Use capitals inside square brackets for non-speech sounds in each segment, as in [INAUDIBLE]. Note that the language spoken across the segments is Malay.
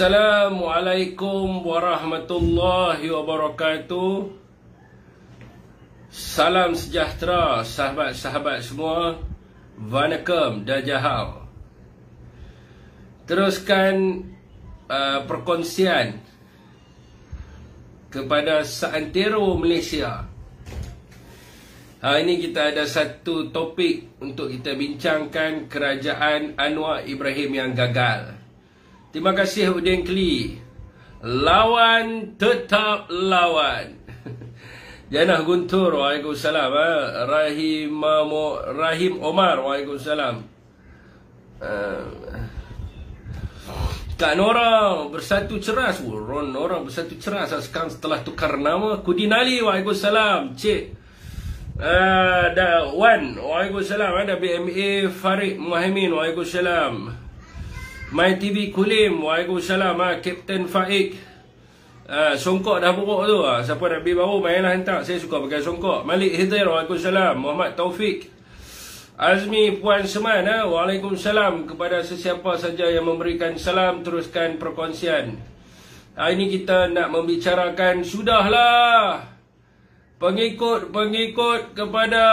Assalamualaikum warahmatullahi wabarakatuh. Salam sejahtera sahabat-sahabat semua. Vanakkam dajahau. Teruskan uh, perkongsian kepada seantero Malaysia. Hari ini kita ada satu topik untuk kita bincangkan kerajaan Anwar Ibrahim yang gagal. Terima kasih Udin Kli. Lawan tetap lawan. [LAUGHS] Janah Guntur, Waalaikumsalam. Eh? Rahim, Rahim Omar, Waalaikumsalam. Uh, Kak Nora bersatu ceras. Ron Nora bersatu ceras. Sekarang setelah tukar nama. Kudinali, Waalaikumsalam. Cik. Uh, da, Wan, Waalaikumsalam. Ada BMA Farid Muhammad, Waalaikumsalam. My TV Kulim. Waalaikumsalam ha, Captain Faik. Ha, Songkok dah buruk tu. Ha. Siapa nak beli baru Mainlah hantar. Saya suka pakai songkok. Malik Hidir Waalaikumsalam. Muhammad Taufik. Azmi Puan Seman ha. Waalaikumsalam Kepada sesiapa saja yang memberikan salam Teruskan perkongsian. Hari ini kita nak membicarakan Sudahlah. Pengikut-pengikut kepada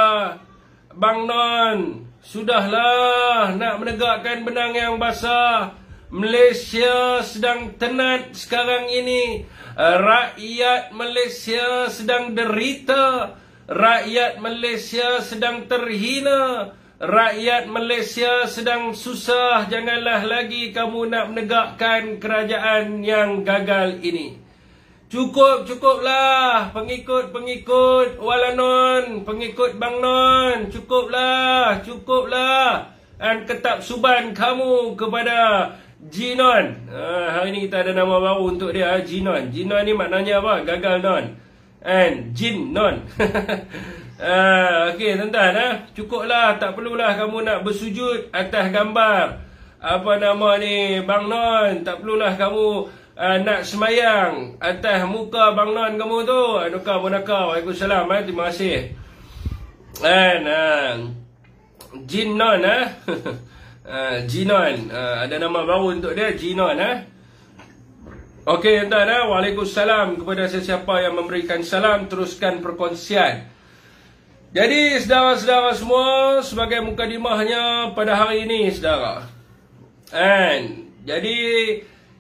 Bang Non Sudahlah nak menegakkan benang yang basah. Malaysia sedang tenat sekarang ini. Rakyat Malaysia sedang derita. Rakyat Malaysia sedang terhina. Rakyat Malaysia sedang susah. Janganlah lagi kamu nak menegakkan kerajaan yang gagal ini. Cukup, cukuplah pengikut-pengikut Walanon, pengikut Bang Non. Cukuplah, cukuplah. Dan ketap suban kamu kepada Jinon. Ha, hari ni kita ada nama baru untuk dia, Jinon. Jinon ni maknanya apa? Gagal Non. And Jin Non. [LAUGHS] ha, Okey, tuan-tuan. Ha? Cukuplah, tak perlulah kamu nak bersujud atas gambar. Apa nama ni, Bang Non. Tak perlulah kamu uh, nak semayang atas muka Bang Non kamu tu. Aduka Munaka. Waalaikumsalam. Eh. Terima kasih. And, uh, Jin Non. Eh. [LAUGHS] uh, Jinon. Uh, ada nama baru untuk dia. Jinon. Eh. Okey, tuan-tuan. Eh. Waalaikumsalam kepada sesiapa yang memberikan salam. Teruskan perkongsian. Jadi, saudara-saudara semua, sebagai mukadimahnya pada hari ini, saudara. And, jadi,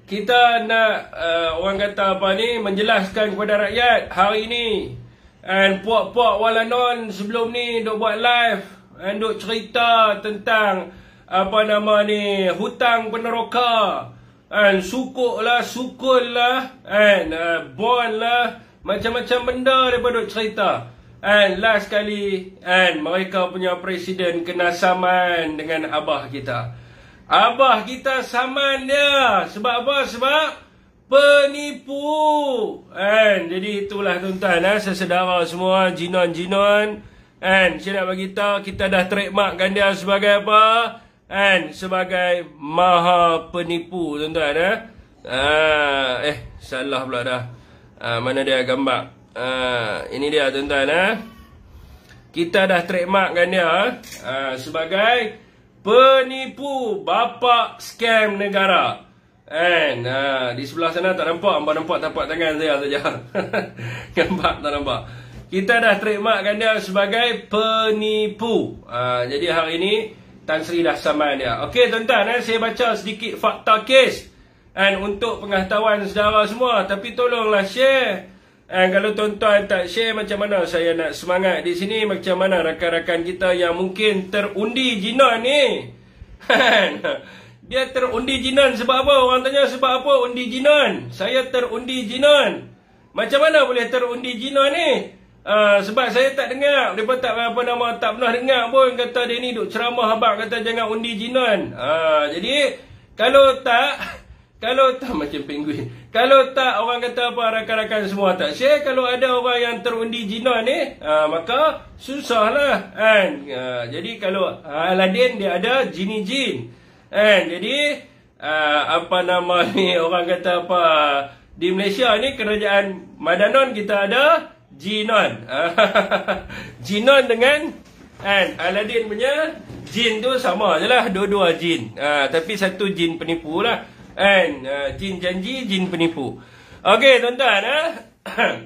kita nak uh, orang kata apa ni menjelaskan kepada rakyat hari ini and puak-puak walanon sebelum ni duk buat live and duk cerita tentang apa nama ni hutang peneroka and sukuk lah sukul lah and uh, bond lah macam-macam benda daripada duk cerita. And last kali and mereka punya presiden kena saman dengan abah kita Abah kita saman dia. Sebab apa? Sebab penipu. Kan? Jadi itulah tuan-tuan. Eh? Sesedara semua. Jinon-jinon. Kan? Saya nak bagi tahu kita dah trademarkkan dia sebagai apa? Kan? Sebagai maha penipu tuan-tuan. Eh? Ah, eh, salah pula dah. Ah, mana dia gambar? Ah, ini dia tuan-tuan. Eh? Kita dah trademarkkan dia ah, sebagai penipu bapa scam negara. And uh, di sebelah sana tak nampak, hamba nampak tapak tangan saya saja. [LAUGHS] nampak tak nampak. Kita dah trademarkkan dia sebagai penipu. Uh, jadi hari ini Tan Sri dah saman dia. Okey tuan-tuan, eh, saya baca sedikit fakta kes. And untuk pengetahuan saudara semua, tapi tolonglah share. And kalau tuan-tuan tak share macam mana saya nak semangat di sini macam mana rakan-rakan kita yang mungkin terundi jinan ni. [LAUGHS] Dia terundi jinan sebab apa? Orang tanya sebab apa undi jinan? Saya terundi jinan. Macam mana boleh terundi jinan ni? Uh, sebab saya tak dengar. Mereka tak apa nama tak pernah dengar pun kata dia ni duk ceramah habaq kata jangan undi jinan. Uh, jadi kalau tak [LAUGHS] kalau tak macam penguin. Kalau tak orang kata apa rakan-rakan semua tak share. Kalau ada orang yang terundi jinan ni. Ha, maka susahlah. Kan? Ha, jadi kalau Aladdin dia ada jini jin. Kan? Jadi ha, apa nama ni orang kata apa. Di Malaysia ni kerajaan Madanon kita ada jinon. [LAUGHS] jinon dengan kan? Aladdin punya jin tu sama je lah. Dua-dua jin. Ha, tapi satu jin penipu lah. And uh, jin janji, jin penipu. Okey, tuan-tuan. Eh? [COUGHS]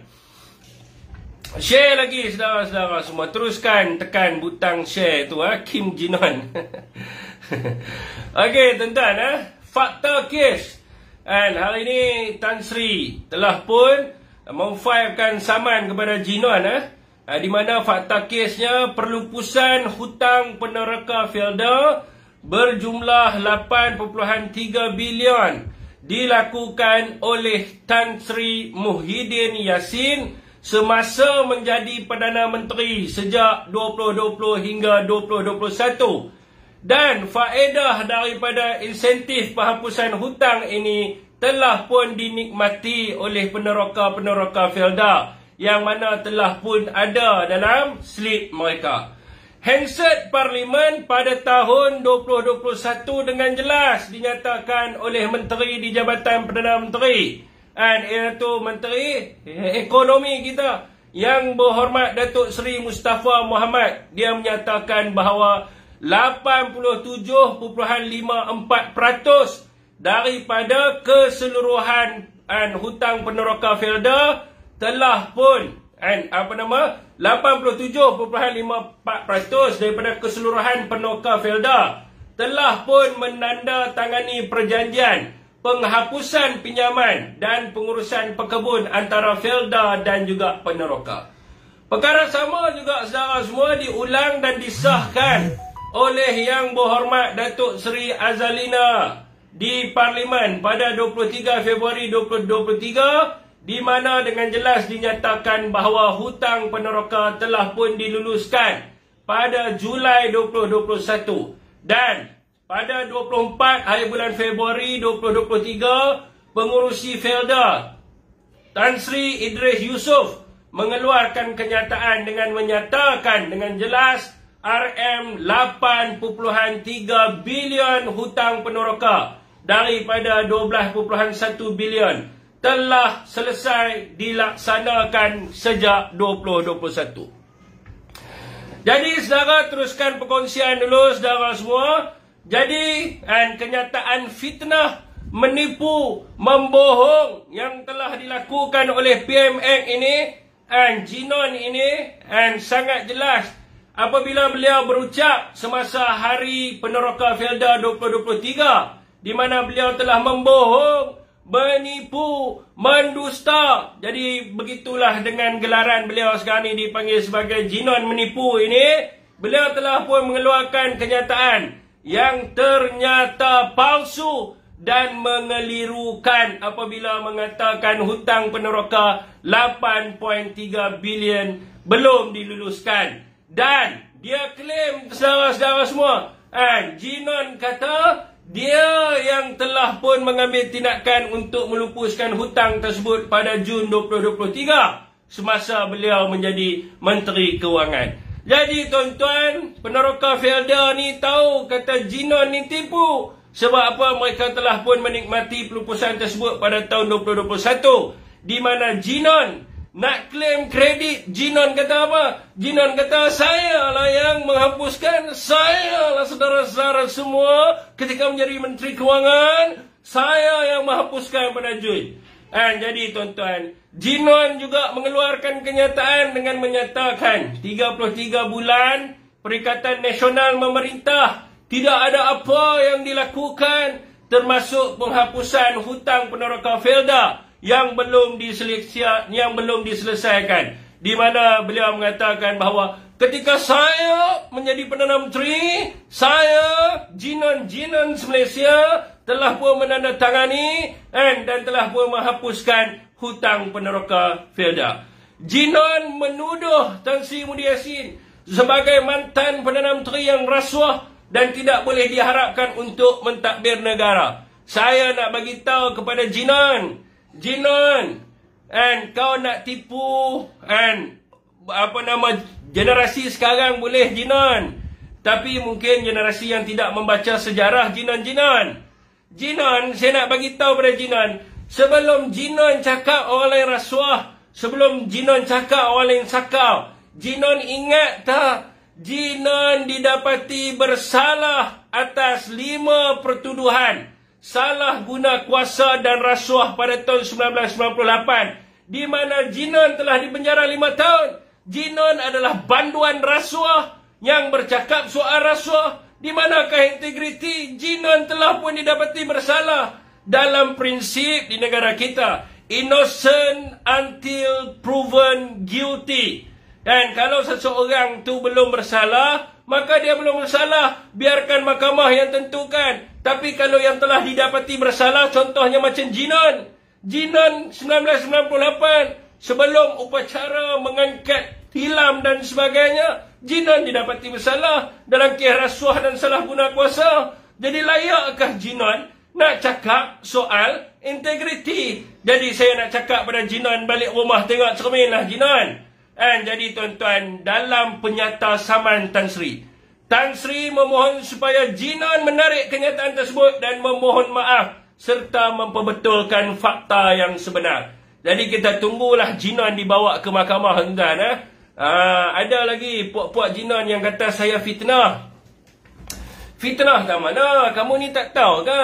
share lagi saudara-saudara semua. Teruskan tekan butang share tu. Eh? Kim Jinon. [LAUGHS] Okey, tuan-tuan. Eh? Fakta kes. And hari ini Tan Sri telah pun memfailkan saman kepada Jinon. Eh? Ah, di mana fakta kesnya perlupusan hutang peneraka Felda berjumlah 8.3 bilion dilakukan oleh Tan Sri Muhyiddin Yassin semasa menjadi Perdana Menteri sejak 2020 hingga 2021 dan faedah daripada insentif penghapusan hutang ini telah pun dinikmati oleh peneroka-peneroka Felda yang mana telah pun ada dalam slip mereka. Handset Parlimen pada tahun 2021 dengan jelas dinyatakan oleh Menteri di Jabatan Perdana Menteri. Dan iaitu Menteri Ekonomi kita yang berhormat Datuk Seri Mustafa Muhammad. Dia menyatakan bahawa 87.54% daripada keseluruhan hutang peneroka Felda telah pun and apa nama 87.54% daripada keseluruhan penoka Felda telah pun menandatangani perjanjian penghapusan pinjaman dan pengurusan pekebun antara Felda dan juga peneroka. Perkara sama juga saudara semua diulang dan disahkan oleh Yang Berhormat Datuk Seri Azalina di Parlimen pada 23 Februari 2023 di mana dengan jelas dinyatakan bahawa hutang peneroka telah pun diluluskan pada Julai 2021 dan pada 24 hari bulan Februari 2023 pengurusi Felda Tan Sri Idris Yusof mengeluarkan kenyataan dengan menyatakan dengan jelas RM 8.3 bilion hutang peneroka daripada 12.1 bilion telah selesai dilaksanakan sejak 2021. Jadi saudara teruskan perkongsian dulu saudara semua. Jadi dan kenyataan fitnah menipu, membohong yang telah dilakukan oleh PMX ini dan Jinon ini dan sangat jelas apabila beliau berucap semasa hari peneroka Felda 2023 di mana beliau telah membohong menipu, mendusta. Jadi begitulah dengan gelaran beliau sekarang ini dipanggil sebagai jinon menipu ini. Beliau telah pun mengeluarkan kenyataan yang ternyata palsu dan mengelirukan apabila mengatakan hutang peneroka 8.3 bilion belum diluluskan. Dan dia klaim saudara-saudara semua, and Jinon kata dia yang telah pun mengambil tindakan untuk melupuskan hutang tersebut pada Jun 2023 semasa beliau menjadi Menteri Kewangan. Jadi tuan-tuan, peneroka Felda ni tahu kata Jinon ni tipu. Sebab apa mereka telah pun menikmati pelupusan tersebut pada tahun 2021. Di mana Jinon nak claim kredit, Jinon kata apa? Jinon kata, saya lah yang menghapuskan, saya lah saudara-saudara semua ketika menjadi Menteri Kewangan, saya yang menghapuskan pada Jun. And jadi tuan-tuan, Jinon juga mengeluarkan kenyataan dengan menyatakan 33 bulan Perikatan Nasional memerintah tidak ada apa yang dilakukan termasuk penghapusan hutang peneroka Felda yang belum diselesaikan yang belum diselesaikan. Di mana beliau mengatakan bahawa ketika saya menjadi perdana menteri saya jinan-jinan Malaysia telah pun menandatangani and, dan telah pun menghapuskan hutang peneroka Felda jinan menuduh Tan Sri Mudi Yassin sebagai mantan perdana menteri yang rasuah dan tidak boleh diharapkan untuk mentadbir negara. Saya nak bagi tahu kepada jinan Jinon and kau nak tipu and apa nama generasi sekarang boleh Jinon tapi mungkin generasi yang tidak membaca sejarah Jinon-Jinon Jinon saya nak bagi tahu pada Jinon sebelum Jinon cakap orang lain rasuah sebelum Jinon cakap orang lain sakau Jinon ingat tak? Jinon didapati bersalah atas lima pertuduhan salah guna kuasa dan rasuah pada tahun 1998 di mana Jinon telah dipenjara 5 tahun. Jinon adalah banduan rasuah yang bercakap soal rasuah di manakah integriti Jinon telah pun didapati bersalah dalam prinsip di negara kita innocent until proven guilty dan kalau seseorang tu belum bersalah maka dia belum bersalah biarkan mahkamah yang tentukan tapi kalau yang telah didapati bersalah contohnya macam Jinon Jinon 1998 sebelum upacara mengangkat hilam dan sebagainya. Jinan didapati bersalah dalam kes rasuah dan salah guna kuasa. Jadi layakkah Jinan nak cakap soal integriti? Jadi saya nak cakap pada Jinan balik rumah tengok cermin lah Jinan. And jadi tuan-tuan dalam penyata saman Tan Sri. Tan Sri memohon supaya Jinan menarik kenyataan tersebut dan memohon maaf serta memperbetulkan fakta yang sebenar. Jadi kita tunggulah Jinan dibawa ke mahkamah tuan-tuan. Eh? Ah, ada lagi puak-puak jinan yang kata saya fitnah. Fitnah ke mana? Kamu ni tak tahu ke?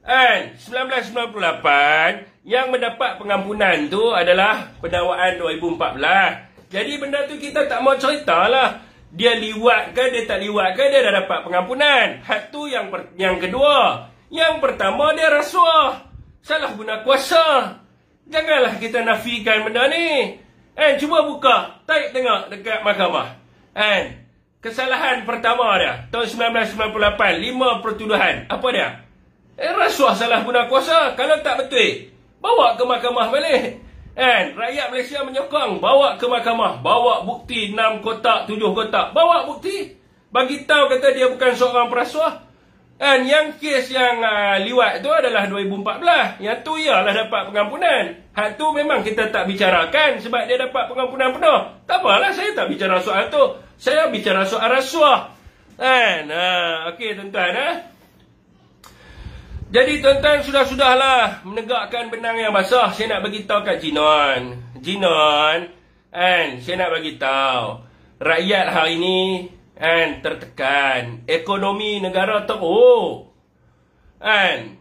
Kan? 1998 yang mendapat pengampunan tu adalah pendakwaan 2014. Jadi benda tu kita tak mau ceritalah. Dia liwat ke dia tak liwat ke dia dah dapat pengampunan. Hak tu yang per, yang kedua. Yang pertama dia rasuah. Salah guna kuasa. Janganlah kita nafikan benda ni. Eh, cuba buka. Taik tengok dekat mahkamah. Eh, kesalahan pertama dia. Tahun 1998. Lima pertuduhan. Apa dia? Eh, rasuah salah guna kuasa. Kalau tak betul, bawa ke mahkamah balik. Eh, rakyat Malaysia menyokong. Bawa ke mahkamah. Bawa bukti enam kotak, tujuh kotak. Bawa bukti. Bagi tahu kata dia bukan seorang perasuah. Dan yang kes yang uh, liwat tu adalah 2014. Yang tu ialah dapat pengampunan. Hak tu memang kita tak bicarakan sebab dia dapat pengampunan penuh. Tak apalah saya tak bicara soal tu. Saya bicara soal rasuah. Kan? Uh, Okey tuan-tuan. Eh? Jadi tuan-tuan sudah-sudahlah menegakkan benang yang basah. Saya nak bagi tahu kat Jinon. Jinon. Kan? Saya nak bagi tahu. Rakyat hari ini kan tertekan ekonomi negara teruk kan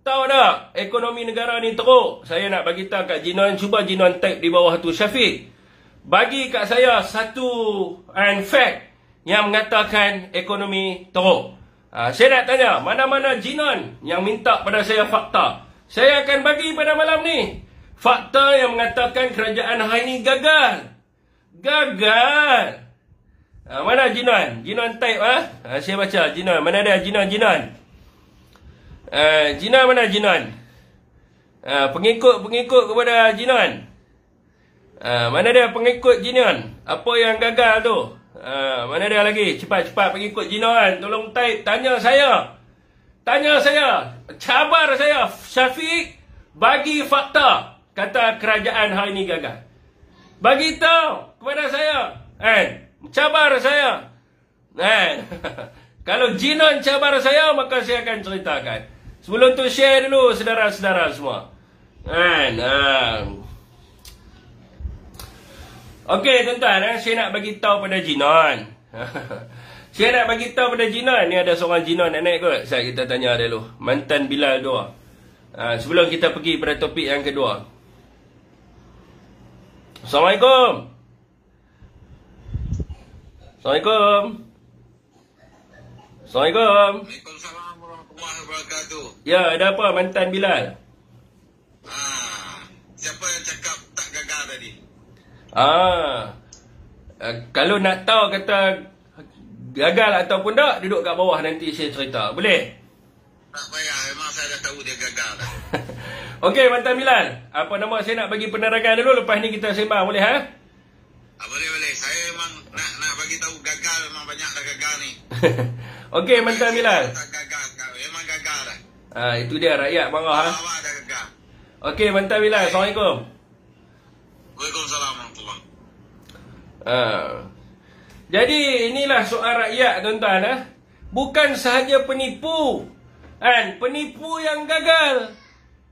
tahu tak ekonomi negara ni teruk saya nak bagi tahu kat Jinon cuba Jinon type di bawah tu Syafiq bagi kat saya satu and fact yang mengatakan ekonomi teruk ha, saya nak tanya mana-mana Jinon yang minta pada saya fakta saya akan bagi pada malam ni fakta yang mengatakan kerajaan hari ini gagal gagal Ha, mana Jinon? Jinon type ah. Ha? ha? saya baca Jinon. Mana ada Jinon Jinon? Ha, Jinon mana Jinon? Ha, pengikut-pengikut kepada Jinon. Ha, mana dia pengikut Jinon? Apa yang gagal tu? Ha, mana dia lagi? Cepat-cepat pengikut Jinon. Tolong type tanya saya. Tanya saya. Cabar saya. Syafiq bagi fakta kata kerajaan hari ini gagal. Bagi tahu kepada saya. Eh, cabar saya. Eh, [LAUGHS] kalau jinon cabar saya, maka saya akan ceritakan. Sebelum tu share dulu saudara-saudara semua. Kan? Uh. Okey, tuan-tuan, eh, saya nak bagi tahu pada jinon. [LAUGHS] saya nak bagi tahu pada jinon. Ni ada seorang jinon nak naik kot. Saya kita tanya dulu. Mantan Bilal dua. Uh, sebelum kita pergi pada topik yang kedua. Assalamualaikum. Assalamualaikum. Assalamualaikum. Waalaikumsalam warahmatullahi wabarakatuh. Ya, ada apa mantan Bilal? Ah, siapa yang cakap? Ah. Uh, kalau nak tahu kata gagal ataupun tak, duduk kat bawah nanti saya cerita. Boleh? Tak payah, memang saya dah tahu dia gagal dah. [LAUGHS] Okey, mantan Bilal. Apa nama saya nak bagi penerangan dulu lepas ni kita sembang boleh ha? Ah, boleh boleh. Saya memang nak nak bagi tahu gagal memang banyak dah gagal ni. [LAUGHS] Okey, mantan. Tak gagal, memang gagal dah. Ah, itu dia rakyat marah ha. Awak dah gagal. Okey, mantan Bilal. Assalamualaikum. Waalaikumsalam Ah. Jadi inilah soal rakyat tuan-tuan eh. Bukan sahaja penipu. Kan, penipu yang gagal.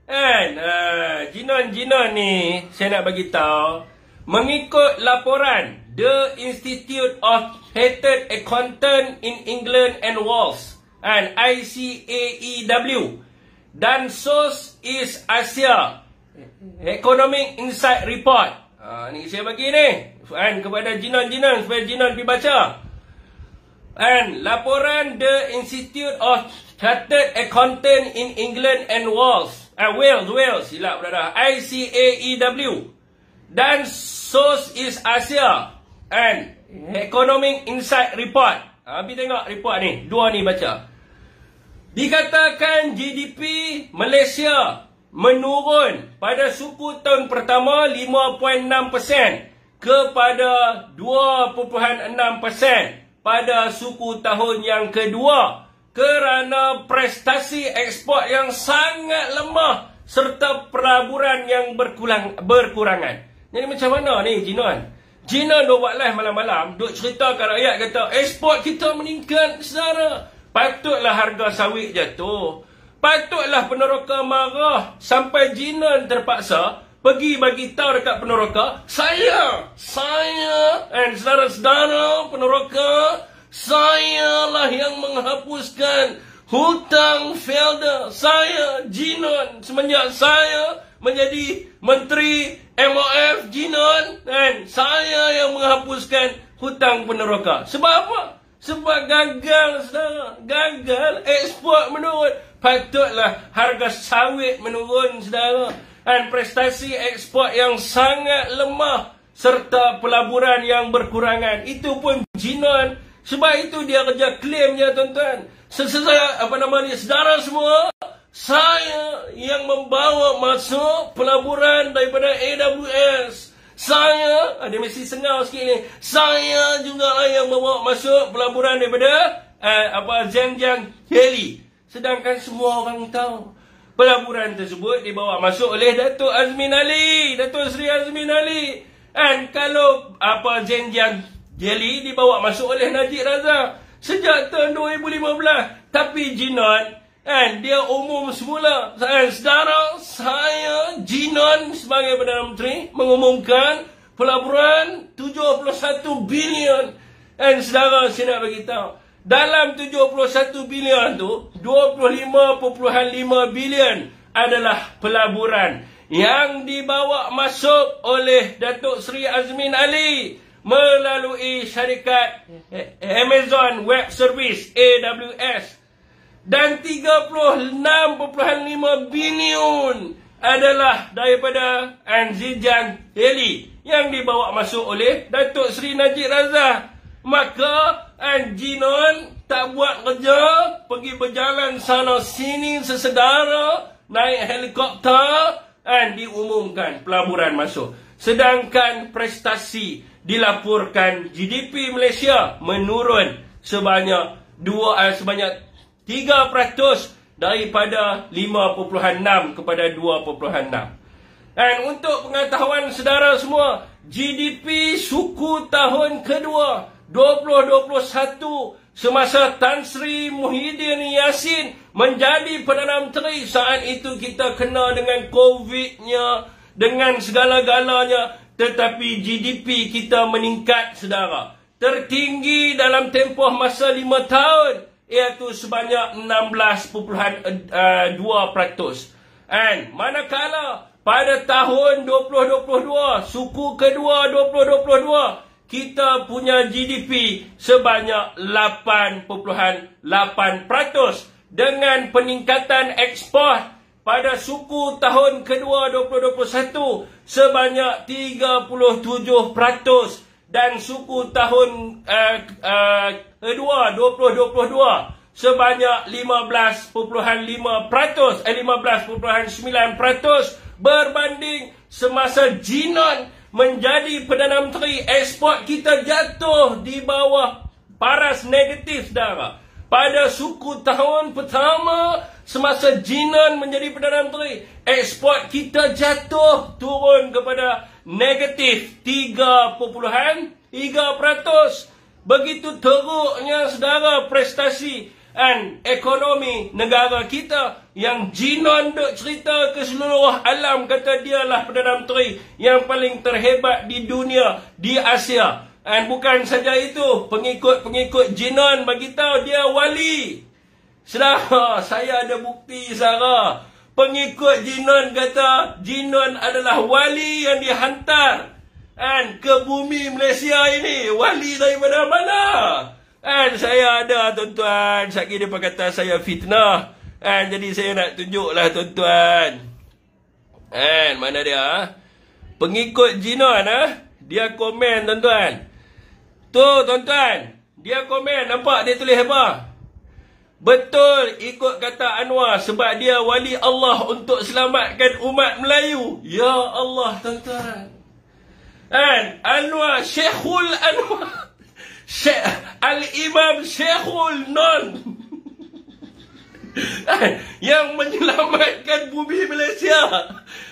Kan, ah, jinon-jinon ni saya nak bagi tahu Mengikut laporan The Institute of Chartered Accountant in England and Wales and ICAEW dan source is Asia. Economic Insight Report. Ha, ni saya bagi ni. And kepada jinan-jinan supaya jinan pergi baca. And laporan The Institute of Chartered Accountant in England and Wales. Uh, Wales, Wales. Silap berada. ICAEW. Dan source is Asia. And Economic Insight Report. Ha, pergi tengok report ni. Dua ni baca. Dikatakan GDP Malaysia menurun pada suku tahun pertama 5.6% kepada 2.6% pada suku tahun yang kedua kerana prestasi ekspor yang sangat lemah serta pelaburan yang berkurang, berkurangan. Jadi macam mana ni Jinan? Jinan duk buat live malam-malam, duk ceritakan rakyat kata ekspor kita meningkat secara Patutlah harga sawit jatuh. Patutlah peneroka marah sampai jinan terpaksa pergi bagi tahu dekat peneroka, saya, saya dan saudara-saudara peneroka, saya lah yang menghapuskan hutang Felda. Saya, Jinon, semenjak saya menjadi menteri MOF Jinon dan saya yang menghapuskan hutang peneroka. Sebab apa? Sebab gagal saudara. Gagal ekspor menurun. Patutlah harga sawit menurun saudara. Dan prestasi ekspor yang sangat lemah. Serta pelaburan yang berkurangan. Itu pun jinan. Sebab itu dia kerja klaimnya tuan-tuan. Sesama apa nama ni saudara semua. Saya yang membawa masuk pelaburan daripada AWS. Saya, ada mesti sengau sikit ni. Saya juga lah yang bawa masuk pelaburan daripada uh, apa Zhangjiang Heli. Sedangkan semua orang tahu pelaburan tersebut dibawa masuk oleh Datuk Azmin Ali, Datuk Seri Azmin Ali. Dan kalau apa Zhangjiang Heli dibawa masuk oleh Najib Razak sejak tahun 2015, tapi Jinan Kan dia umum semula. Saya saudara saya Jinon sebagai Perdana Menteri mengumumkan pelaburan 71 bilion. Dan saudara saya nak bagi tahu dalam 71 bilion tu 25.5 bilion adalah pelaburan yang dibawa masuk oleh Datuk Seri Azmin Ali melalui syarikat Amazon Web Service AWS dan 36.5 bilion adalah daripada Anzijan Heli yang dibawa masuk oleh Datuk Seri Najib Razak. Maka Anjinon tak buat kerja, pergi berjalan sana sini sesedara, naik helikopter dan diumumkan pelaburan masuk. Sedangkan prestasi dilaporkan GDP Malaysia menurun sebanyak dua eh, sebanyak 3% daripada 5.6 kepada 2.6. Dan untuk pengetahuan saudara semua, GDP suku tahun kedua 2021 semasa Tan Sri Muhyiddin Yassin menjadi Perdana Menteri saat itu kita kena dengan COVID-nya dengan segala-galanya tetapi GDP kita meningkat saudara tertinggi dalam tempoh masa 5 tahun iaitu sebanyak 16.2%. And manakala pada tahun 2022, suku kedua 2022, kita punya GDP sebanyak 8.8% dengan peningkatan ekspor pada suku tahun kedua 2021 sebanyak 37% dan suku tahun uh, uh, kedua 2022 sebanyak 15.5% eh 15.9% berbanding semasa Jinon menjadi Perdana Menteri ekspor kita jatuh di bawah paras negatif saudara pada suku tahun pertama semasa Jinon menjadi Perdana Menteri ekspor kita jatuh turun kepada negatif 3.3%. Begitu teruknya saudara prestasi dan ekonomi negara kita yang Jinon duk cerita ke seluruh alam kata dialah Perdana Menteri yang paling terhebat di dunia, di Asia. Dan bukan saja itu, pengikut-pengikut Jinon bagi tahu dia wali. Saudara, [LAUGHS] saya ada bukti saudara. Pengikut Jinon kata Jinon adalah wali yang dihantar kan, ke bumi Malaysia ini. Wali daripada mana? Kan, saya ada tuan-tuan. Sakit dia kata saya fitnah. Kan, jadi saya nak tunjuklah tuan-tuan. Kan, mana dia? Ha? Pengikut Jinon, ha? dia komen tuan-tuan. Tu tuan-tuan. Dia komen. Nampak dia tulis apa? Betul ikut kata Anwar sebab dia wali Allah untuk selamatkan umat Melayu. Ya Allah tuan-tuan. Kan? Anwar Syekhul Anwar. [LAUGHS] Syekh Al-Imam Syekhul Non. Kan? Yang menyelamatkan bumi Malaysia.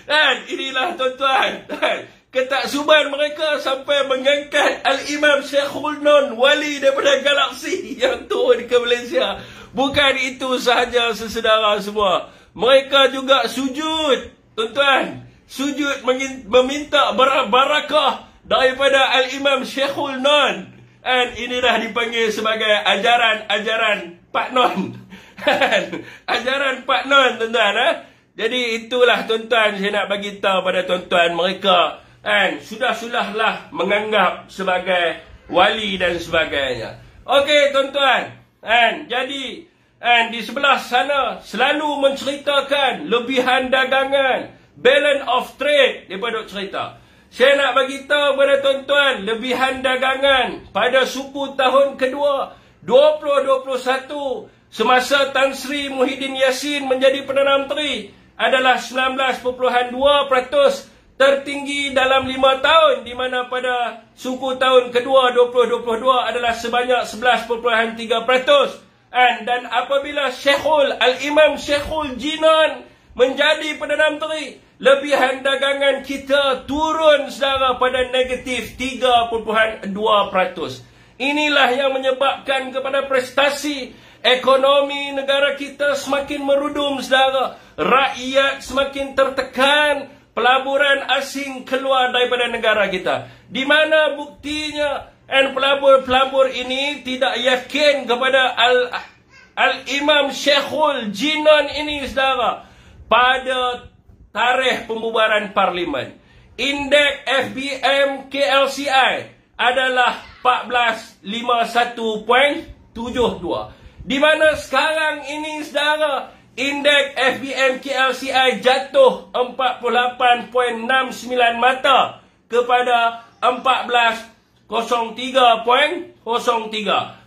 Kan? Inilah tuan-tuan. Kan? Ketaksuban mereka sampai mengangkat Al-Imam Syekhul Non wali daripada galaksi yang turun ke Malaysia. Bukan itu sahaja sesedara semua. Mereka juga sujud. Tuan-tuan. Sujud meminta barakah daripada Al-Imam Syekhul Non. Dan inilah dipanggil sebagai ajaran-ajaran Pak Non. [LAUGHS] ajaran Pak Non, tuan-tuan. Eh? Jadi itulah tuan-tuan saya nak bagi tahu pada tuan-tuan mereka. kan sudah-sudahlah menganggap sebagai wali dan sebagainya. Okey tuan-tuan. Kan? Jadi, kan, di sebelah sana selalu menceritakan lebihan dagangan, balance of trade, dia duk cerita. Saya nak bagi tahu kepada tuan-tuan, lebihan dagangan pada suku tahun kedua 2021 semasa Tan Sri Muhyiddin Yassin menjadi Perdana Menteri adalah 19.2% tertinggi dalam 5 tahun di mana pada suku tahun kedua 2022 adalah sebanyak 11.3%. And, dan apabila Syekhul Al-Imam Syekhul Jinan menjadi Perdana Menteri, lebihan dagangan kita turun saudara pada negatif 3.2%. Inilah yang menyebabkan kepada prestasi ekonomi negara kita semakin merudum saudara. Rakyat semakin tertekan pelaburan asing keluar daripada negara kita. Di mana buktinya dan pelabur-pelabur ini tidak yakin kepada Al Al-Imam Syekhul Jinan ini saudara pada tarikh pembubaran parlimen. Indeks FBM KLCI adalah 1451.72. Di mana sekarang ini saudara Indeks FBM KLCI jatuh 48.69 mata kepada 1403.03.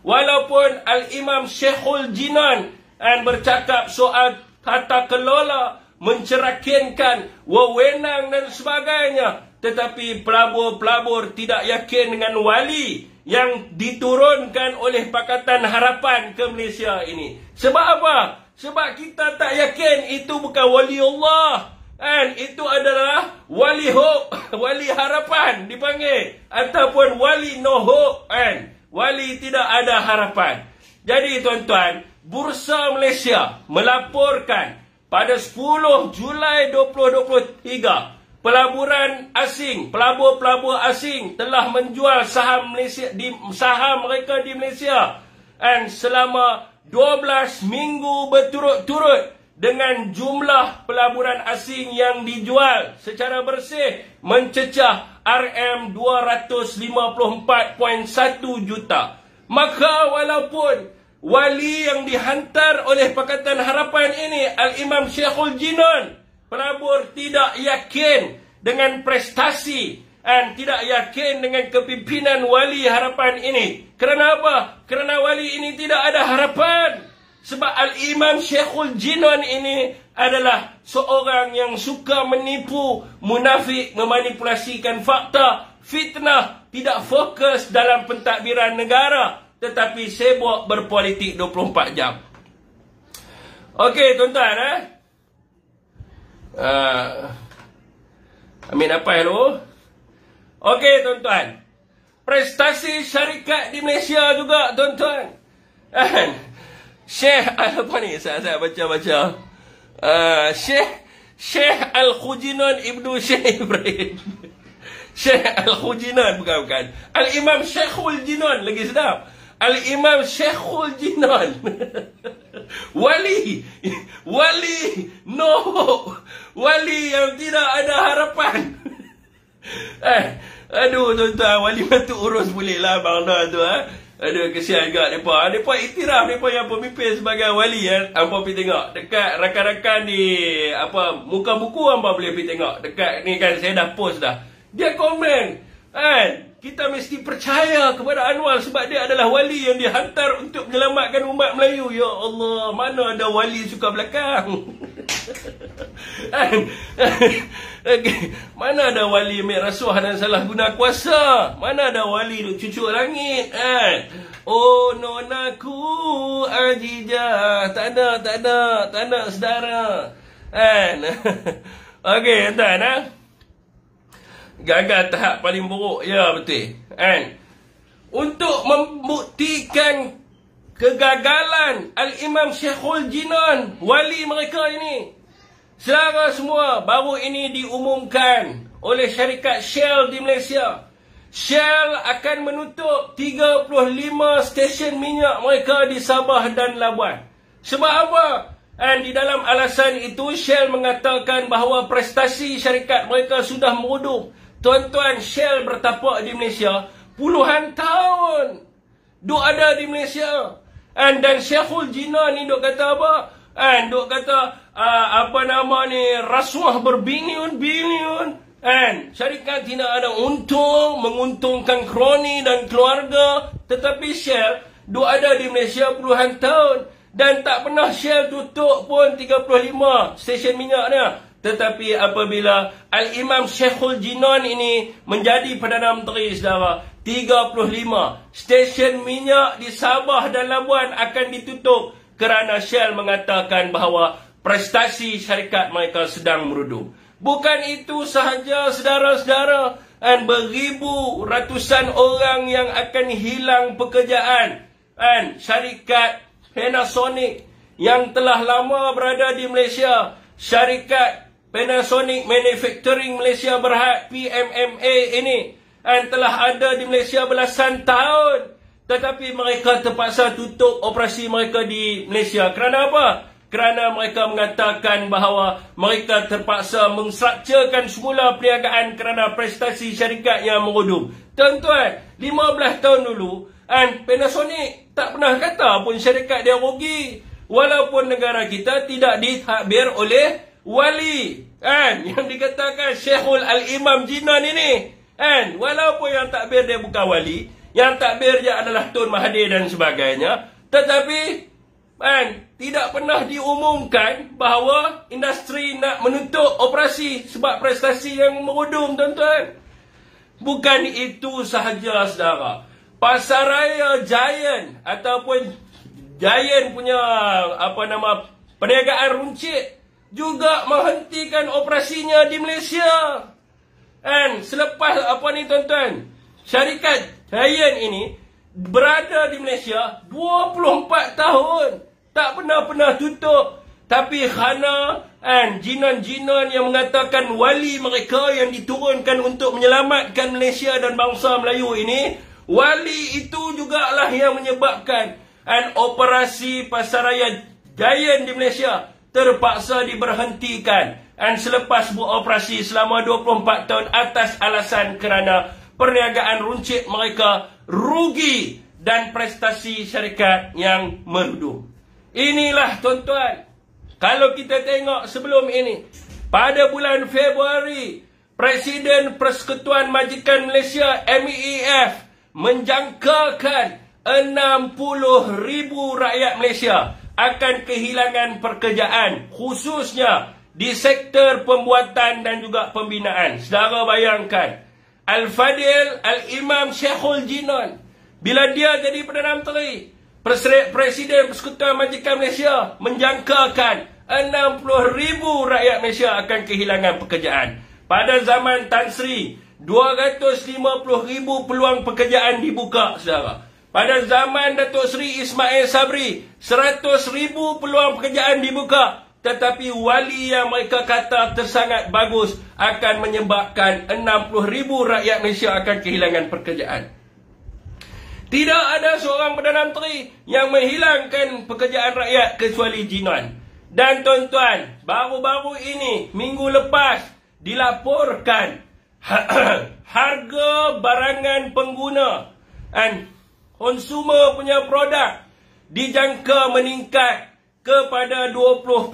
Walaupun Al-Imam Syekhul Jinan dan bercakap soal tata kelola, mencerakinkan wewenang dan sebagainya. Tetapi pelabur-pelabur tidak yakin dengan wali yang diturunkan oleh Pakatan Harapan ke Malaysia ini. Sebab apa? Sebab kita tak yakin itu bukan wali Allah. Kan? Itu adalah wali hope, [LAUGHS] wali harapan dipanggil. Ataupun wali no hope. Kan? Wali tidak ada harapan. Jadi tuan-tuan, Bursa Malaysia melaporkan pada 10 Julai 2023, pelaburan asing, pelabur-pelabur asing telah menjual saham Malaysia di saham mereka di Malaysia. Dan selama 12 minggu berturut-turut dengan jumlah pelaburan asing yang dijual secara bersih mencecah RM254.1 juta. Maka walaupun wali yang dihantar oleh Pakatan Harapan ini Al-Imam Syekhul Jinan pelabur tidak yakin dengan prestasi dan tidak yakin dengan kepimpinan wali harapan ini. Kerana apa? Kerana wali ini tidak ada harapan. Sebab Al-Imam Syekhul Jinan ini adalah seorang yang suka menipu, munafik, memanipulasikan fakta, fitnah, tidak fokus dalam pentadbiran negara. Tetapi sibuk berpolitik 24 jam. Okey, tuan-tuan. Eh? Uh, Amin apa lu? Okey tuan-tuan. Prestasi syarikat di Malaysia juga tuan-tuan. Kan? Syekh apa ni? Saya saya baca-baca. Uh, Syekh Syekh Al-Khujinan Ibnu Syekh Ibrahim. [LAUGHS] Syekh Al-Khujinan bukan bukan. Al-Imam Syekhul Jinan lagi sedap. Al-Imam Syekhul Jinan. [LAUGHS] Wali Wali No. Wali yang tidak ada harapan. Eh Aduh tuan-tuan Wali bantu urus boleh lah Bang Dah tu ha? Aduh kesian juga mereka. Mereka iktiraf mereka yang pemimpin sebagai wali ya. Hampa pergi tengok. Dekat rakan-rakan di apa Muka buku hampa boleh pergi tengok. Dekat ni kan saya dah post dah. Dia komen Kan kita mesti percaya kepada Anwar sebab dia adalah wali yang dihantar untuk menyelamatkan umat Melayu. Ya Allah, mana ada wali suka belakang? okay. [LAUGHS] Mana ada wali ambil rasuah dan salah guna kuasa? Mana ada wali duk cucuk langit? Kan? Oh, nonaku ajijah. Tak ada, tak ada, tak ada saudara. Kan? [LAUGHS] Okey, tuan-tuan. Ha? Gagal tahap paling buruk. Ya betul. Kan? Untuk membuktikan kegagalan al-imam syekhul jinan wali mereka ini saudara semua baru ini diumumkan oleh syarikat Shell di Malaysia. Shell akan menutup 35 stesen minyak mereka di Sabah dan Labuan. Sebab apa? Dan di dalam alasan itu Shell mengatakan bahawa prestasi syarikat mereka sudah merudum Tuan-tuan Shell bertapak di Malaysia puluhan tahun. Duk ada di Malaysia. And dan Syekhul Jinnah ni duk kata apa? And duk kata uh, apa nama ni rasuah berbilion-bilion. And syarikat tidak ada untung menguntungkan kroni dan keluarga. Tetapi Shell duk ada di Malaysia puluhan tahun. Dan tak pernah Shell tutup pun 35 stesen minyak dia. Tetapi apabila Al-Imam Syekhul Jinan ini menjadi Perdana Menteri saudara, 35 stesen minyak di Sabah dan Labuan akan ditutup kerana Shell mengatakan bahawa prestasi syarikat mereka sedang merudum. Bukan itu sahaja saudara-saudara dan beribu ratusan orang yang akan hilang pekerjaan dan syarikat Panasonic yang telah lama berada di Malaysia syarikat Panasonic Manufacturing Malaysia Berhad PMMA ini dan telah ada di Malaysia belasan tahun tetapi mereka terpaksa tutup operasi mereka di Malaysia kerana apa? Kerana mereka mengatakan bahawa mereka terpaksa mengstrukturkan semula perniagaan kerana prestasi syarikat yang merudum. Tuan-tuan, 15 tahun dulu dan Panasonic tak pernah kata pun syarikat dia rugi walaupun negara kita tidak ditadbir oleh wali kan? [LAUGHS] Yang dikatakan Syekhul Al-Imam Jinan ini kan? Walaupun yang takbir dia bukan wali yang takbir dia adalah Tun Mahathir dan sebagainya tetapi kan? Tidak pernah diumumkan bahawa industri nak menutup operasi sebab prestasi yang merudum tuan-tuan. Bukan itu sahaja saudara. Pasaraya Giant ataupun Giant punya apa nama perniagaan runcit juga menghentikan operasinya di Malaysia. Dan selepas apa ni tuan-tuan, syarikat Giant ini berada di Malaysia 24 tahun. Tak pernah-pernah tutup. Tapi khana kan jinan-jinan yang mengatakan wali mereka yang diturunkan untuk menyelamatkan Malaysia dan bangsa Melayu ini, wali itu jugalah yang menyebabkan an operasi pasaraya Giant di Malaysia terpaksa diberhentikan dan selepas beroperasi selama 24 tahun atas alasan kerana perniagaan runcit mereka rugi dan prestasi syarikat yang merdu. Inilah tuan-tuan. Kalau kita tengok sebelum ini, pada bulan Februari, Presiden Persekutuan Majikan Malaysia MEF menjangkakan 60 ribu rakyat Malaysia akan kehilangan pekerjaan khususnya di sektor pembuatan dan juga pembinaan. Saudara bayangkan Al-Fadil Al-Imam Syekhul Jinan bila dia jadi Perdana Menteri Presiden Persekutuan Majikan Malaysia menjangkakan 60 ribu rakyat Malaysia akan kehilangan pekerjaan. Pada zaman Tan Sri, 250 ribu peluang pekerjaan dibuka, saudara. Pada zaman Datuk Seri Ismail Sabri, 100 ribu peluang pekerjaan dibuka. Tetapi wali yang mereka kata tersangat bagus akan menyebabkan 60 ribu rakyat Malaysia akan kehilangan pekerjaan. Tidak ada seorang Perdana Menteri yang menghilangkan pekerjaan rakyat kecuali Jinon. Dan tuan-tuan, baru-baru ini, minggu lepas, dilaporkan [CLEARS THROAT] harga barangan pengguna dan konsumer punya produk dijangka meningkat kepada 20%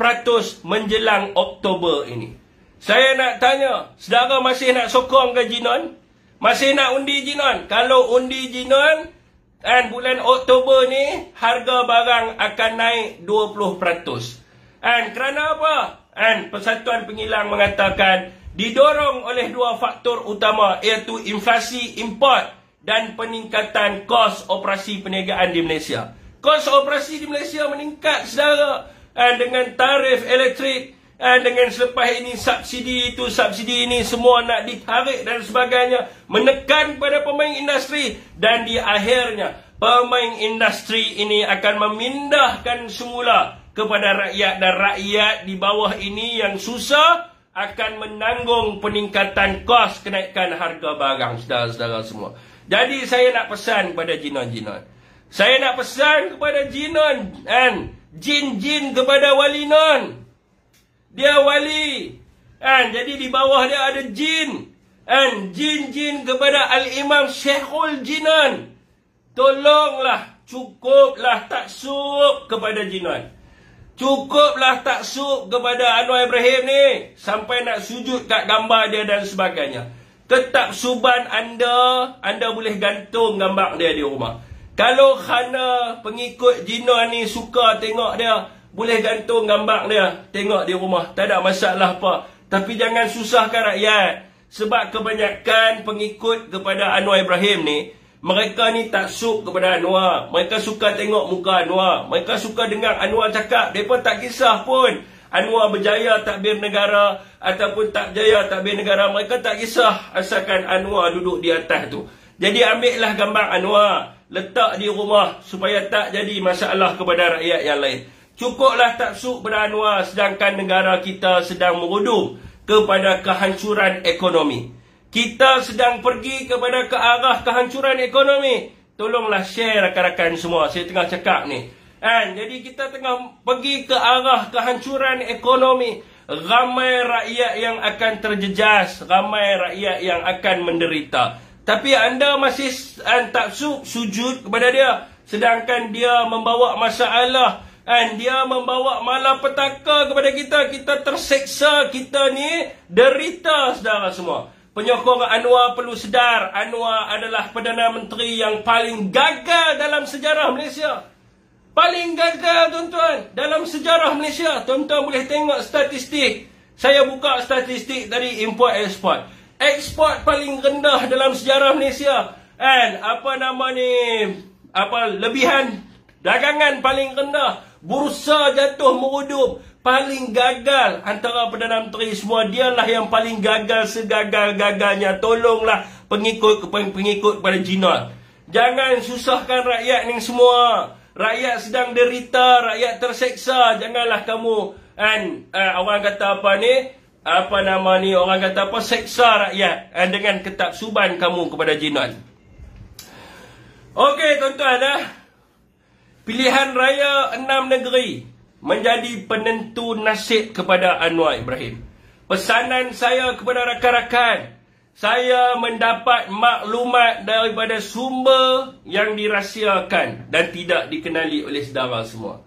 menjelang Oktober ini. Saya nak tanya, saudara masih nak sokong ke Jinon? Masih nak undi Jinon? Kalau undi Jinon, dan bulan Oktober ni harga barang akan naik 20%. Dan kerana apa? Dan Persatuan Pengilang mengatakan didorong oleh dua faktor utama iaitu inflasi import dan peningkatan kos operasi perniagaan di Malaysia. Kos operasi di Malaysia meningkat saudara dan dengan tarif elektrik dan dengan selepas ini subsidi itu, subsidi ini semua nak ditarik dan sebagainya. Menekan pada pemain industri. Dan di akhirnya, pemain industri ini akan memindahkan semula kepada rakyat. Dan rakyat di bawah ini yang susah akan menanggung peningkatan kos kenaikan harga barang saudara-saudara semua. Jadi saya nak pesan kepada jinon-jinon. Saya nak pesan kepada jinon dan jin-jin kepada wali non. Dia wali. Kan? Jadi di bawah dia ada jin. Kan? Jin-jin kepada Al-Imam Syekhul Jinan. Tolonglah. Cukuplah tak taksub kepada jinan. Cukuplah tak taksub kepada Anwar Ibrahim ni. Sampai nak sujud kat gambar dia dan sebagainya. Ketak suban anda, anda boleh gantung gambar dia di rumah. Kalau khana pengikut jinan ni suka tengok dia, boleh gantung gambar dia. Tengok di rumah. Tak ada masalah apa. Tapi jangan susahkan rakyat. Sebab kebanyakan pengikut kepada Anwar Ibrahim ni. Mereka ni tak suk kepada Anwar. Mereka suka tengok muka Anwar. Mereka suka dengar Anwar cakap. Mereka tak kisah pun. Anwar berjaya takbir negara. Ataupun tak berjaya takbir negara. Mereka tak kisah. Asalkan Anwar duduk di atas tu. Jadi ambillah gambar Anwar. Letak di rumah. Supaya tak jadi masalah kepada rakyat yang lain. Cukuplah tak suk pada Anwar sedangkan negara kita sedang merudum kepada kehancuran ekonomi. Kita sedang pergi kepada ke arah kehancuran ekonomi. Tolonglah share rakan-rakan semua. Saya tengah cakap ni. Kan? Jadi kita tengah pergi ke arah kehancuran ekonomi. Ramai rakyat yang akan terjejas. Ramai rakyat yang akan menderita. Tapi anda masih tak suk sujud kepada dia. Sedangkan dia membawa masalah dan dia membawa malapetaka kepada kita. Kita terseksa. Kita ni derita saudara semua. Penyokong Anwar perlu sedar. Anwar adalah Perdana Menteri yang paling gagal dalam sejarah Malaysia. Paling gagal tuan-tuan. Dalam sejarah Malaysia. Tuan-tuan boleh tengok statistik. Saya buka statistik dari import-export. Ekspor paling rendah dalam sejarah Malaysia. And apa nama ni? Apa lebihan dagangan paling rendah bursa jatuh merudum paling gagal antara Perdana Menteri semua dialah yang paling gagal segagal-gagalnya tolonglah pengikut-pengikut pada Jinon jangan susahkan rakyat ni semua rakyat sedang derita rakyat terseksa. Janganlah kamu kan uh, orang kata apa ni? Apa nama ni? Orang kata apa? Seksa rakyat uh, dengan ketak suban kamu kepada Jinon Okey tuan-tuan dah Pilihan raya enam negeri menjadi penentu nasib kepada Anwar Ibrahim. Pesanan saya kepada rakan-rakan, saya mendapat maklumat daripada sumber yang dirahsiakan dan tidak dikenali oleh saudara semua.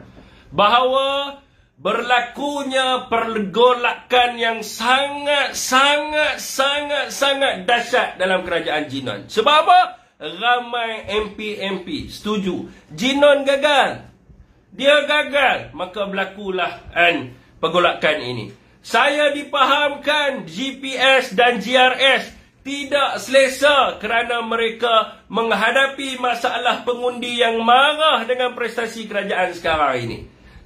Bahawa berlakunya pergolakan yang sangat-sangat-sangat-sangat dahsyat dalam kerajaan Jinan. Sebab apa? ramai MP-MP setuju. Jinon gagal. Dia gagal. Maka berlakulah kan, pergolakan ini. Saya dipahamkan GPS dan GRS tidak selesa kerana mereka menghadapi masalah pengundi yang marah dengan prestasi kerajaan sekarang ini.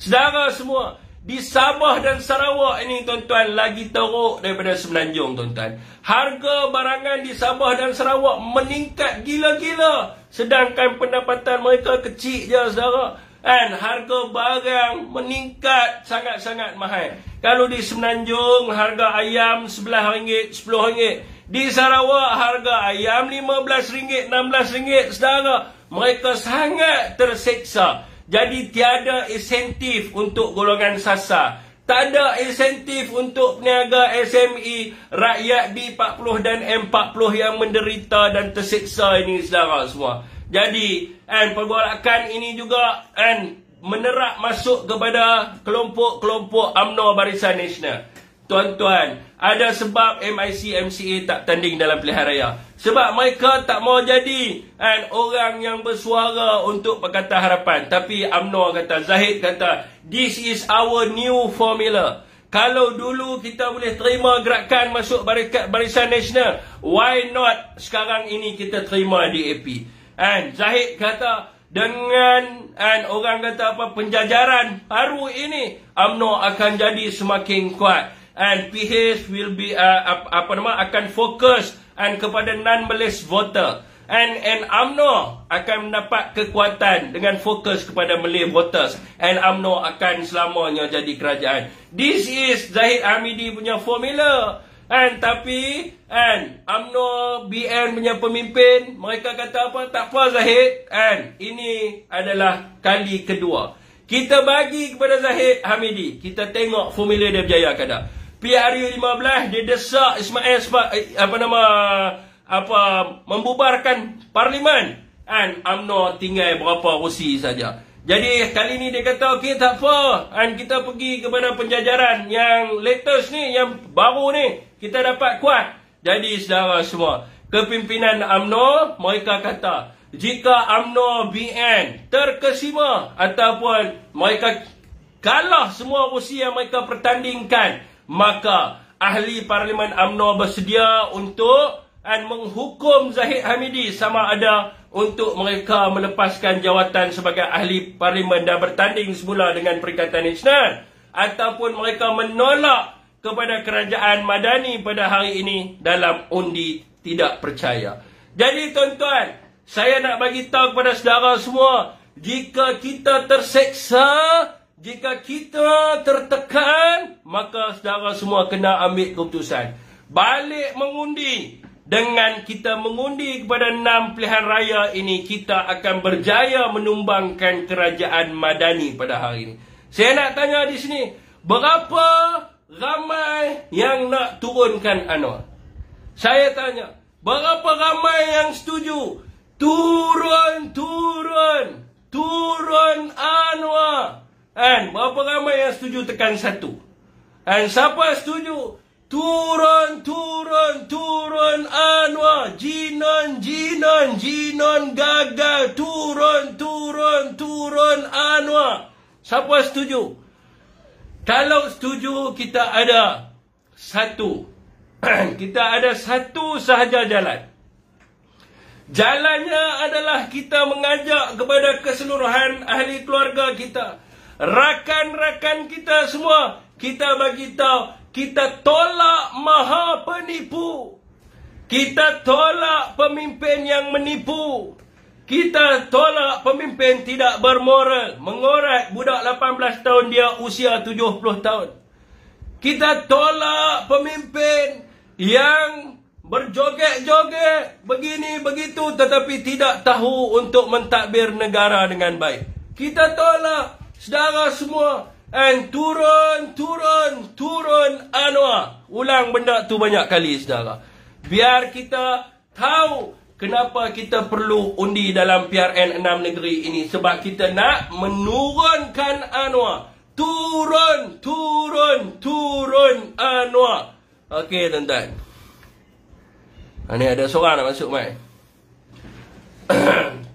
Sedara semua, di Sabah dan Sarawak ini tuan-tuan lagi teruk daripada Semenanjung tuan-tuan. Harga barangan di Sabah dan Sarawak meningkat gila-gila. Sedangkan pendapatan mereka kecil je saudara. Dan harga barang meningkat sangat-sangat mahal. Kalau di Semenanjung harga ayam RM11, RM10. Di Sarawak harga ayam RM15, RM16 saudara. mereka sangat terseksa. Jadi tiada insentif untuk golongan sasar. Tak ada insentif untuk peniaga SME, rakyat B40 dan M40 yang menderita dan terseksa ini saudara semua. Jadi, and pergolakan ini juga and menerak masuk kepada kelompok-kelompok UMNO Barisan Nasional. Tuan-tuan, ada sebab MIC MCA tak tanding dalam pilihan raya. Sebab mereka tak mau jadi kan, orang yang bersuara untuk Pakatan Harapan. Tapi UMNO kata, Zahid kata, this is our new formula. Kalau dulu kita boleh terima gerakan masuk barisan nasional, why not sekarang ini kita terima DAP? And Zahid kata, dengan and orang kata apa penjajaran baru ini, UMNO akan jadi semakin kuat and PH will be uh, apa nama akan fokus and kepada non Malaysia voter. And and AMNO akan mendapat kekuatan dengan fokus kepada Malay voters. And AMNO akan selamanya jadi kerajaan. This is Zahid Hamidi punya formula. And tapi and AMNO BN punya pemimpin mereka kata apa? Tak apa Zahid. And ini adalah kali kedua. Kita bagi kepada Zahid Hamidi. Kita tengok formula dia berjaya kadang PRU 15 dia desak Ismail sebab eh, apa nama apa membubarkan parlimen dan AMNO tinggal berapa kursi saja. Jadi kali ni dia kata okey tak apa dan kita pergi kepada penjajaran yang latest ni yang baru ni kita dapat kuat. Jadi saudara semua, kepimpinan AMNO mereka kata jika AMNO BN terkesima ataupun mereka kalah semua kursi yang mereka pertandingkan maka ahli parlimen AMNO bersedia untuk dan menghukum Zahid Hamidi sama ada untuk mereka melepaskan jawatan sebagai ahli parlimen dan bertanding semula dengan Perikatan Nasional ataupun mereka menolak kepada kerajaan Madani pada hari ini dalam undi tidak percaya. Jadi tuan-tuan, saya nak bagi tahu kepada saudara semua, jika kita terseksa, jika kita tertekan, maka saudara semua kena ambil keputusan. Balik mengundi. Dengan kita mengundi kepada enam pilihan raya ini, kita akan berjaya menumbangkan kerajaan Madani pada hari ini. Saya nak tanya di sini, berapa ramai yang nak turunkan Anwar? Saya tanya, berapa ramai yang setuju? Turun, turun, turun Anwar. Kan? Berapa ramai yang setuju tekan satu? Kan? Siapa setuju? Turun, turun, turun Anwar. Jinon, jinon, jinon gagal. Turun, turun, turun Anwar. Siapa setuju? Kalau setuju, kita ada satu. [CLEARS THROAT] kita ada satu sahaja jalan. Jalannya adalah kita mengajak kepada keseluruhan ahli keluarga kita rakan-rakan kita semua kita bagi tahu kita tolak maha penipu. Kita tolak pemimpin yang menipu. Kita tolak pemimpin tidak bermoral. Mengorat budak 18 tahun dia usia 70 tahun. Kita tolak pemimpin yang berjoget-joget begini begitu tetapi tidak tahu untuk mentadbir negara dengan baik. Kita tolak Saudara semua And turun, turun, turun Anwar. Ulang benda tu banyak kali saudara. Biar kita tahu Kenapa kita perlu undi dalam PRN 6 negeri ini. Sebab kita nak menurunkan Anwar. Turun, turun, turun Anwar. Okey tuan-tuan. Ini ada seorang nak masuk mai [CLEARS THROAT]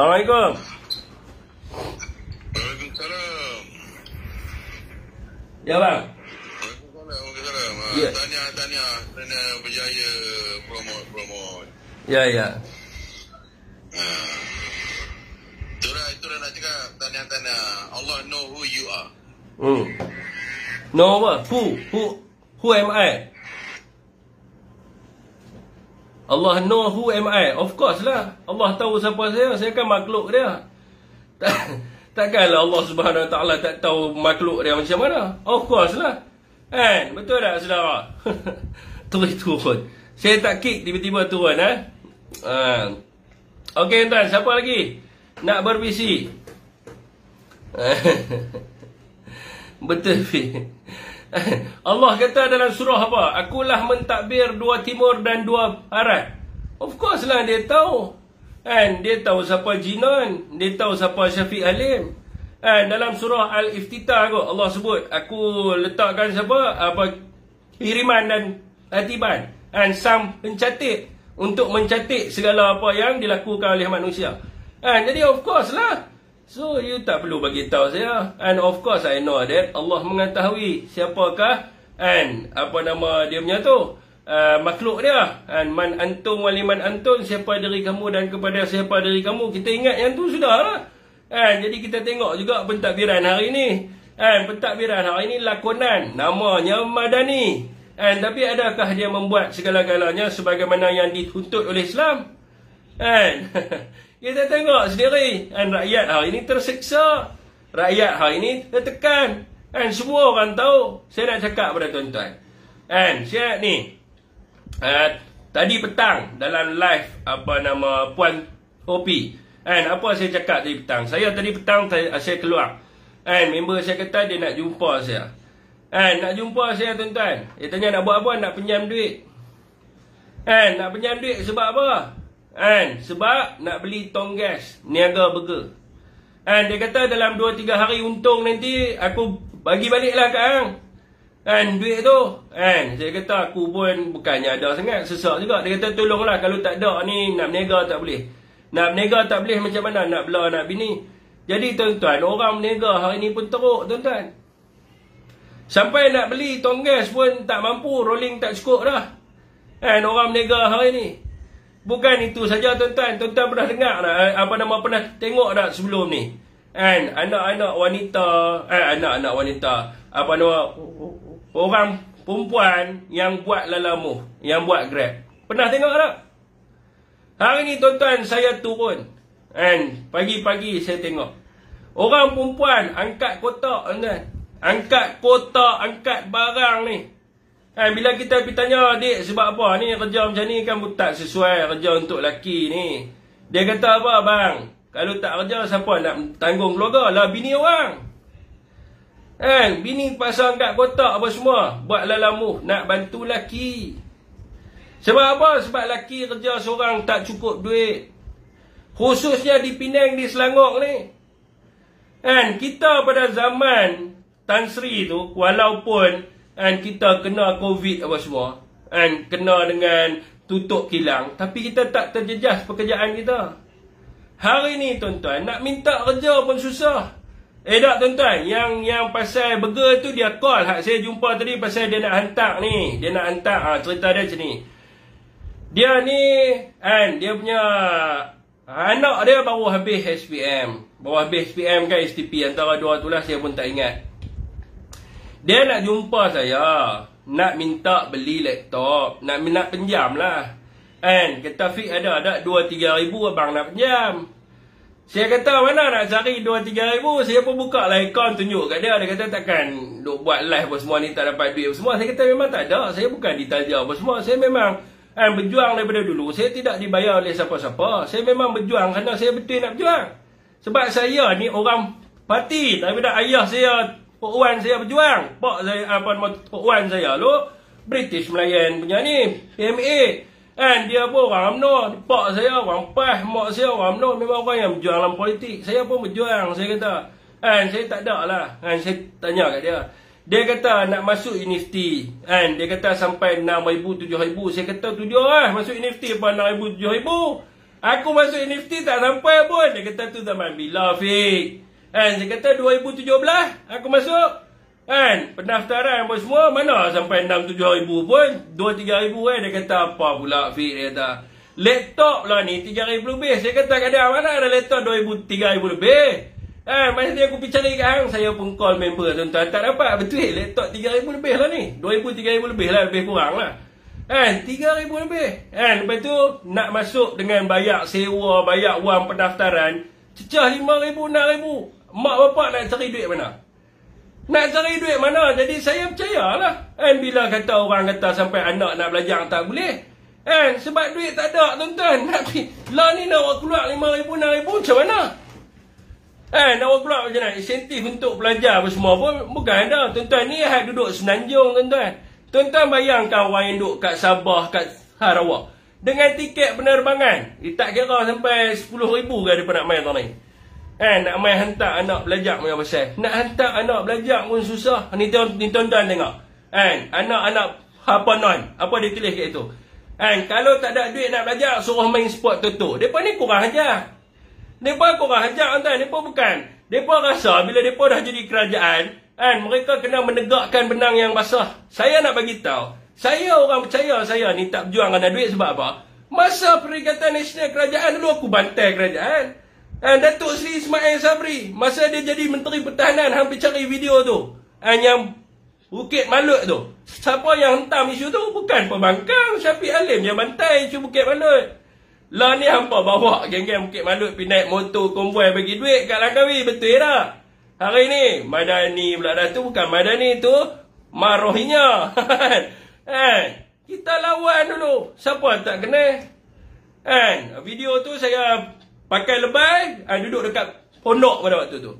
Assalamualaikum. Waalaikumsalam. Ya bang. Waalaikumsalam. Ya. Tanya, tanya, tanya berjaya promote, promote. Ya, ya. Ha. Itulah, itulah nak cakap tanya-tanya. Allah know who you are. Hmm. No apa? Who? Who? Who am I? Allah know who am I. Of course lah. Allah tahu siapa saya. Saya kan makhluk dia. Takkanlah Allah subhanahu wa ta'ala tak tahu makhluk dia macam mana. Of course lah. Kan? Betul tak saudara? [LAUGHS] Terus turun. Saya tak kick tiba-tiba turun eh. Ha. Okey tuan, siapa lagi nak berbisi? [LAUGHS] Betul Fi. [LAUGHS] Allah kata dalam surah apa? Akulah mentadbir dua timur dan dua barat. Of course lah dia tahu. Kan? Dia tahu siapa Jinan. Dia tahu siapa Syafiq Alim. Kan? Dalam surah Al-Iftitah kot Allah sebut. Aku letakkan siapa? Apa? Kiriman dan hatiban. Kan? Sam pencatik. Untuk mencatik segala apa yang dilakukan oleh manusia. Kan? Jadi of course lah. So you tak perlu bagi tahu saya. And of course I know that Allah mengetahui siapakah and apa nama dia punya tu. Uh, makhluk dia. And man antum waliman antum siapa diri kamu dan kepada siapa diri kamu. Kita ingat yang tu sudah lah. And jadi kita tengok juga pentadbiran hari ini. And pentadbiran hari ini lakonan. Namanya Madani. And tapi adakah dia membuat segala-galanya sebagaimana yang dituntut oleh Islam? And [LAUGHS] Kita tengok sendiri kan rakyat hari ini tersiksa. Rakyat hari ini tertekan. Kan semua orang tahu. Saya nak cakap pada tuan-tuan. Kan saya ni uh, tadi petang dalam live apa nama Puan Hopi. Kan apa saya cakap tadi petang? Saya tadi petang saya keluar. Kan member saya kata dia nak jumpa saya. Kan nak jumpa saya tuan-tuan. Dia tanya nak buat apa? Nak pinjam duit. Kan nak pinjam duit sebab apa? Kan? Sebab nak beli tong gas niaga burger. Kan? Dia kata dalam 2-3 hari untung nanti aku bagi baliklah kat hang. Kan? Duit tu. Kan? Saya kata aku pun bukannya ada sangat. Sesak juga. Dia kata tolonglah kalau tak ada ni nak berniaga tak boleh. Nak berniaga tak boleh macam mana? Nak belah nak bini. Jadi tuan-tuan orang berniaga hari ni pun teruk tuan-tuan. Sampai nak beli tong gas pun tak mampu. Rolling tak cukup dah. Kan? Orang berniaga hari ni. Bukan itu saja tuan-tuan. Tuan-tuan pernah dengar tak? Eh, apa nama pernah tengok tak sebelum ni? Kan? Anak-anak wanita. Eh, anak-anak wanita. Apa nama? Orang perempuan yang buat lalamu. Yang buat grab. Pernah tengok tak? Hari ni tuan-tuan saya turun. Kan? Pagi-pagi saya tengok. Orang perempuan angkat kotak tuan-tuan. Angkat kotak, angkat barang ni. Kan bila kita pergi tanya adik sebab apa ni kerja macam ni kan tak sesuai kerja untuk lelaki ni. Dia kata apa bang? Kalau tak kerja siapa nak tanggung keluarga? Lah bini orang. Kan bini pasang kat kotak apa semua. Buat lalamu nak bantu lelaki. Sebab apa? Sebab lelaki kerja seorang tak cukup duit. Khususnya di Penang di Selangor ni. Kan kita pada zaman Tan Sri tu walaupun and kita kena covid apa semua. And kena dengan tutup kilang. Tapi kita tak terjejas pekerjaan kita. Hari ni tuan-tuan nak minta kerja pun susah. Eh tak tuan-tuan? Yang yang pasal burger tu dia call. Hak saya jumpa tadi pasal dia nak hantar ni. Dia nak hantar ha, cerita dia macam ni. Dia ni and dia punya anak dia baru habis SPM baru habis SPM kan STP antara dua tu lah saya pun tak ingat dia nak jumpa saya. Nak minta beli laptop. Nak nak pinjam lah. Kan? Kata Fik ada. Ada 2-3 ribu abang nak pinjam. Saya kata mana nak cari 2-3 ribu. Saya pun buka lah account tunjuk kat dia. Dia kata takkan duk buat live apa semua ni tak dapat duit semua. Saya kata memang tak ada. Saya bukan ditaja apa semua. Saya memang kan, berjuang daripada dulu. Saya tidak dibayar oleh siapa-siapa. Saya memang berjuang kerana saya betul nak berjuang. Sebab saya ni orang parti. Daripada ayah saya Pok Wan saya berjuang. Pak saya apa nama Pok Wan saya lu British Melayan punya ni, PMA. Kan dia pun orang UMNO, pak saya orang PAS, mak saya orang UMNO, memang orang yang berjuang dalam politik. Saya pun berjuang, saya kata. Kan saya tak ada lah. Kan saya tanya kat dia. Dia kata nak masuk universiti. Kan dia kata sampai 6000 7000. Saya kata tu dia lah masuk universiti apa 6000 7000. Aku masuk universiti tak sampai pun. Dia kata tu zaman bila Fik. Kan, saya kata 2017 aku masuk. Kan, pendaftaran apa semua mana sampai 6 7 ribu pun 2 3 ribu kan dia kata apa pula Fik dia kata. Laptop lah ni 3 ribu lebih. Saya kata kat dia mana ada laptop 2 ribu 3 ribu lebih. Eh, masa dia aku pergi cari kat hang, saya pun call member tuan-tuan. Tak dapat, betul. Laptop 3 ribu lebih lah ni. 2 ribu, 3 ribu lebih lah, lebih kurang lah. Kan, 3 ribu lebih. Kan, lepas tu nak masuk dengan bayar sewa, bayar wang pendaftaran. Cecah 5 ribu, 6 ribu. Mak bapak nak cari duit mana? Nak cari duit mana? Jadi saya percayalah. Kan bila kata orang kata sampai anak nak belajar tak boleh. Kan? Sebab duit tak ada tuan-tuan. [LAUGHS] Nak. Lah ni nak keluar RM5,000, RM6,000 macam mana? Kan? Nak keluar macam mana? Insentif untuk pelajar apa semua pun bukan ada. Tuan-tuan ni hak duduk senanjung tuan-tuan. Tuan-tuan bayangkan orang yang duduk kat Sabah, kat Sarawak. Dengan tiket penerbangan. Dia tak kira sampai RM10,000 ke dia nak main tahun ni. Eh, nak main hantar anak belajar punya pasal. Nak hantar anak belajar pun susah. Ni tuan-tuan tengok. Eh, anak-anak apa non? Apa dia tulis kat itu? Kan, kalau tak ada duit nak belajar, suruh main sport toto. Mereka ni kurang ajar. Mereka kurang ajar, tuan. Mereka bukan. Mereka rasa bila mereka dah jadi kerajaan, kan, mereka kena menegakkan benang yang basah. Saya nak bagi tahu. Saya orang percaya saya ni tak berjuang kerana duit sebab apa? Masa Perikatan Nasional Kerajaan dulu aku bantai kerajaan. Kan, Datuk Seri Ismail Sabri, masa dia jadi Menteri Pertahanan, hampir cari video tu. Kan, yang Bukit Malut tu. Siapa yang hentam isu tu bukan pembangkang. Syafiq Alim yang bantai isu Bukit Malut. Lah ni hampa bawa geng-geng Bukit Malut pergi naik motor konvoi bagi duit kat Langkawi. Betul tak? Hari ni Madani pula dah tu. Bukan Madani tu. Marohinya. kan? [LAUGHS] Kita lawan dulu. Siapa tak kena? Kan? Video tu saya pakai lebay. Duduk dekat pondok pada waktu tu.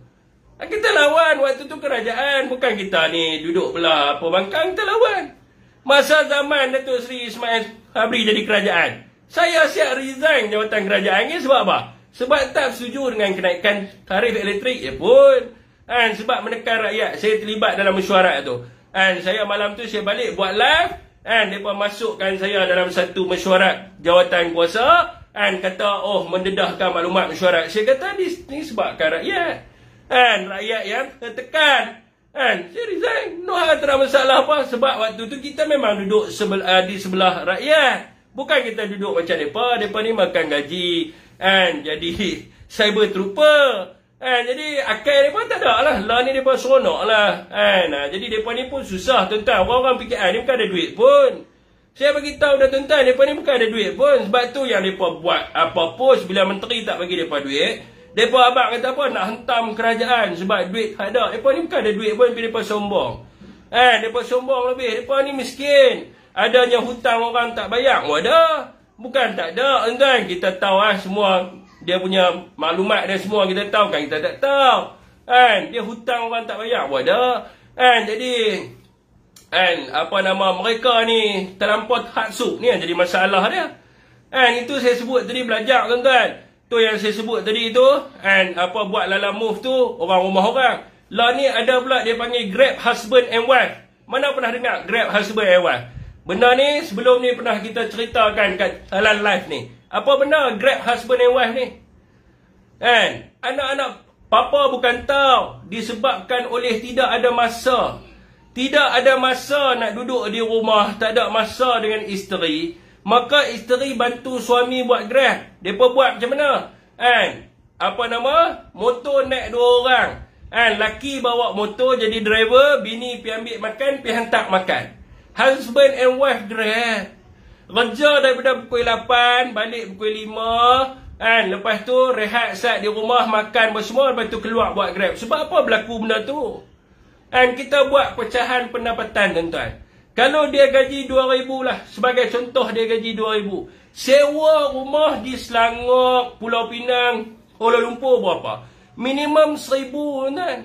Ah, kita lawan waktu tu kerajaan. Bukan kita ni duduk belah apa bangkang. Kita lawan. Masa zaman Datuk Seri Ismail Habri jadi kerajaan. Saya siap resign jawatan kerajaan ni sebab apa? Sebab tak setuju dengan kenaikan tarif elektrik. Ya pun. And sebab menekan rakyat. Saya terlibat dalam mesyuarat tu. And saya malam tu saya balik buat live. And mereka masukkan saya dalam satu mesyuarat jawatan kuasa. And kata, oh mendedahkan maklumat mesyuarat. Saya kata, ni, ni sebabkan rakyat. Kan, rakyat yang tertekan. Kan, saya resign. No ada masalah apa. Sebab waktu tu kita memang duduk sebelah, di sebelah rakyat. Bukan kita duduk macam mereka. Mereka ni makan gaji. Kan, jadi [LAUGHS] cyber trooper. Kan, jadi akal mereka tak ada lah. Lah ni mereka seronok lah. Kan, jadi mereka ni pun susah tuan-tuan. Orang-orang fikir, ah, ni bukan ada duit pun. Saya bagi tahu dah tuan-tuan, mereka ni bukan ada duit pun. Sebab tu yang mereka buat apa pun bila menteri tak bagi mereka duit. Depa abang kata apa nak hentam kerajaan sebab duit tak ada. Depa ni bukan ada duit pun tapi depa sombong. Eh, depa sombong lebih. Depa ni miskin. Adanya hutang orang tak bayar. Oh, ada. Bukan tak ada. Tuan, kita tahu ah semua dia punya maklumat dan semua kita tahu kan kita tak tahu. Kan, dia hutang orang tak bayar. Oh, ada. Kan, jadi kan apa nama mereka ni terlampau hatsuk ni yang jadi masalah dia. Kan, itu saya sebut tadi belajar tuan-tuan. Tu yang saya sebut tadi tu and apa buat lala move tu orang rumah orang. Lah ni ada pula dia panggil grab husband and wife. Mana pernah dengar grab husband and wife? Benda ni sebelum ni pernah kita ceritakan kat Halal Live ni. Apa benda grab husband and wife ni? Kan? Anak-anak papa bukan tahu disebabkan oleh tidak ada masa. Tidak ada masa nak duduk di rumah, tak ada masa dengan isteri. Maka isteri bantu suami buat grab. Mereka buat macam mana? Kan? Apa nama? Motor naik dua orang. Kan? Laki bawa motor jadi driver. Bini pergi ambil makan, pergi hantar makan. Husband and wife grab. Kerja daripada pukul 8, balik pukul 5. Kan? Lepas tu rehat saat di rumah, makan semua. Lepas tu keluar buat grab. Sebab apa berlaku benda tu? Kan? Kita buat pecahan pendapatan tuan-tuan. Kalau dia gaji 2000 lah. Sebagai contoh dia gaji 2000. Sewa rumah di Selangor, Pulau Pinang, Kuala Lumpur berapa? Minimum 1000 kan.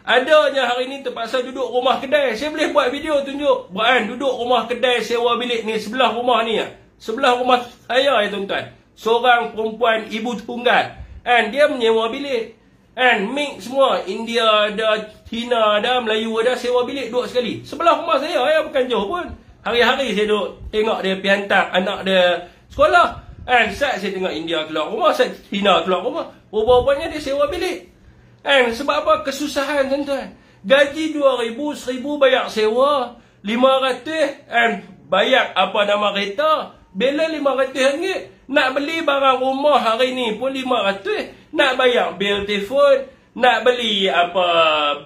Adanya hari ni terpaksa duduk rumah kedai. Saya boleh buat video tunjuk. Buat duduk rumah kedai sewa bilik ni. Sebelah rumah ni ya. Sebelah rumah saya ya tuan-tuan. Seorang perempuan ibu tunggal. And dia menyewa bilik. And mix semua. India ada, Cina ada, Melayu ada. Sewa bilik dua sekali. Sebelah rumah saya. Ya, bukan jauh pun. Hari-hari saya duduk tengok dia pergi hantar anak dia sekolah. And saat saya tengok India keluar rumah. Saat Cina keluar rumah. Rupa-rupanya dia sewa bilik. And sebab apa? Kesusahan tuan-tuan. Gaji RM2,000, RM1,000 bayar sewa. RM500 and bayar apa nama kereta. Bela RM500. Nak beli barang rumah hari ni pun RM500. Nak bayar bil telefon, nak beli apa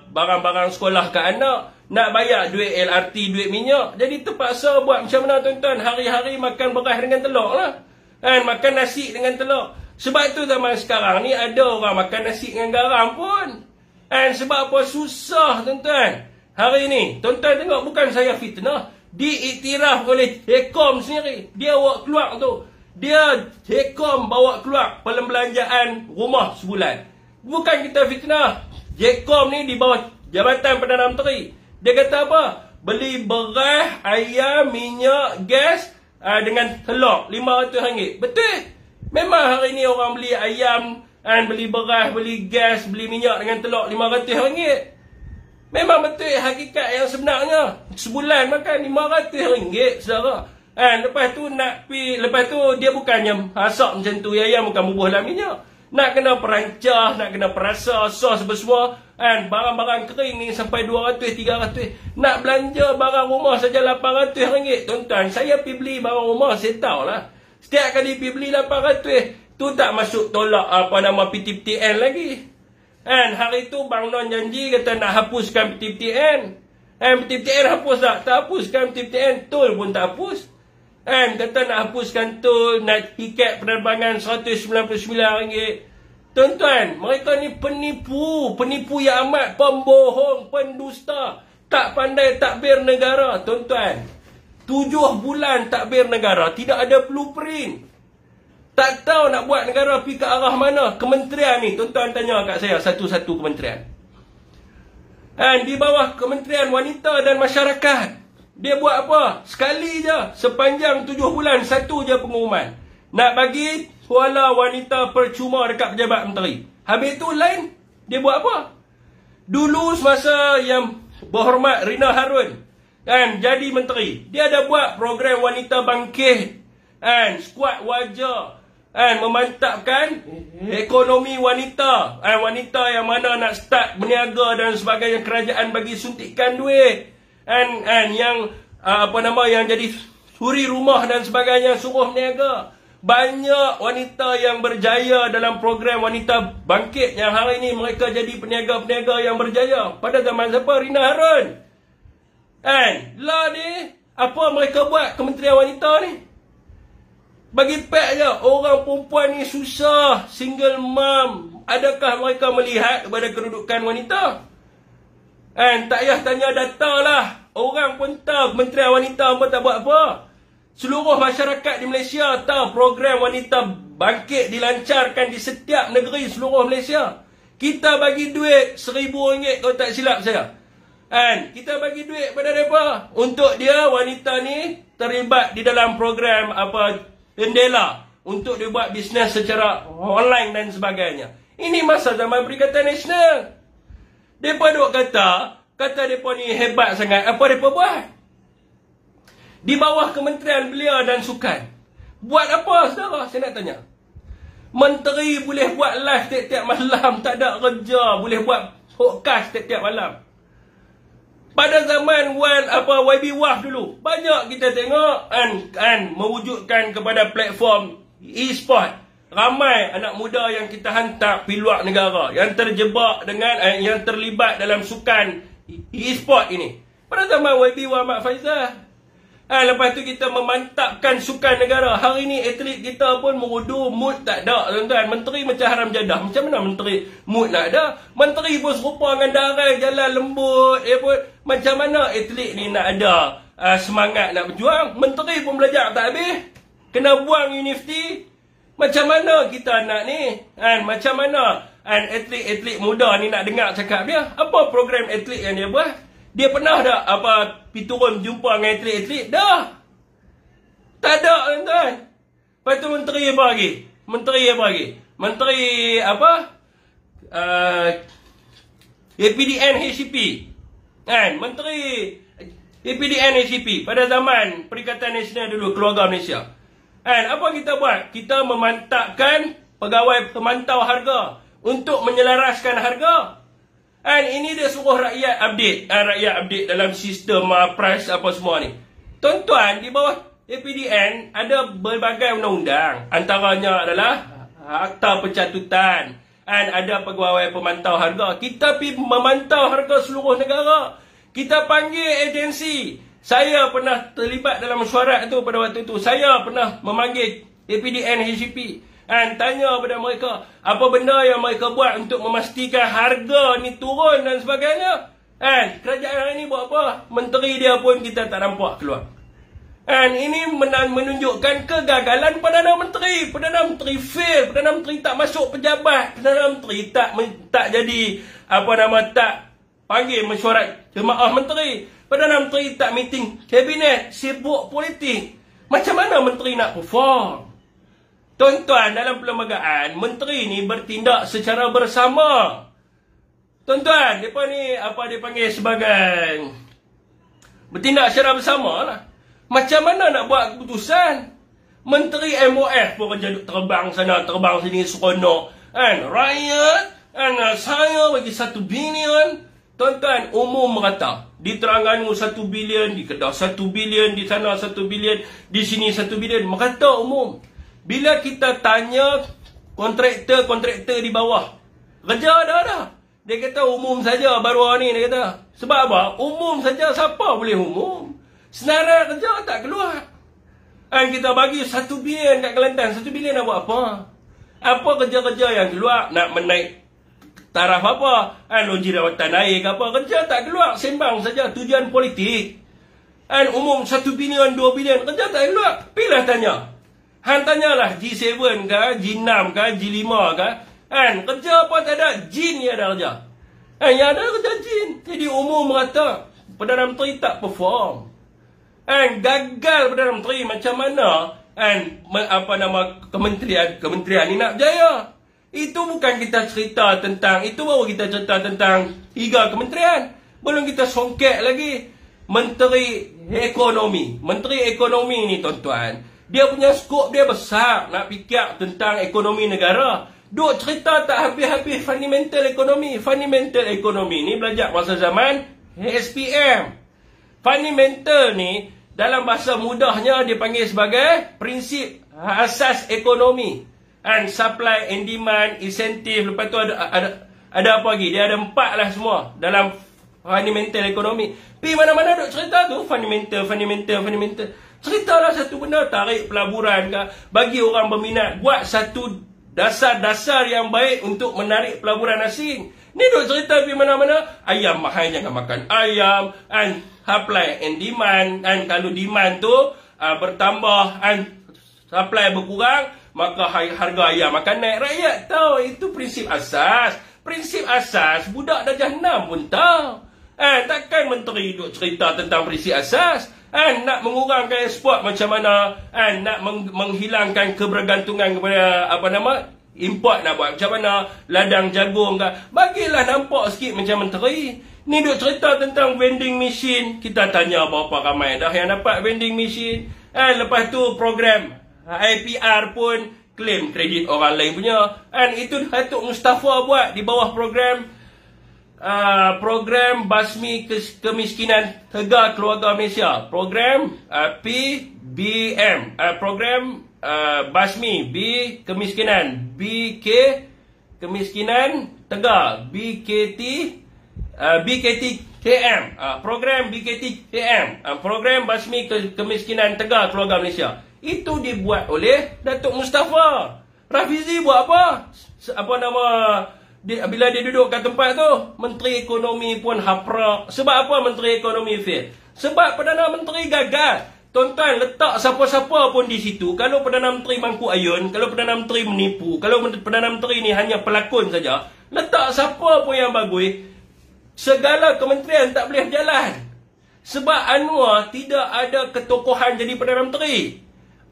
barang-barang sekolah ke anak, nak bayar duit LRT, duit minyak. Jadi terpaksa buat macam mana tuan-tuan? Hari-hari makan beras dengan telur lah. Kan? Makan nasi dengan telur. Sebab tu zaman sekarang ni ada orang makan nasi dengan garam pun. Kan? Sebab apa susah tuan-tuan? Hari ni, tuan-tuan tengok bukan saya fitnah. diiktiraf oleh Hekom sendiri. Dia bawa keluar tu. Dia Hekom bawa keluar perbelanjaan rumah sebulan. Bukan kita fitnah. Hekom ni di bawah Jabatan Perdana Menteri. Dia kata apa? Beli beras, ayam, minyak, gas uh, dengan telur RM500. Betul? Memang hari ni orang beli ayam, and beli beras, beli gas, beli minyak dengan telur RM500. Memang betul hakikat yang sebenarnya. Sebulan makan RM500 saudara. Kan lepas tu nak pi lepas tu dia bukannya masak macam tu ya yang bukan bubuh dalam minyak. Nak kena perancah, nak kena perasa, sos semua. Kan barang-barang kering ni sampai 200 300. Nak belanja barang rumah saja RM800. Tuan-tuan, saya pi beli barang rumah saya tahulah. Setiap kali pi beli RM800, tu tak masuk tolak apa nama PTPTN lagi. Kan hari tu Bang Non janji kata nak hapuskan PTPTN. Kan PTPTN hapus tak? Tak hapuskan PTPTN. Tol pun tak hapus. Kan kata nak hapuskan tol, nak tiket penerbangan RM199. Tuan-tuan, mereka ni penipu. Penipu yang amat pembohong, pendusta. Tak pandai takbir negara. Tuan-tuan, tujuh bulan takbir negara. Tidak ada blueprint. Tak tahu nak buat negara pergi ke arah mana. Kementerian ni, tuan-tuan tanya kat saya satu-satu kementerian. Dan di bawah Kementerian Wanita dan Masyarakat. Dia buat apa? Sekali je. Sepanjang tujuh bulan, satu je pengumuman. Nak bagi suala wanita percuma dekat pejabat menteri. Habis tu lain, dia buat apa? Dulu semasa yang berhormat Rina Harun kan jadi menteri, dia ada buat program wanita bangkit kan skuad wajah kan memantapkan ekonomi wanita kan wanita yang mana nak start berniaga dan sebagainya kerajaan bagi suntikan duit kan kan yang uh, apa nama yang jadi suri rumah dan sebagainya suruh berniaga banyak wanita yang berjaya dalam program wanita bangkit yang hari ini mereka jadi peniaga-peniaga yang berjaya. Pada zaman siapa? Rina Harun. Kan lah ni apa mereka buat kementerian wanita ni? Bagi pek je orang perempuan ni susah single mom. Adakah mereka melihat kepada kedudukan wanita? Kan tak payah tanya data lah. Orang pun tahu Kementerian Wanita pun tak buat apa. Seluruh masyarakat di Malaysia tahu program wanita bangkit dilancarkan di setiap negeri seluruh Malaysia. Kita bagi duit seribu ringgit kalau tak silap saya. Kan? Kita bagi duit pada mereka. Untuk dia wanita ni terlibat di dalam program apa jendela untuk dia buat bisnes secara online dan sebagainya. Ini masa zaman Perikatan Nasional. Mereka duk kata, kata mereka ni hebat sangat. Apa mereka buat? Di bawah Kementerian Belia dan Sukan. Buat apa saudara? Saya nak tanya. Menteri boleh buat live tiap-tiap malam. Tak ada kerja. Boleh buat podcast tiap-tiap malam. Pada zaman Wan apa YB Waf dulu, banyak kita tengok kan mewujudkan kepada platform e-sport. Ramai anak muda yang kita hantar pergi luar negara yang terjebak dengan eh, yang terlibat dalam sukan e-sport ini. Pada zaman YB Muhammad Faizal, Ha, lepas tu kita memantapkan sukan negara. Hari ni atlet kita pun mengudu mood tak ada tuan-tuan. Menteri macam haram jadah. Macam mana menteri mood nak ada? Menteri pun serupa dengan darai jalan lembut. Eh pun macam mana atlet ni nak ada uh, semangat nak berjuang? Menteri pun belajar tak habis. Kena buang universiti. Macam mana kita nak ni? Kan macam mana kan atlet-atlet muda ni nak dengar cakap dia? Apa program atlet yang dia buat? Dia pernah tak apa pi turun jumpa dengan atlet-atlet? Dah. Tak ada tuan-tuan. Lepas tu menteri apa lagi? Menteri apa lagi? Menteri apa? Uh, APDN HCP. Kan? Menteri APDN HCP pada zaman Perikatan Nasional dulu Keluarga Malaysia. Kan? Apa kita buat? Kita memantapkan pegawai pemantau harga untuk menyelaraskan harga And ini dia suruh rakyat update. Uh, rakyat update dalam sistem uh, price apa semua ni. Tuan-tuan, di bawah APDN ada berbagai undang-undang. Antaranya adalah Akta Pencatutan. And ada pegawai pemantau harga. Kita pergi memantau harga seluruh negara. Kita panggil agensi. Saya pernah terlibat dalam mesyuarat itu pada waktu itu. Saya pernah memanggil APDN HCP. Dan tanya kepada mereka, apa benda yang mereka buat untuk memastikan harga ni turun dan sebagainya. Kan? Kerajaan ini buat apa? Menteri dia pun kita tak nampak keluar. Kan? Ini menunjukkan kegagalan Perdana Menteri. Perdana Menteri fail. Perdana Menteri tak masuk pejabat. Perdana Menteri tak tak jadi apa nama tak panggil mesyuarat jemaah menteri. Perdana Menteri tak meeting kabinet. Sibuk politik. Macam mana menteri nak perform? Tuan-tuan dalam perlembagaan, menteri ni bertindak secara bersama. Tuan-tuan, depa ni apa dia panggil sebagai bertindak secara bersama lah. Macam mana nak buat keputusan? Menteri MOF pun kerja terbang sana, terbang sini seronok. Kan? Rakyat, kan? saya bagi satu bilion. Tuan-tuan, umum merata. Di Terengganu satu bilion, di Kedah satu bilion, di sana satu bilion, di sini satu bilion. Merata umum. Bila kita tanya kontraktor-kontraktor di bawah, kerja dah dah. Dia kata umum saja baru ni dia kata. Sebab apa? Umum saja siapa boleh umum? Senarai kerja tak keluar. Dan kita bagi satu bilion kat Kelantan. Satu bilion nak buat apa? Apa kerja-kerja yang keluar? Nak menaik taraf apa? Dan loji rawatan naik apa? Kerja tak keluar. Sembang saja tujuan politik. Dan umum satu bilion, dua bilion. Kerja tak keluar. Pilih tanya. Han tanyalah G7 ke, G6 ke, G5 ke. Kan? Kerja apa tak ada? Jin ni ada kerja. Kan? Yang ada kerja jin. Jadi umum merata. Perdana Menteri tak perform. Kan? Gagal Perdana Menteri macam mana? Kan? Apa nama kementerian kementerian ni nak berjaya. Itu bukan kita cerita tentang, itu baru kita cerita tentang tiga kementerian. Belum kita songket lagi. Menteri Ekonomi. Menteri Ekonomi ni tuan-tuan. Dia punya skop dia besar nak fikir tentang ekonomi negara. Duk cerita tak habis-habis fundamental ekonomi. Fundamental ekonomi ni belajar masa zaman SPM. Fundamental ni dalam bahasa mudahnya dipanggil sebagai prinsip asas ekonomi. And supply and demand, insentif. Lepas tu ada, ada, ada apa lagi? Dia ada empat lah semua dalam fundamental ekonomi. Pergi mana-mana duk cerita tu. Fundamental, fundamental, fundamental. Ceritalah satu benda. Tarik pelaburan ke. Bagi orang berminat. Buat satu dasar-dasar yang baik untuk menarik pelaburan asing. Ni duk cerita di mana-mana, ayam mahal jangan makan ayam, and supply and demand, and kalau demand tu uh, bertambah and supply berkurang, maka harga ayam akan naik. Rakyat tahu itu prinsip asas. Prinsip asas budak dah jahannam pun tahu. Eh, takkan menteri duk cerita tentang prinsip asas. Eh, nak mengurangkan ekspor macam mana? Eh, nak meng- menghilangkan kebergantungan kepada apa nama? Import nak buat macam mana? Ladang jagung ke? Bagilah nampak sikit macam menteri. Ni duk cerita tentang vending machine. Kita tanya berapa ramai dah yang dapat vending machine. Eh, lepas tu program IPR pun claim kredit orang lain punya. And itu Datuk Mustafa buat di bawah program uh, program basmi kemiskinan tegar keluarga Malaysia. Program uh, PBM. Uh, program uh, basmi B kemiskinan. BK kemiskinan tegar. BKT uh, BKT KM. Uh, program BKT KM. Uh, program basmi kemiskinan tegar keluarga Malaysia. Itu dibuat oleh Datuk Mustafa. Rafizi buat apa? Apa nama dia, bila dia duduk kat tempat tu, Menteri Ekonomi pun haprak. Sebab apa Menteri Ekonomi fail? Sebab Perdana Menteri gagal. Tuan-tuan, letak siapa-siapa pun di situ. Kalau Perdana Menteri mangkuk ayun, kalau Perdana Menteri menipu, kalau Perdana Menteri ni hanya pelakon saja, letak siapa pun yang bagus, segala kementerian tak boleh jalan. Sebab Anwar tidak ada ketokohan jadi Perdana Menteri.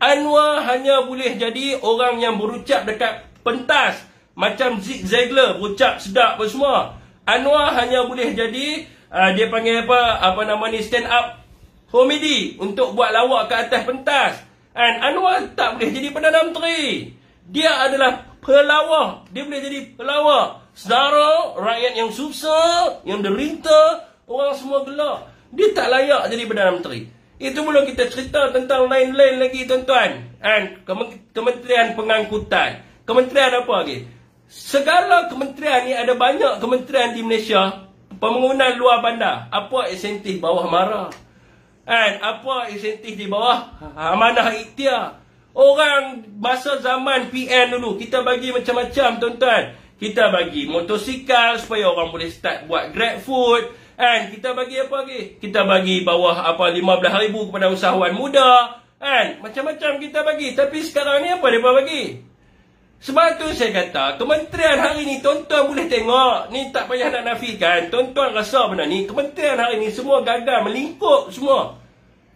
Anwar hanya boleh jadi orang yang berucap dekat pentas macam Zig Ziglar berucap sedap apa semua. Anwar hanya boleh jadi uh, dia panggil apa apa nama ni stand up comedy untuk buat lawak ke atas pentas. And Anwar tak boleh jadi Perdana Menteri. Dia adalah pelawak. Dia boleh jadi pelawak. Saudara, rakyat yang susah, yang derita, orang semua gelak. Dia tak layak jadi Perdana Menteri. Itu belum kita cerita tentang lain-lain lagi tuan-tuan. And Kementerian Pengangkutan. Kementerian apa lagi? Segala kementerian ni ada banyak kementerian di Malaysia pembangunan luar bandar. Apa insentif bawah mara? Kan? Apa insentif di bawah amanah ikhtiar? Orang masa zaman PN dulu, kita bagi macam-macam tuan-tuan. Kita bagi motosikal supaya orang boleh start buat grab food. And kita bagi apa lagi? Kita bagi bawah apa 15 ribu kepada usahawan muda. And macam-macam kita bagi. Tapi sekarang ni apa mereka bagi? Sebab tu saya kata, kementerian hari ni tuan-tuan boleh tengok. Ni tak payah nak nafikan. Tuan-tuan rasa benda ni. Kementerian hari ni semua gagal melingkup semua.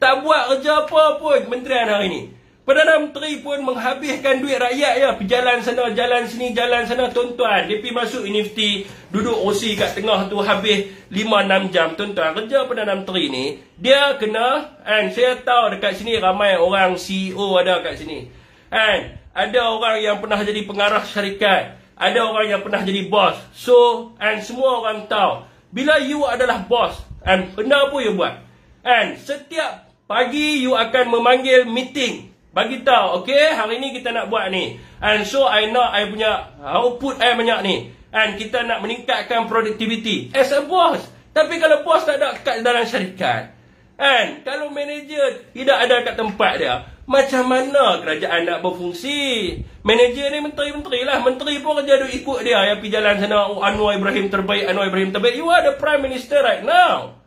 Tak buat kerja apa pun kementerian hari ni. Perdana Menteri pun menghabiskan duit rakyat ya. Pergi jalan sana, jalan sini, jalan sana tuan-tuan. Dia pergi masuk universiti, duduk OC kat tengah tu habis 5-6 jam tuan-tuan. Kerja Perdana Menteri ni, dia kena, and saya tahu dekat sini ramai orang CEO ada kat sini. And ada orang yang pernah jadi pengarah syarikat. Ada orang yang pernah jadi bos. So, and semua orang tahu. Bila you adalah bos, and benda apa you buat? And setiap pagi you akan memanggil meeting bagi tahu, okey, hari ni kita nak buat ni. And so I nak I punya output I banyak ni. And kita nak meningkatkan productivity as a boss. Tapi kalau bos tak ada kat dalam syarikat, and kalau manager tidak ada kat tempat dia, macam mana kerajaan nak berfungsi? Manager ni menteri-menteri lah. Menteri pun kerja duk ikut dia. Yang pergi jalan sana, oh, Anwar Ibrahim terbaik, Anwar Ibrahim terbaik. You are the prime minister right now.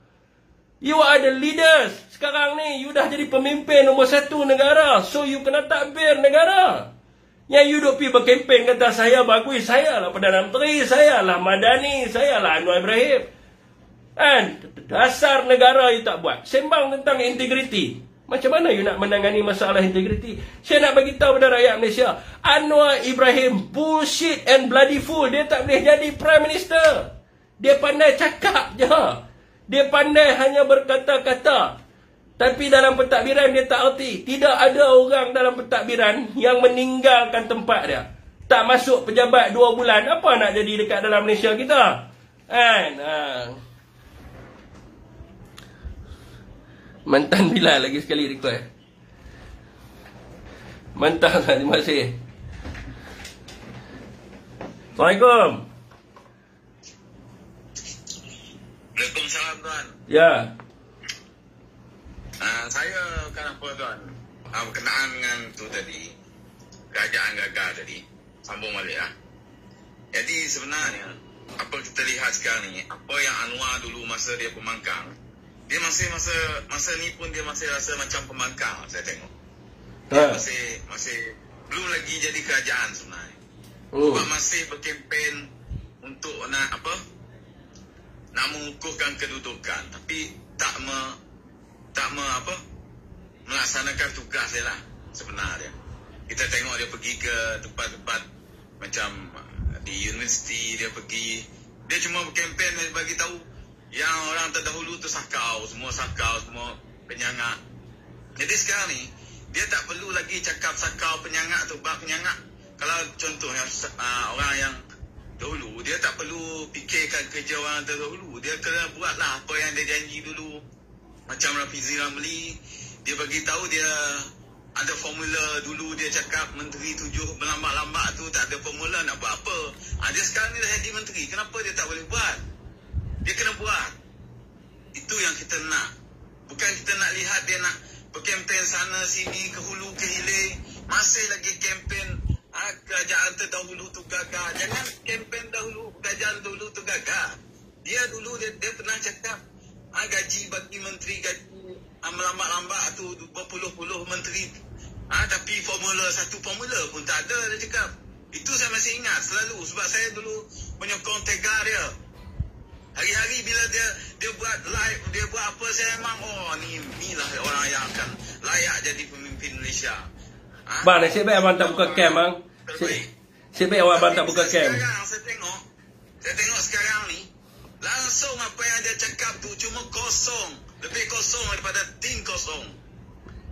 You are the leaders. Sekarang ni, you dah jadi pemimpin nombor satu negara. So, you kena takbir negara. Yang you duk pergi berkempen kata, saya bagus, saya lah Perdana Menteri, saya lah Madani, saya lah Anwar Ibrahim. And dasar negara you tak buat. Sembang tentang integriti. Macam mana you nak menangani masalah integriti? Saya nak bagi tahu pada rakyat Malaysia. Anwar Ibrahim bullshit and bloody fool. Dia tak boleh jadi Prime Minister. Dia pandai cakap je. Dia pandai hanya berkata-kata. Tapi dalam pentadbiran dia tak erti. Tidak ada orang dalam pentadbiran yang meninggalkan tempat dia. Tak masuk pejabat dua bulan. Apa nak jadi dekat dalam Malaysia kita? Kan? Ha. Mantan bila lagi sekali request. Mantan terima kasih. Assalamualaikum. Waalaikumsalam tuan. Ya. Uh, saya kenapa tuan? Uh, berkenaan dengan tu tadi. Kerajaan gagal tadi. Sambung balik lah. Jadi sebenarnya, apa kita lihat sekarang ni, apa yang Anwar dulu masa dia pemangkang, dia masih masa masa ni pun dia masih rasa macam pemangkang saya tengok. Dia Ha. masih masih belum lagi jadi kerajaan sebenarnya. Oh. Sebab masih berkempen untuk nak apa? Nak mengukuhkan kedudukan tapi tak me tak me apa? Melaksanakan tugas dia lah sebenarnya. Kita tengok dia pergi ke tempat-tempat macam uh, di universiti dia pergi dia cuma berkempen dia bagi tahu yang orang terdahulu tu sakau, semua sakau, semua penyangak. Jadi sekarang ni dia tak perlu lagi cakap sakau penyangak tu bab penyangak. Kalau contohnya uh, orang yang dahulu dia tak perlu fikirkan kerja orang terdahulu. Dia kena buatlah apa yang dia janji dulu. Macam Rafizi Ramli dia bagi tahu dia ada formula dulu dia cakap menteri tujuh melambat-lambat tu tak ada formula nak buat apa. Ha, dia sekarang ni dah jadi menteri. Kenapa dia tak boleh buat? Dia kena buat. Itu yang kita nak. Bukan kita nak lihat dia nak berkempen sana sini ke hulu ke hilir. Masih lagi kempen kerajaan terdahulu tu gagal. Jangan kempen dahulu kerajaan dahulu tu gagal. Dia dulu dia, dia pernah cakap ha, gaji bagi menteri gaji ha, melambat-lambat tu berpuluh-puluh menteri. Ha, tapi formula satu formula pun tak ada dia cakap. Itu saya masih ingat selalu sebab saya dulu menyokong tegar dia. Hari-hari bila dia dia buat live, dia buat apa saya memang oh ni ni lah orang yang akan layak jadi pemimpin Malaysia. Ha? Bang, nasib baik abang tak buka cam, bang. Terbaik. Nasib baik abang tak buka cam. Sekarang saya tengok, saya tengok sekarang ni, langsung apa yang dia cakap tu cuma kosong. Lebih kosong daripada tim kosong.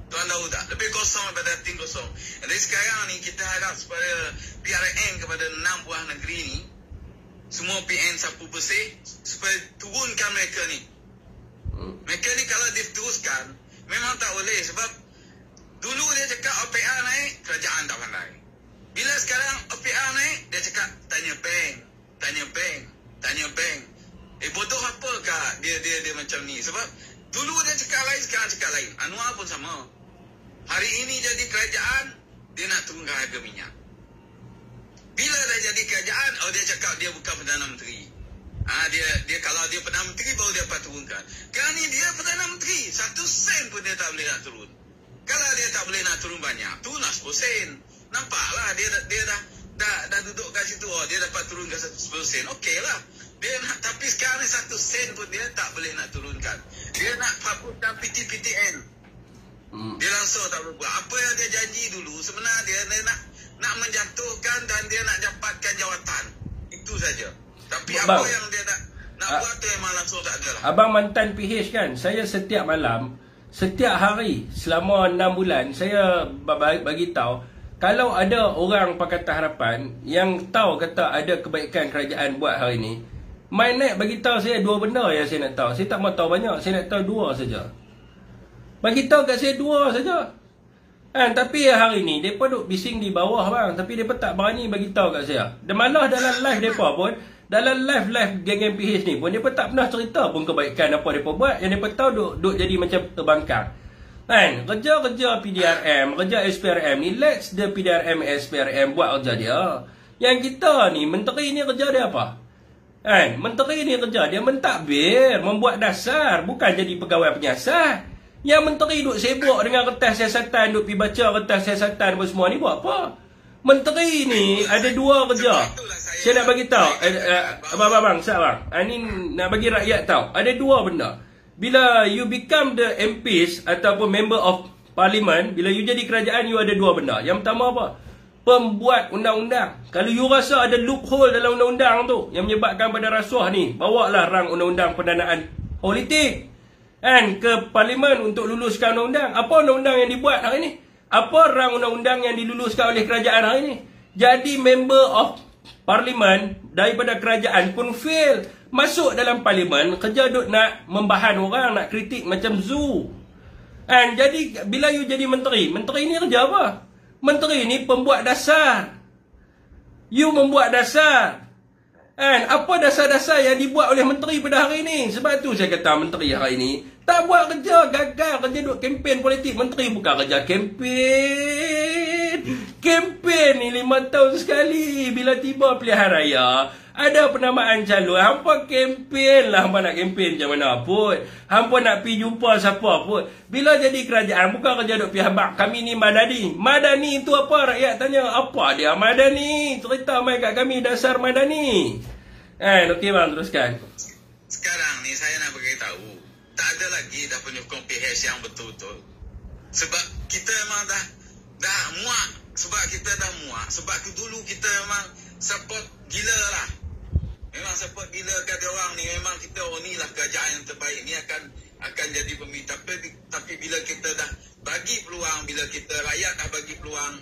Tuan tahu tak? Lebih kosong daripada tim kosong. Jadi sekarang ni kita harap supaya PRN kepada enam buah negeri ni, semua PN sapu bersih, supaya turunkan mereka ni. Mereka ni kalau diteruskan, memang tak boleh sebab dulu dia cakap OPR naik, kerajaan tak pandai. Bila sekarang OPR naik, dia cakap tanya bank, tanya bank, tanya bank. Eh bodoh apakah dia dia dia macam ni? Sebab dulu dia cakap lain, sekarang cakap lain. Anwar pun sama. Hari ini jadi kerajaan, dia nak turunkan harga minyak. Bila dah jadi kerajaan, oh dia cakap dia bukan Perdana Menteri. Ah dia dia kalau dia perdana menteri baru dia dapat turunkan. Kan ni dia perdana menteri, satu sen pun dia tak boleh nak turun. Kalau dia tak boleh nak turun banyak, turunlah 10 sen. Nampaklah dia dia dah dah dah duduk kat situ oh dia dapat turun ke 10 sen. Okeylah. Dia nak tapi sekarang ni satu sen pun dia tak boleh nak turunkan. Dia nak hapuskan PTPTN. Hmm. Dia langsung tak buat. Apa yang dia janji dulu sebenarnya dia, dia nak nak menjatuhkan dan dia nak dapatkan jawatan. Itu saja. Tapi Bang. apa yang dia nak nak Ah. buat tu memang langsung tak ada lah. Abang mantan PH kan Saya setiap malam Setiap hari Selama 6 bulan Saya ba- bagi tahu Kalau ada orang Pakatan Harapan Yang tahu kata ada kebaikan kerajaan buat hari ni Main naik bagi tahu saya dua benda yang saya nak tahu Saya tak mau tahu banyak Saya nak tahu dua saja Bagi tahu kat saya dua saja Kan, tapi hari ni depa duk bising di bawah bang, tapi depa tak berani bagi tahu kat saya. Dan malah dalam live depa pun, dalam live-live geng PH ni pun depa tak pernah cerita pun kebaikan apa depa buat. Yang depa tahu duk duk jadi macam terbangkang. Kan, kerja-kerja PDRM, kerja SPRM ni, let's the PDRM SPRM buat kerja dia. Yang kita ni, menteri ni kerja dia apa? Kan, menteri ni kerja dia mentadbir, membuat dasar, bukan jadi pegawai penyiasat. Yang menteri duk sibuk dengan kertas siasatan, duk pergi baca kertas siasatan apa semua ni buat apa? Menteri ni ada dua kerja. Saya nak bagi tahu, eh, eh, abang abang, saya bang. Ah, ni nak bagi rakyat tahu. Ada dua benda. Bila you become the MPs ataupun member of parliament, bila you jadi kerajaan you ada dua benda. Yang pertama apa? Pembuat undang-undang. Kalau you rasa ada loophole dalam undang-undang tu yang menyebabkan pada rasuah ni, bawalah rang undang-undang pendanaan politik. Kan ke parlimen untuk luluskan undang-undang. Apa undang-undang yang dibuat hari ni? Apa rang undang-undang yang diluluskan oleh kerajaan hari ni? Jadi member of parlimen daripada kerajaan pun fail. Masuk dalam parlimen kerja duk nak membahan orang, nak kritik macam zoo. Kan jadi bila you jadi menteri, menteri ni kerja apa? Menteri ni pembuat dasar. You membuat dasar. Kan? Apa dasar-dasar yang dibuat oleh menteri pada hari ini? Sebab tu saya kata menteri hari ini tak buat kerja, gagal kerja duk kempen politik. Menteri bukan kerja kempen. Kempen ni lima tahun sekali. Bila tiba pilihan raya, ada penamaan calon. Hampa kempen lah. Hampa nak kempen macam mana pun. Hampa nak pergi jumpa siapa pun. Bila jadi kerajaan, bukan kerja duk pergi habak. Kami ni Madani. Madani tu apa? Rakyat tanya, apa dia Madani? Cerita mai kat kami dasar Madani. Eh, okey bang, teruskan. Sekarang ni saya nak beritahu tak ada lagi dah penyokong PH yang betul-betul. Sebab kita memang dah dah muak. Sebab kita dah muak. Sebab dulu kita memang support gila lah. Memang support gila kata orang ni. Memang kita oh ni lah kerajaan yang terbaik. Ni akan akan jadi pemimpin. Tapi, tapi bila kita dah bagi peluang. Bila kita rakyat dah bagi peluang.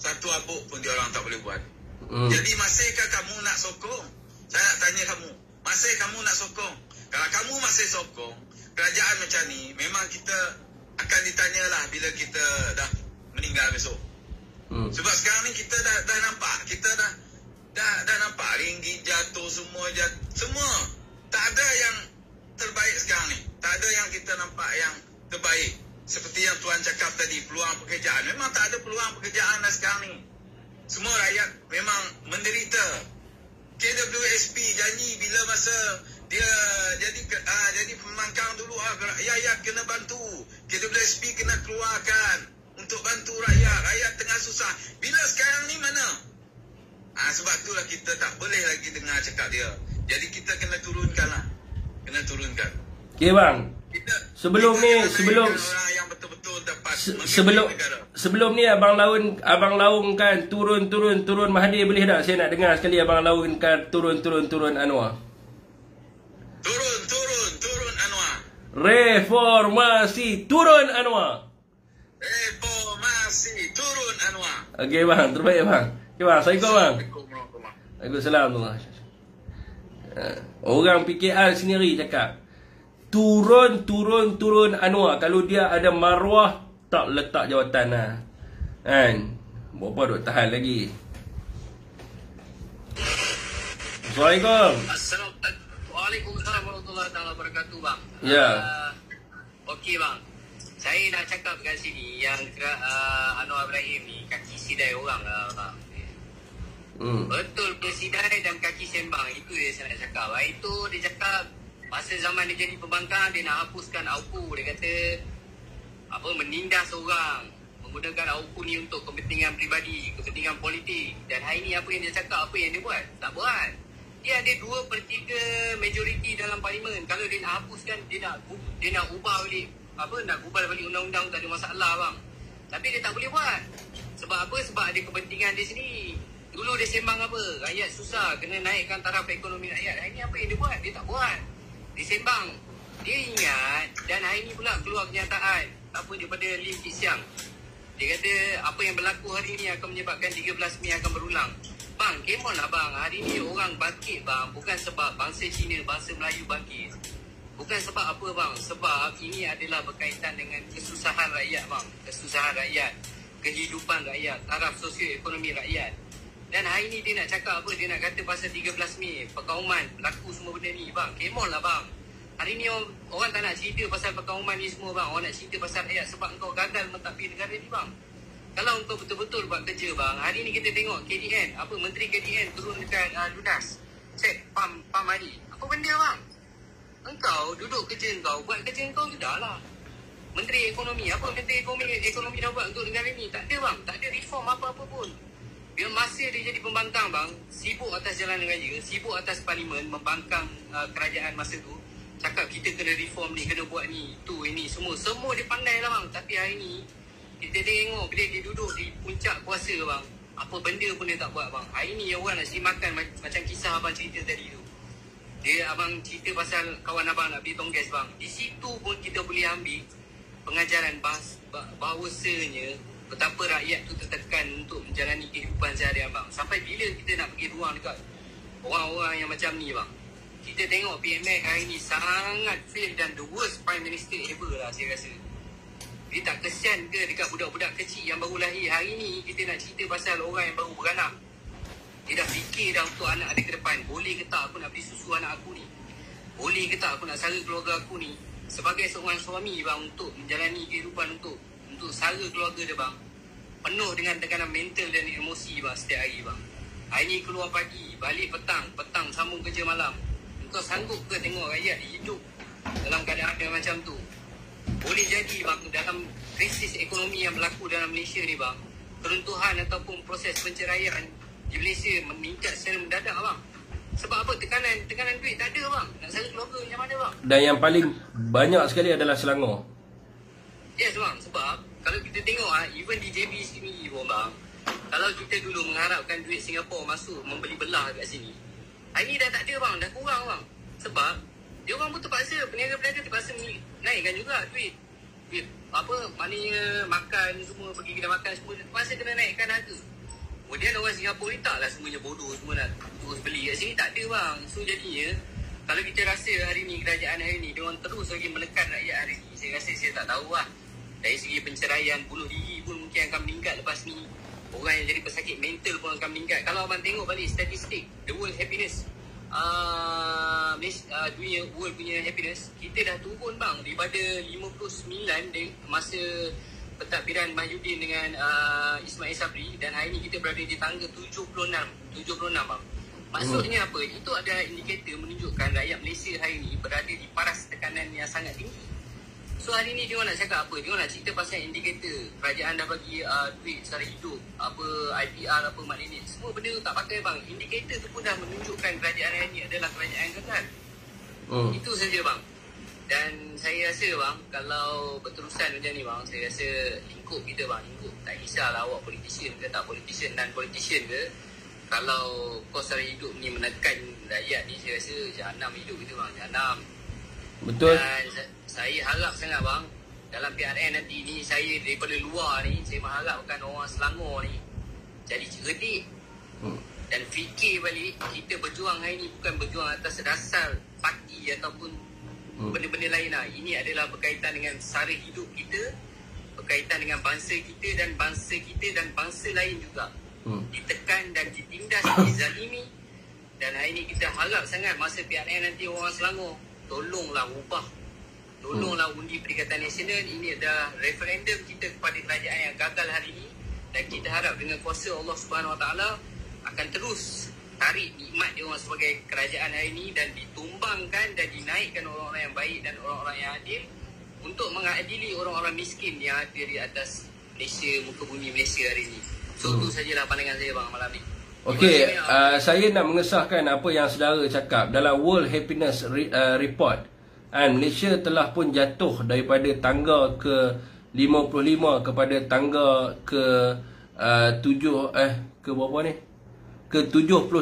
Satu abuk pun dia orang tak boleh buat. Hmm. Jadi masihkah kamu nak sokong? Saya nak tanya kamu. Masih kamu nak sokong? Kalau kamu masih sokong, kerajaan macam ni, memang kita akan ditanyalah bila kita dah meninggal besok. Hmm. Sebab sekarang ni kita dah dah nampak, kita dah dah dah nampak ringgit jatuh semua jatuh, semua. Tak ada yang terbaik sekarang ni. Tak ada yang kita nampak yang terbaik. Seperti yang tuan cakap tadi, peluang pekerjaan. Memang tak ada peluang pekerjaan dah sekarang ni. Semua rakyat memang menderita. KWSP janji bila masa dia jadi ah, jadi pembangkang dulu ah, rakyat kena bantu. KWSP kena keluarkan untuk bantu rakyat. Rakyat tengah susah. Bila sekarang ni mana? Ah, sebab itulah kita tak boleh lagi dengar cakap dia. Jadi kita kena turunkan lah. Kena turunkan. Okey bang. Kita, Sebelum kita ni, sebelum- orang yang betul-betul dapat Se- sebelum negara. sebelum ni abang laun abang laung kan turun turun turun Mahathir boleh tak saya nak dengar sekali abang laun kan turun turun turun Anwar. Turun, turun, turun Anwar. Reformasi turun Anwar. Reformasi turun Anwar. Okey bang, terbaik bang. Okey bang, Assalamualaikum bang. Assalamualaikum warahmatullahi Waalaikumsalam tu. Uh, orang PKR sendiri cakap turun turun turun Anwar kalau dia ada maruah tak letak jawatan lah. Kan? Berapa duk tahan lagi? Assalamualaikum. Assalamualaikum Waalaikumsalam warahmatullahi wabarakatuh bang. Ya. Uh, Okey bang. Saya nak cakap kat sini yang uh, Anwar Ibrahim ni kaki sidai orang lah bang. Hmm. Betul bersidai dan kaki sembang. Itu dia saya nak cakap. Ah, Itu dia cakap masa zaman dia jadi pembangkang dia nak hapuskan AUKU. Dia kata apa menindas orang menggunakan AUKU ni untuk kepentingan peribadi, kepentingan politik. Dan hari ni apa yang dia cakap, apa yang dia buat? Tak buat. Dia ada dua per tiga majoriti dalam parlimen. Kalau dia nak hapuskan, dia nak dia nak ubah balik apa nak ubah balik undang-undang tak ada masalah bang. Tapi dia tak boleh buat. Sebab apa? Sebab ada kepentingan dia sendiri. Dulu dia sembang apa? Rakyat susah, kena naikkan taraf ekonomi rakyat. Hari ni apa yang dia buat? Dia tak buat. Dia sembang. Dia ingat dan hari ni pula keluar kenyataan apa daripada Lim Kit Siang. Dia kata apa yang berlaku hari ni akan menyebabkan 13 Mei akan berulang. Bang, come on lah bang. Hari ni orang bangkit bang. Bukan sebab bangsa Cina, bangsa Melayu bangkit. Bukan sebab apa bang. Sebab ini adalah berkaitan dengan kesusahan rakyat bang. Kesusahan rakyat. Kehidupan rakyat. Taraf sosioekonomi rakyat. Dan hari ni dia nak cakap apa? Dia nak kata pasal 13 Mei. Perkauman. Berlaku semua benda ni bang. On lah bang. Hari ni orang, orang tak nak cerita pasal perkauman ni semua bang. Orang nak cerita pasal rakyat sebab kau gagal mentadbir negara ni bang. Kalau engkau betul-betul buat kerja bang, hari ni kita tengok KDN, apa Menteri KDN turun dekat uh, Lunas. Cek pam pam hari. Apa benda bang? Engkau duduk kerja engkau, buat kerja engkau sudah lah. Menteri Ekonomi, apa Menteri Ekonomi, ekonomi dah buat untuk negara ni? Tak ada bang, tak ada reform apa-apa pun. Bila masa dia jadi pembangkang bang, sibuk atas jalan raya, sibuk atas parlimen, membangkang uh, kerajaan masa tu. Cakap kita kena reform ni, kena buat ni, tu, ini, semua. Semua dia pandai lah bang. Tapi hari ni, kita tengok bila dia duduk di puncak kuasa bang. Apa benda pun dia tak buat bang. Hari ni orang nak si makan ma- macam kisah abang cerita tadi tu. Dia abang cerita pasal kawan abang nak beli tonggas bang. Di situ pun kita boleh ambil pengajaran bahas, bah- bahawasanya betapa rakyat tu tertekan untuk menjalani kehidupan seharian bang. Sampai bila kita nak pergi ruang dekat orang-orang yang macam ni bang. Kita tengok PMX hari ni sangat fail dan the worst prime minister ever lah saya rasa. Dia tak kesian ke dekat budak-budak kecil yang baru lahir Hari ni kita nak cerita pasal orang yang baru beranak Dia dah fikir dah untuk anak dia ke depan Boleh ke tak aku nak beli susu anak aku ni Boleh ke tak aku nak sara keluarga aku ni Sebagai seorang suami bang Untuk menjalani kehidupan untuk Untuk sara keluarga dia bang. Penuh dengan tekanan mental dan emosi bang Setiap hari bang. Hari ni keluar pagi Balik petang Petang sambung kerja malam. Kau sanggup ke tengok rakyat hidup Dalam keadaan yang macam tu? Boleh jadi bang dalam krisis ekonomi yang berlaku dalam Malaysia ni bang. Keruntuhan ataupun proses penceraian di Malaysia meningkat secara mendadak bang. Sebab apa? Tekanan tekanan duit tak ada bang. Nak sara keluarga macam mana bang? Dan yang paling banyak sekali adalah Selangor. yes bang. Sebab kalau kita tengok ah even di JB sini pun bang kalau kita dulu mengharapkan duit Singapura masuk membeli belah kat sini hari ni dah tak ada bang. Dah kurang bang. Sebab dia orang pun terpaksa peniaga-peniaga terpaksa naikkan juga duit. Duit apa maknanya makan semua pergi kedai makan semua terpaksa kena naikkan harga kemudian orang Singapura ni taklah semuanya bodoh semua nak terus beli kat sini tak ada bang. So jadinya kalau kita rasa hari ni kerajaan hari ni dia orang terus lagi menekan rakyat hari ni saya rasa saya tak tahu lah dari segi penceraian bunuh diri pun mungkin akan meningkat lepas ni. Orang yang jadi pesakit mental pun akan meningkat. Kalau abang tengok balik statistik the world happiness uh, uh, dunia world punya happiness kita dah turun bang daripada 59 di masa pentadbiran Mahyudin dengan uh, Ismail Sabri dan hari ni kita berada di tangga 76 76 bang. Maksudnya apa? Itu ada indikator menunjukkan rakyat Malaysia hari ni berada di paras tekanan yang sangat tinggi So hari ni dia orang nak cakap apa? Dia orang nak cerita pasal indikator. Kerajaan dah bagi uh, duit secara hidup. Apa IPR, apa mak nenek. Semua benda tu tak pakai bang. Indikator tu pun dah menunjukkan kerajaan hari ni adalah kerajaan yang gagal. Hmm. Itu saja bang. Dan saya rasa bang, kalau berterusan macam ni bang, saya rasa lingkup kita bang, lingkup. Tak kisahlah awak politician ke tak politician dan politician ke. Kalau kos secara hidup ni menekan rakyat ni, saya rasa jahanam hidup kita bang, jahanam. Betul. Dan sa- saya harap sangat bang dalam PRN nanti ni saya daripada luar ni saya mengharapkan orang Selangor ni jadi cerdik Hmm. dan fikir balik kita berjuang hari ni bukan berjuang atas dasar parti ataupun Hmm. benda-benda lain lah. Ini adalah berkaitan dengan sara hidup kita, berkaitan dengan bangsa kita dan bangsa kita dan bangsa lain juga. Hmm. Ditekan dan ditindas, dizalimi. Dan hari ni kita harap sangat masa PRN nanti orang Selangor tolonglah ubah. Tolonglah undi Perikatan Nasional. Ini adalah referendum kita kepada kerajaan yang gagal hari ini. Dan kita harap dengan kuasa Allah Subhanahu Wa Taala akan terus tarik nikmat dia orang sebagai kerajaan hari ini dan ditumbangkan dan dinaikkan orang-orang yang baik dan orang-orang yang adil untuk mengadili orang-orang miskin yang ada di atas Malaysia, muka bumi Malaysia hari ini. So, Hmm. tu sajalah pandangan saya bang malam ni. Okey, uh, saya nak mengesahkan apa yang saudara cakap dalam World Happiness Re- uh, Report. And Malaysia telah pun jatuh daripada tangga ke 55 kepada tangga ke uh, 7 eh ke berapa ni? Ke 79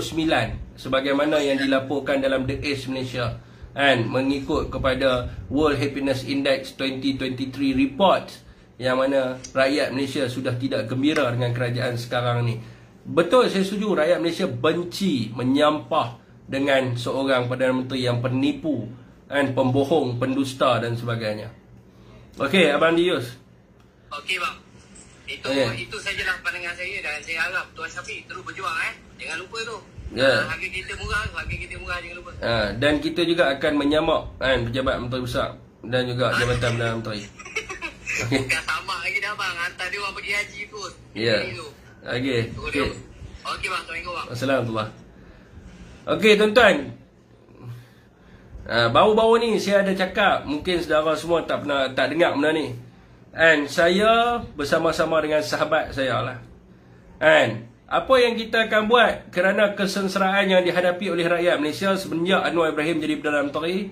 sebagaimana yang dilaporkan dalam The Age Malaysia and mengikut kepada World Happiness Index 2023 report yang mana rakyat Malaysia sudah tidak gembira dengan kerajaan sekarang ni. Betul saya setuju rakyat Malaysia benci menyampah dengan seorang Perdana Menteri yang penipu dan pembohong, pendusta dan sebagainya. Okey, Abang Dius. Okey bang. Itu Okey. itu sajalah pandangan saya dan saya harap Tuan Syafiq terus berjuang eh. Jangan lupa tu. Ya. Ah, Harga kita murah, harga kita murah jangan lupa. Ha, dan kita juga akan menyamak kan pejabat menteri besar dan juga jabatan Perdana Menteri. [LAUGHS] Okey. Bukan sama lagi dah bang. Hantar dia orang pergi haji. Ya. Tu. Okey. Okey. Okey bang, Assalamualaikum bang. Assalamualaikum. Okey tuan-tuan. Uh, baru-baru ni saya ada cakap mungkin saudara semua tak pernah tak dengar benda ni. And saya bersama-sama dengan sahabat saya lah. And apa yang kita akan buat kerana kesengsaraan yang dihadapi oleh rakyat Malaysia semenjak Anwar Ibrahim jadi Perdana Menteri.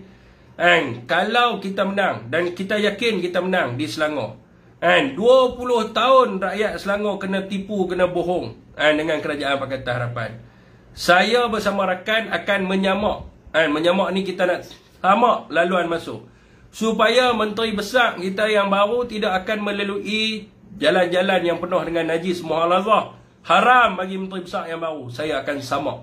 And kalau kita menang dan kita yakin kita menang di Selangor. And 20 tahun rakyat Selangor kena tipu, kena bohong and dengan kerajaan Pakatan Harapan. Saya bersama rakan akan menyamak. And menyamak ni kita nak samak laluan masuk. Supaya menteri besar kita yang baru tidak akan melalui jalan-jalan yang penuh dengan najis muhalazah. Haram bagi menteri besar yang baru. Saya akan samak.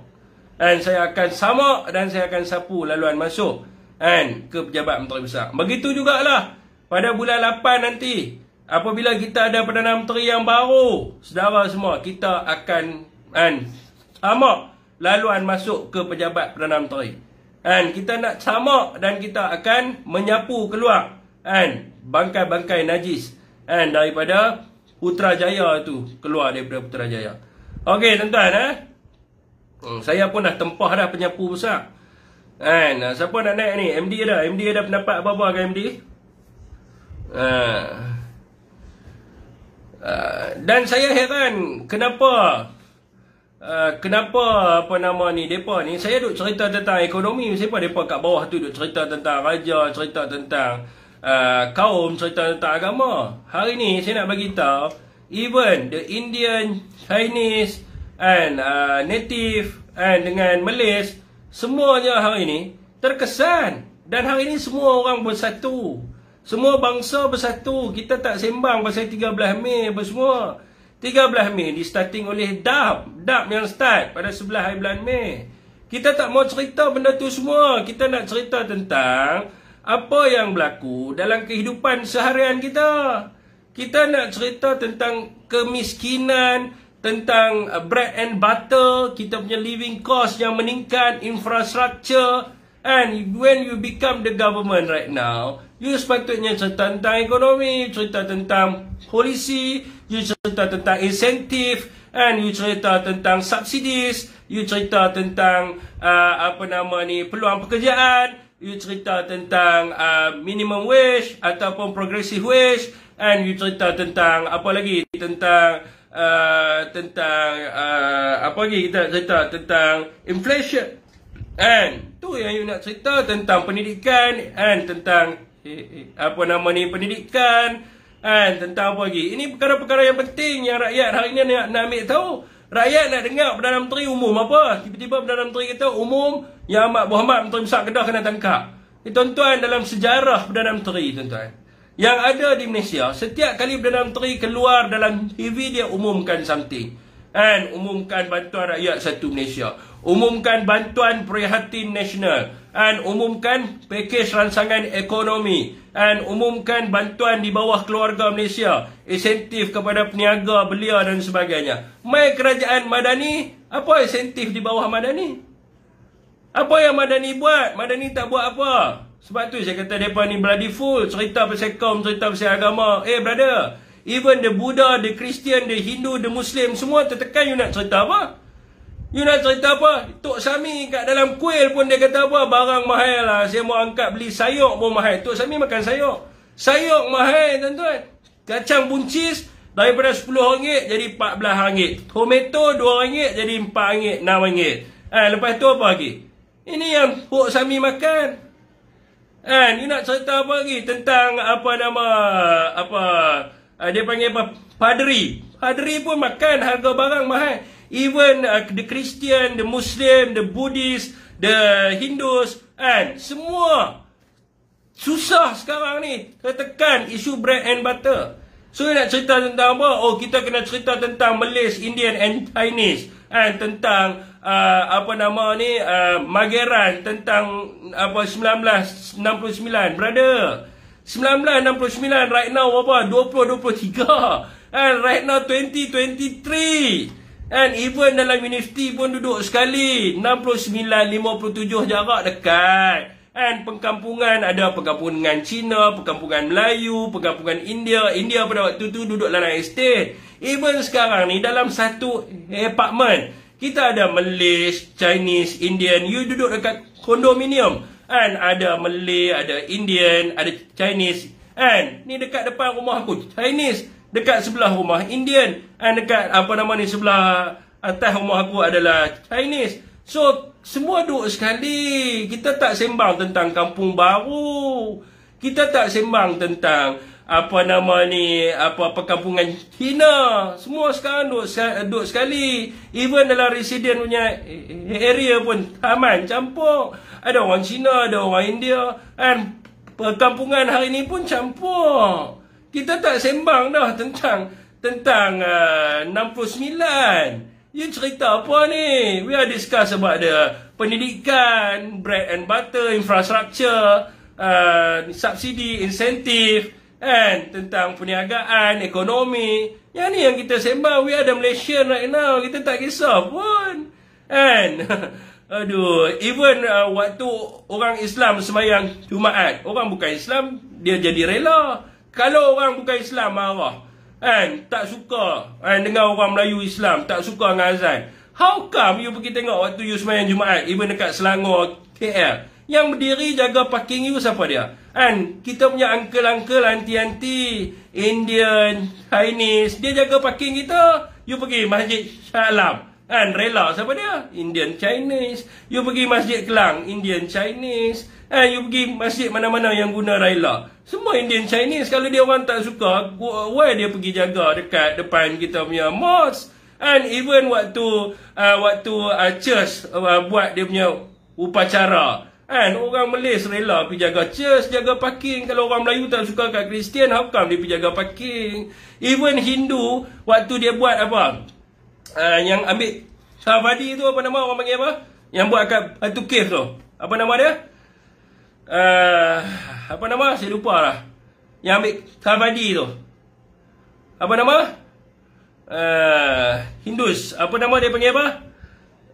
Dan saya akan samak dan saya akan sapu laluan masuk. And ke pejabat menteri besar. Begitu jugalah pada bulan 8 nanti. Apabila kita ada Perdana Menteri yang baru. Saudara semua, kita akan and, samak laluan masuk ke pejabat Perdana Menteri. And kita nak samak dan kita akan menyapu keluar and bangkai-bangkai najis and daripada Putrajaya tu keluar daripada Putrajaya. Okey tuan-tuan eh. Hmm, saya pun dah tempah dah penyapu besar. Uh, siapa nak naik ni? MD ada. MD ada pendapat apa-apa ke MD? Uh, uh, dan saya heran kenapa Uh, kenapa apa nama ni depa ni saya duk cerita tentang ekonomi siapa depa kat bawah tu duk cerita tentang raja cerita tentang uh, kaum cerita tentang agama. Hari ni saya nak bagi tahu even the Indian Chinese and uh, native and dengan Malays semuanya hari ni terkesan. Dan hari ni semua orang bersatu semua bangsa bersatu kita tak sembang pasal 13 Mei apa semua 13 Mei di starting oleh DAP. DAP yang start pada 11 hari bulan Mei. Kita tak mau cerita benda tu semua. Kita nak cerita tentang apa yang berlaku dalam kehidupan seharian kita. Kita nak cerita tentang kemiskinan, tentang uh, bread and butter, kita punya living cost yang meningkat, infrastructure. And when you become the government right now, you sepatutnya cerita tentang ekonomi, cerita tentang polisi, you cerita tentang insentif, and you cerita tentang subsidies, you cerita tentang uh, apa nama ni peluang pekerjaan, you cerita tentang uh, minimum wage ataupun progressive wage, and you cerita tentang apa lagi tentang uh, tentang uh, apa lagi kita cerita tentang inflation. And tu yang you nak cerita tentang pendidikan and tentang eh, eh, apa nama ni pendidikan and tentang apa lagi. Ini perkara-perkara yang penting yang rakyat hari ini nak, nak ambil tahu. Rakyat nak dengar Perdana Menteri umum apa? Tiba-tiba Perdana Menteri kata umum yang Ahmad Muhammad Menteri Besar Kedah kena tangkap. Eh, tuan-tuan dalam sejarah Perdana Menteri tuan-tuan. Yang ada di Malaysia, setiap kali Perdana Menteri keluar dalam TV dia umumkan something. And umumkan bantuan rakyat satu Malaysia. Umumkan bantuan prihatin nasional. And umumkan pakej ransangan ekonomi. And umumkan bantuan di bawah keluarga Malaysia. Insentif kepada peniaga, belia dan sebagainya. Mai kerajaan Madani, apa insentif di bawah Madani? Apa yang Madani buat? Madani tak buat apa? Sebab tu saya kata mereka ni bloody fool. Cerita pasal kaum, cerita pasal agama. Eh brother, even the Buddha, the Christian, the Hindu, the Muslim, semua tertekan you nak cerita apa? You nak cerita apa? Tok Sami kat dalam kuil pun dia kata apa? Barang mahal lah. Saya mau angkat beli sayur pun mahal. Tok Sami makan sayur. Sayur mahal tuan-tuan. Kacang buncis daripada RM10 jadi RM14. Tomato RM2 jadi RM4, RM6. Eh, lepas tu apa lagi? Ini yang Tok Sami makan. Eh, you nak cerita apa lagi tentang apa nama apa uh, dia panggil apa? Padri. Padri pun makan harga barang mahal. Even uh, the Christian, the Muslim, the Buddhist, the Hindus and semua. Susah sekarang ni. Tertekan isu bread and butter. So nak cerita tentang apa? Oh kita kena cerita tentang Malaysia, Indian and Chinese. And tentang uh, apa nama ni? Uh, Mageran tentang apa 1969 brother. 1969 right now apa? 2023 and right now 2023 And even dalam universiti pun duduk sekali. 69, 57 jarak dekat. And perkampungan ada perkampungan Cina, perkampungan Melayu, perkampungan India. India pada waktu tu duduk dalam estate. Even sekarang ni dalam satu apartment Kita ada Malaysia, Chinese, Indian. You duduk dekat kondominium. And ada Malay, ada Indian, ada Chinese. And ni dekat depan rumah aku Chinese dekat sebelah rumah Indian dan dekat apa nama ni sebelah atas rumah aku adalah Chinese. So semua duduk sekali. Kita tak sembang tentang kampung baru. Kita tak sembang tentang apa nama ni apa perkampungan Cina. Semua sekarang duduk, duduk sekali. Even dalam resident punya area pun aman campur. Ada orang Cina, ada orang India dan perkampungan hari ni pun campur kita tak sembang dah tentang tentang uh, 69. You cerita apa ni? We are discuss about the pendidikan, bread and butter, infrastructure, uh, subsidi, insentif, and tentang perniagaan, ekonomi. Yang ni yang kita sembang. We are the Malaysian right now. Kita tak kisah pun. And, [LAUGHS] aduh, even uh, waktu orang Islam semayang Jumaat, orang bukan Islam, dia jadi rela. Kalau orang bukan Islam marah. Kan? Tak suka. Kan? Dengan orang Melayu Islam tak suka dengan azan. How come you pergi tengok waktu you sembahyang Jumaat even dekat Selangor KL yang berdiri jaga parking you siapa dia? Kan? Kita punya uncle-uncle auntie-auntie Indian Chinese dia jaga parking kita. You pergi masjid Shalom kan? Rela siapa dia? Indian Chinese. You pergi masjid Kelang Indian Chinese Eh, you pergi masjid mana-mana yang guna Raila. Semua Indian Chinese. Kalau dia orang tak suka, why dia pergi jaga dekat depan kita punya mosque? And even waktu uh, waktu uh, church uh, buat dia punya upacara. And orang Malaysia rela pergi jaga church, jaga parking. Kalau orang Melayu tak suka kat Kristian, how come dia pergi jaga parking? Even Hindu, waktu dia buat apa? Uh, yang ambil Safadi tu apa nama orang panggil apa? Yang buat kat Batu Cave tu. Apa nama dia? Uh, apa nama? Saya lupa lah yang ambil Thabadi tu. Apa nama? Uh, Hindus. Apa nama dia panggil apa?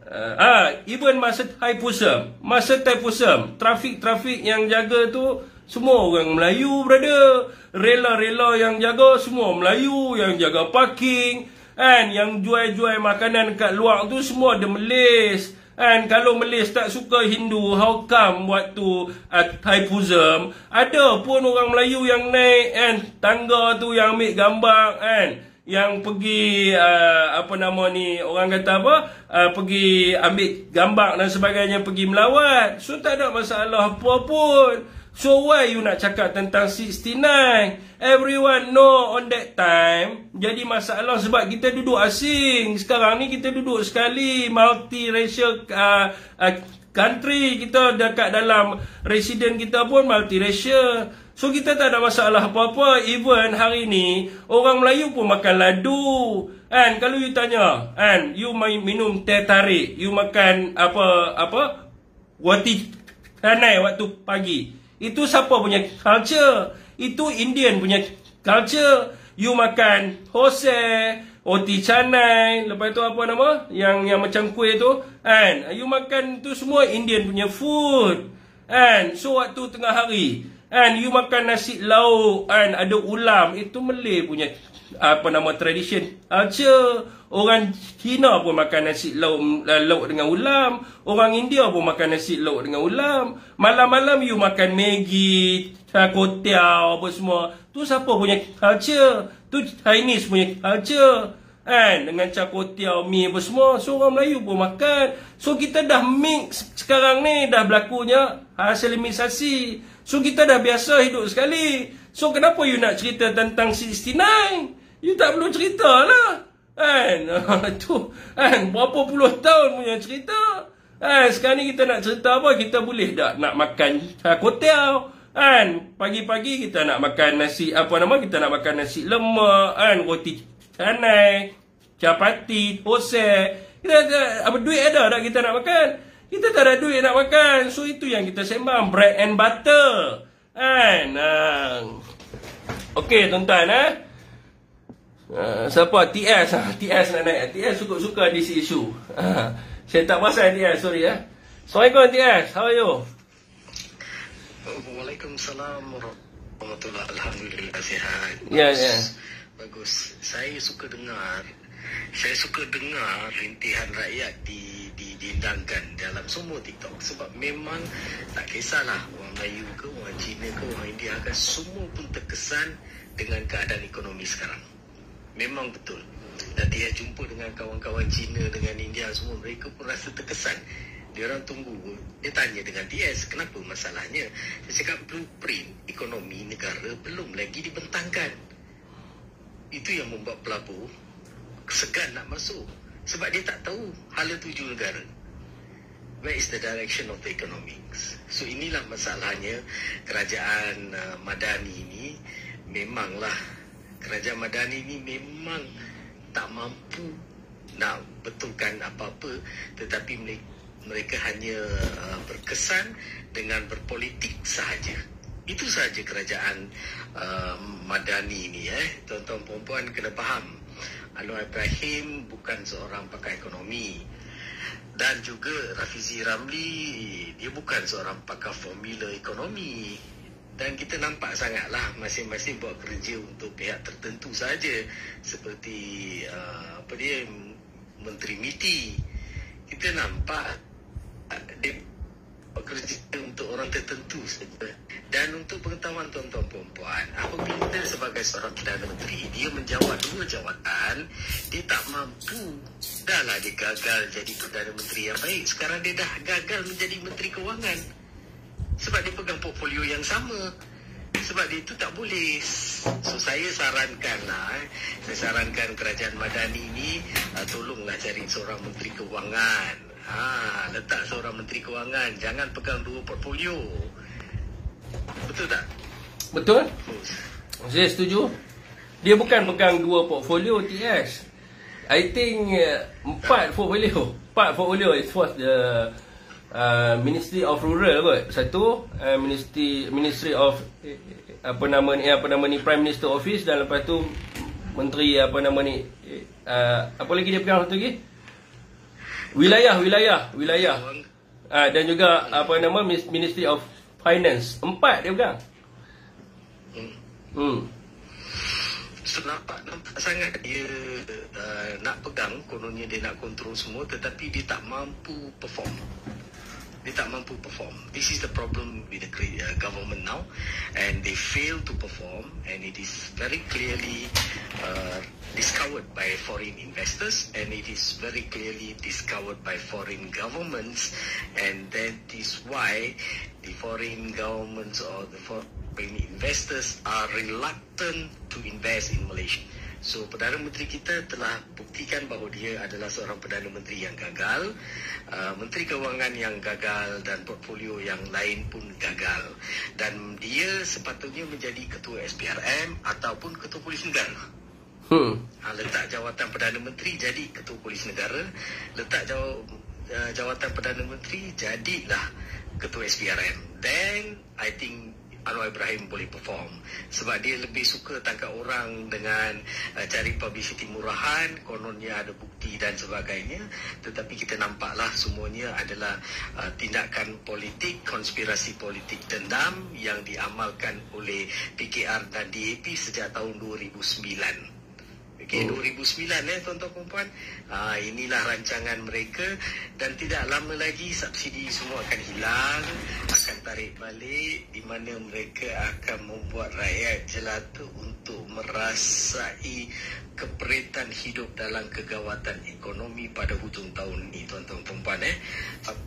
Uh, ah even masa Thaipusam masa Thaipusam trafik-trafik yang jaga tu semua orang Melayu brother. Rela-rela yang jaga semua Melayu. Yang jaga parking. Kan yang jual-jual makanan kat luar tu semua ada Malaysia And kalau Malaysia tak suka Hindu, how come waktu uh, Thaipusam, ada pun orang Melayu yang naik kan? Tangga tu yang ambil gambar kan? Yang pergi uh, apa nama ni orang kata apa? Uh, pergi ambil gambar dan sebagainya pergi melawat. So tak ada masalah apa pun So why you nak cakap tentang 69? Everyone know on that time. Jadi masalah sebab kita duduk asing. Sekarang ni kita duduk sekali multiracial uh, uh, country. Kita dekat dalam resident kita pun multiracial. So kita tak ada masalah apa-apa. Even hari ni orang Melayu pun makan ladu. And kalau you tanya, and you minum teh tarik, you makan apa apa? Wati kanai waktu pagi. Itu siapa punya culture? Itu Indian punya culture. You makan hose, roti canai, lepas tu apa nama? Yang yang macam kuih tu, kan? You makan tu semua Indian punya food. Kan? So waktu tengah hari, kan you makan nasi lauk, kan ada ulam, itu Malay punya apa nama tradition. Culture orang Cina pun makan nasi lauk lauk dengan ulam. Orang India pun makan nasi lauk dengan ulam. Malam-malam you makan Maggi chakotiao apa semua. Tu siapa punya culture tu Chinese punya culture kan? Dengan chakotiao mi apa semua. So orang Melayu pun makan. So kita dah mix sekarang ni dah berlakunya hasil mixasi so kita dah biasa hidup sekali. So kenapa you nak cerita tentang 69? You tak perlu cerita lah. Kan? [LAUGHS] tu kan berapa puluh tahun punya cerita. Kan sekarang ni kita nak cerita apa? Kita boleh tak nak makan kotel? Kan pagi-pagi kita nak makan nasi apa nama? Kita nak makan nasi lemak, kan roti canai, capati, hosek. Kita ada apa duit ada tak kita nak makan? Kita tak ada duit nak makan. So itu yang kita sembang bread and butter. Kan? Okey, tuan-tuan eh. Uh, siapa? TS ah. TS nak naik. TS suka-suka di isu. Uh, saya tak pasal TS, sorry eh. Assalamualaikum TS, how are you? Waalaikumsalam warahmatullahi Alhamdulillah sihat. Ya, yeah, ya. Yeah. Bagus. Saya suka dengar saya suka dengar rintihan rakyat di di diindangkan dalam semua TikTok sebab memang tak kisahlah orang Melayu ke orang Cina ke orang India ke semua pun terkesan dengan keadaan ekonomi sekarang. Memang betul. Nanti saya jumpa dengan kawan-kawan Cina dengan India semua mereka pun rasa terkesan. Dia orang tunggu Dia tanya dengan DS Kenapa masalahnya? Saya cakap blueprint Ekonomi negara Belum lagi dibentangkan. Itu yang membuat pelabur segan nak masuk. Sebab dia tak tahu hala tuju negara. Where is the direction of the economics? So inilah masalahnya kerajaan uh, Madani ini memanglah kerajaan Madani ini memang tak mampu nak betulkan apa-apa tetapi mereka hanya uh, berkesan dengan berpolitik sahaja. Itu sahaja kerajaan uh, Madani ini eh. Tuan-tuan puan-puan kena faham. Anwar Ibrahim bukan seorang pakar ekonomi. Dan juga Rafizi Ramli dia bukan seorang pakar formula ekonomi dan kita nampak sangatlah masing-masing buat kerja untuk pihak tertentu saja seperti uh, apa dia Menteri MITI kita nampak uh, dia buat kerja untuk orang tertentu saja dan untuk pengetahuan tuan-tuan puan-puan, apabila sebagai seorang Perdana Menteri, dia menjawab dua jawatan, dia tak mampu. Dahlah dia gagal jadi Perdana Menteri yang baik. Sekarang dia dah gagal menjadi Menteri Kewangan. Sebab dia pegang portfolio yang sama. Sebab dia itu tak boleh. So saya sarankan lah. Eh. Saya sarankan kerajaan Madani ini, uh, tolonglah cari seorang Menteri Kewangan. Ha, letak seorang Menteri Kewangan. Jangan pegang dua portfolio. Betul tak? Betul. Saya setuju. Dia bukan pegang dua portfolio TS. I think uh, empat portfolio. Empat portfolio is for the uh, Ministry of Rural kot. Satu, uh, Ministry Ministry of eh, apa nama ni apa nama ni Prime Minister Office dan lepas tu menteri apa nama ni uh, apa lagi dia pegang satu lagi? Wilayah, wilayah, wilayah. Uh, dan juga apa nama Ministry of finance. Empat dia pegang. Hmm. nampak, nampak sangat dia uh, nak pegang, kononnya dia nak kontrol semua tetapi dia tak mampu perform. Dia tak mampu perform. This is the problem with the uh, government now and they fail to perform and it is very clearly uh, discovered by foreign investors and it is very clearly discovered by foreign governments and that is why the foreign governments or the foreign investors are reluctant to invest in Malaysia. So Perdana Menteri kita telah buktikan bahawa dia adalah seorang Perdana Menteri yang gagal, uh, Menteri Kewangan yang gagal dan portfolio yang lain pun gagal. Dan dia sepatutnya menjadi Ketua SPRM ataupun Ketua Polis Negara. Hmm. Ha, letak jawatan Perdana Menteri jadi Ketua Polis Negara, letak jaw, uh, jawatan Perdana Menteri jadilah ketua SPRM then I think Anwar Ibrahim boleh perform. Sebab dia lebih suka tangkap orang dengan uh, cari publicity murahan kononnya ada bukti dan sebagainya. Tetapi kita nampaklah semuanya adalah uh, tindakan politik konspirasi politik dendam yang diamalkan oleh PKR dan DAP sejak tahun 2009 Okey, 2009 eh tuan-tuan dan puan. Ah inilah rancangan mereka dan tidak lama lagi subsidi semua akan hilang, akan tarik balik di mana mereka akan membuat rakyat jelata untuk merasai keperitan hidup dalam kegawatan ekonomi pada hujung tahun ini tuan-tuan dan puan eh.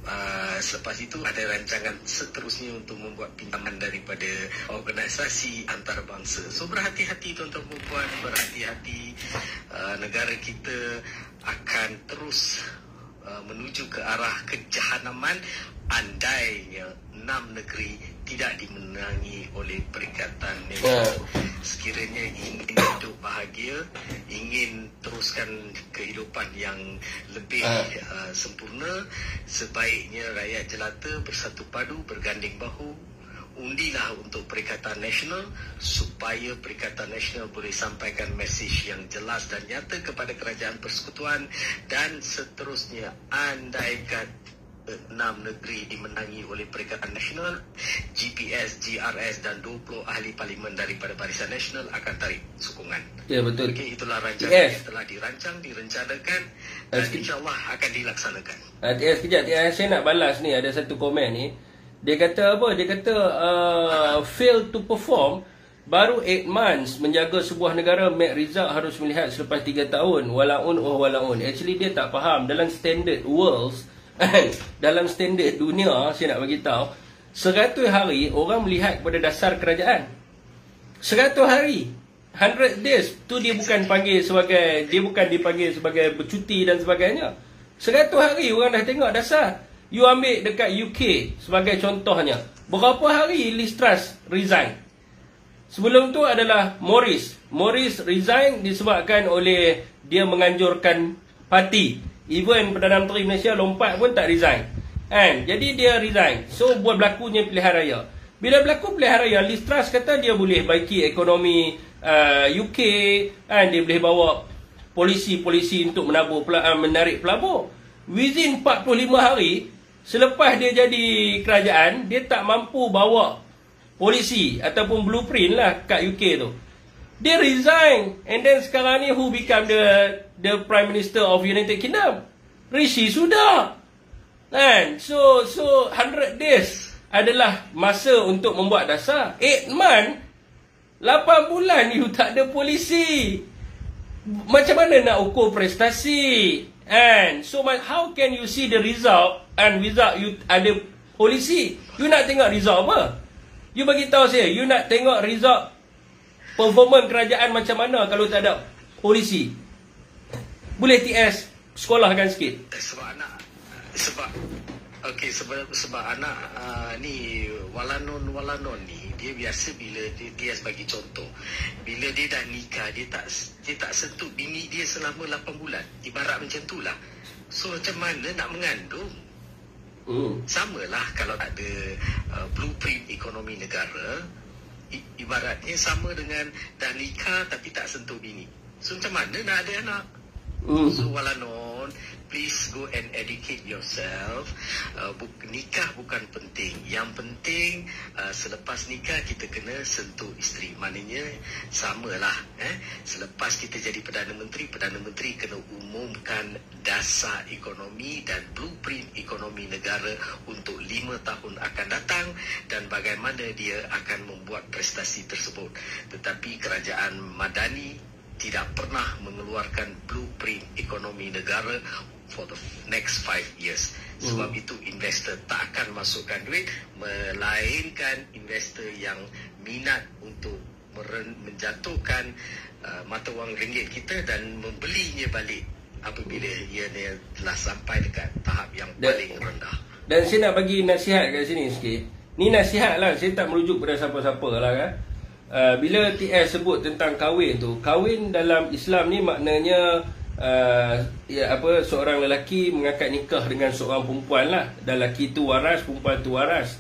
Uh, selepas itu ada rancangan seterusnya untuk membuat pinjaman daripada organisasi antarabangsa. So berhati-hati tuan-tuan dan puan, berhati-hati uh, negara kita akan terus uh, menuju ke arah kejahanaman andainya enam negeri tidak dimenangi oleh Perikatan Negara. Sekiranya ingin hidup bahagia, ingin teruskan kehidupan yang lebih Ah. uh, sempurna, sebaiknya rakyat jelata bersatu padu, berganding bahu, undilah untuk Perikatan Nasional supaya Perikatan Nasional boleh sampaikan mesej yang jelas dan nyata kepada kerajaan persekutuan dan seterusnya andaikan enam negeri dimenangi oleh Perikatan Nasional, GPS, GRS dan 20 ahli parlimen daripada Barisan Nasional akan tarik sokongan. Ya betul. Okey, itulah rancangan yang telah dirancang, direncanakan Ah, dan insyaAllah akan dilaksanakan. Uh, TS sekejap TS saya nak balas ni ada satu komen ni. Dia kata apa? Dia kata uh, fail to perform baru 8 months menjaga sebuah negara Mac Rizal harus melihat selepas 3 tahun walaun oh walaun. Actually dia tak faham dalam standard worlds [COUGHS] dalam standard dunia saya nak bagi tahu 100 hari orang melihat kepada dasar kerajaan. 100 hari 100 days tu dia bukan panggil sebagai dia bukan dipanggil sebagai bercuti dan sebagainya 100 hari orang dah tengok dasar you ambil dekat UK sebagai contohnya. Berapa hari Liz Truss resign? Sebelum tu adalah Morris. Morris resign disebabkan oleh dia menganjurkan parti. Even Perdana Menteri Malaysia lompat pun tak resign. Kan jadi dia resign. So buat berlakunya pilihan raya. Bila berlaku pilihan raya Liz Truss kata dia boleh baiki ekonomi uh, UK kan dia boleh bawa polisi-polisi untuk menabur uh, menarik pelabur. Within 45 hari selepas dia jadi kerajaan dia tak mampu bawa polisi ataupun blueprint lah kat UK tu. Dia resign. And then sekarang ni who become the the prime minister of United Kingdom? Rishi Sunak. Kan? So so 100 days adalah masa untuk membuat dasar. 8 month 8 bulan you tak ada polisi. Macam mana nak ukur prestasi and so ma- how can you see the result and without you ada polisi? You nak tengok result apa? You bagi tahu saya you nak tengok result performance kerajaan macam mana kalau tak ada polisi? Boleh TS sekolahkan sikit. Sebab anak sebab okey sebab sebab anak uh, ni walanon walanon ni dia biasa bila dia, dia bagi contoh. Bila dia dah nikah dia tak dia tak sentuh bini dia selama 8 bulan. Ibarat macam tu lah. So macam mana nak mengandung? Hmm. samalah kalau tak ada uh, blueprint ekonomi negara. I- ibaratnya sama dengan dah nikah tapi tak sentuh bini. So macam mana nak ada anak? Hmm. So Walanon, please go and educate yourself. Uh, bu- nikah bukan penting. Yang penting uh, selepas nikah kita kena sentuh isteri. Maknanya samalah. Eh? Selepas kita jadi Perdana Menteri, Perdana Menteri kena umumkan dasar ekonomi dan blueprint ekonomi negara untuk lima tahun akan datang dan bagaimana dia akan membuat prestasi tersebut. Tetapi kerajaan Madani tidak pernah mengeluarkan blueprint ekonomi negara for the next five years. Sebab Hmm. itu investor tak akan masukkan duit, melainkan investor yang minat untuk meren- menjatuhkan uh, mata wang ringgit kita dan membelinya balik apabila ia telah sampai dekat tahap yang Dan- paling rendah. Dan saya nak bagi nasihat kat sini sikit. Ni nasihat lah. Saya tak merujuk pada siapa-siapa lah kan. Uh, bila TS sebut tentang kahwin tu. Kahwin dalam Islam ni maknanya uh, ya, apa seorang lelaki mengakad nikah dengan seorang perempuan lah. Dan lelaki tu waras, perempuan tu waras.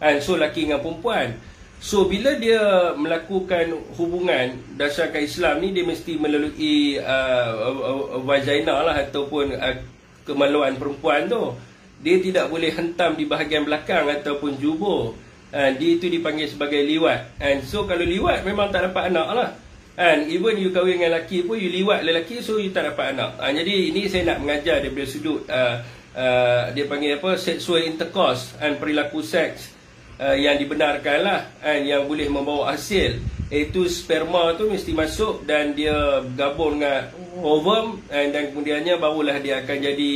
And so lelaki dengan perempuan. So bila dia melakukan hubungan dasarkan Islam ni dia mesti melalui uh, vagina lah ataupun uh, kemaluan perempuan tu. Dia tidak boleh hentam di bahagian belakang ataupun jubur. Uh, dia itu dipanggil sebagai liwat. And so kalau liwat memang tak dapat anak lah. And even you kahwin dengan lelaki pun you liwat lelaki so you tak dapat anak. Ha, jadi ini saya nak mengajar daripada sudut uh, uh, dia panggil apa sexual intercourse and perilaku seks uh, yang dibenarkan lah yang boleh membawa hasil iaitu sperma tu mesti masuk dan dia gabung dengan ovum and dan kemudiannya barulah dia akan jadi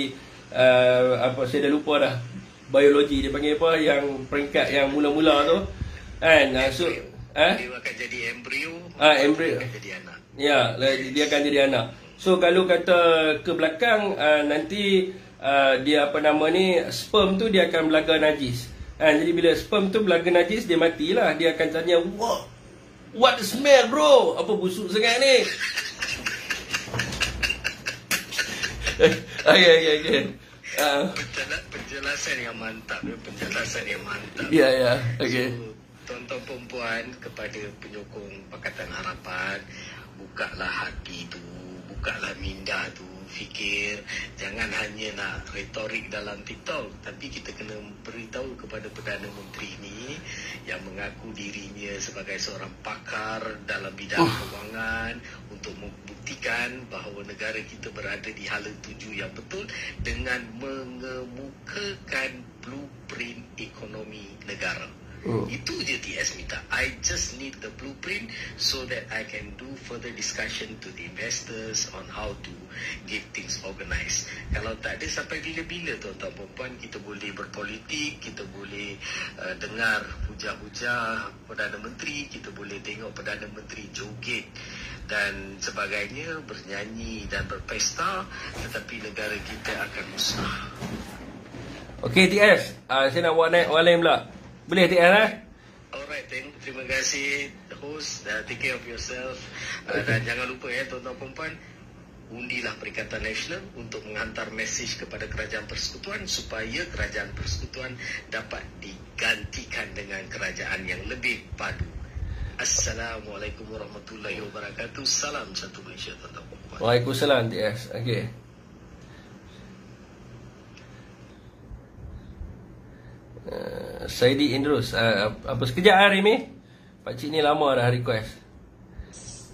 uh, apa saya dah lupa dah biologi dia panggil apa yang peringkat yang mula-mula tu and uh, so Eh? Dia akan jadi embrio. Ah, embrio. Akan jadi anak. Ya, dia akan jadi anak. So kalau kata ke belakang uh, nanti uh, dia apa nama ni sperm tu dia akan belaga najis. Uh, jadi bila sperm tu belaga najis dia matilah. Dia akan tanya, "What? What the smell, bro? Apa busuk sangat ni?" [LAUGHS] okay, okay, okay. Uh, penjelasan yang mantap, penjelasan yang mantap. Ya, yeah, ya. Yeah. Okay. So, tuan-tuan perempuan kepada penyokong Pakatan Harapan bukalah hati tu bukalah minda tu fikir jangan hanya nak retorik dalam TikTok tapi kita kena beritahu kepada Perdana Menteri ini yang mengaku dirinya sebagai seorang pakar dalam bidang kewangan untuk membuktikan bahawa negara kita berada di hala tuju yang betul dengan mengemukakan blueprint ekonomi negara. Hmm. Itu je TS minta. I just need the blueprint so that I can do further discussion to the investors on how to get things organized. Kalau tak ada sampai bila-bila tuan-tuan perempuan kita boleh berpolitik, kita boleh uh, dengar hujah-hujah Perdana Menteri, kita boleh tengok Perdana Menteri joget dan sebagainya, bernyanyi dan berpesta tetapi negara kita akan musnah. Okey TS, uh, saya nak buat naik walain pula. Boleh TR eh? Alright, terima kasih host. Uh, take care of yourself. Uh, dan jangan lupa ya, tuan-tuan perempuan, undilah Perikatan Nasional untuk menghantar mesej kepada Kerajaan Persekutuan supaya Kerajaan Persekutuan dapat digantikan dengan kerajaan yang lebih padu. Assalamualaikum warahmatullahi wabarakatuh. Salam satu Malaysia, tuan-tuan perempuan. Waalaikumsalam, TS. Okay. Uh, Saidi Indrus uh, Apa sekejap hari ni Pakcik ni lama dah request.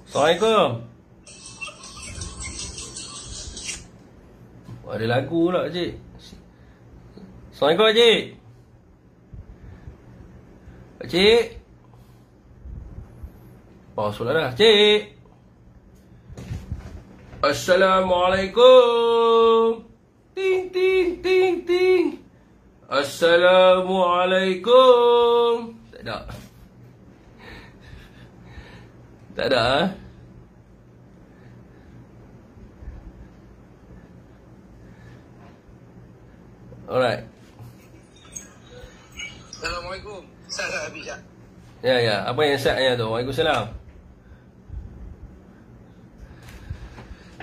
Assalamualaikum. Ada lagu pula cik. Assalamualaikum pakcik Pakcik Pause pula dah Cik. Assalamualaikum. Ting ting ting ting Assalamualaikum. Tak ada. Tak ada. Ha? Alright. Assalamualaikum. Salam habis ya. Ya ya, apa yang sahnya tu? Waalaikumsalam.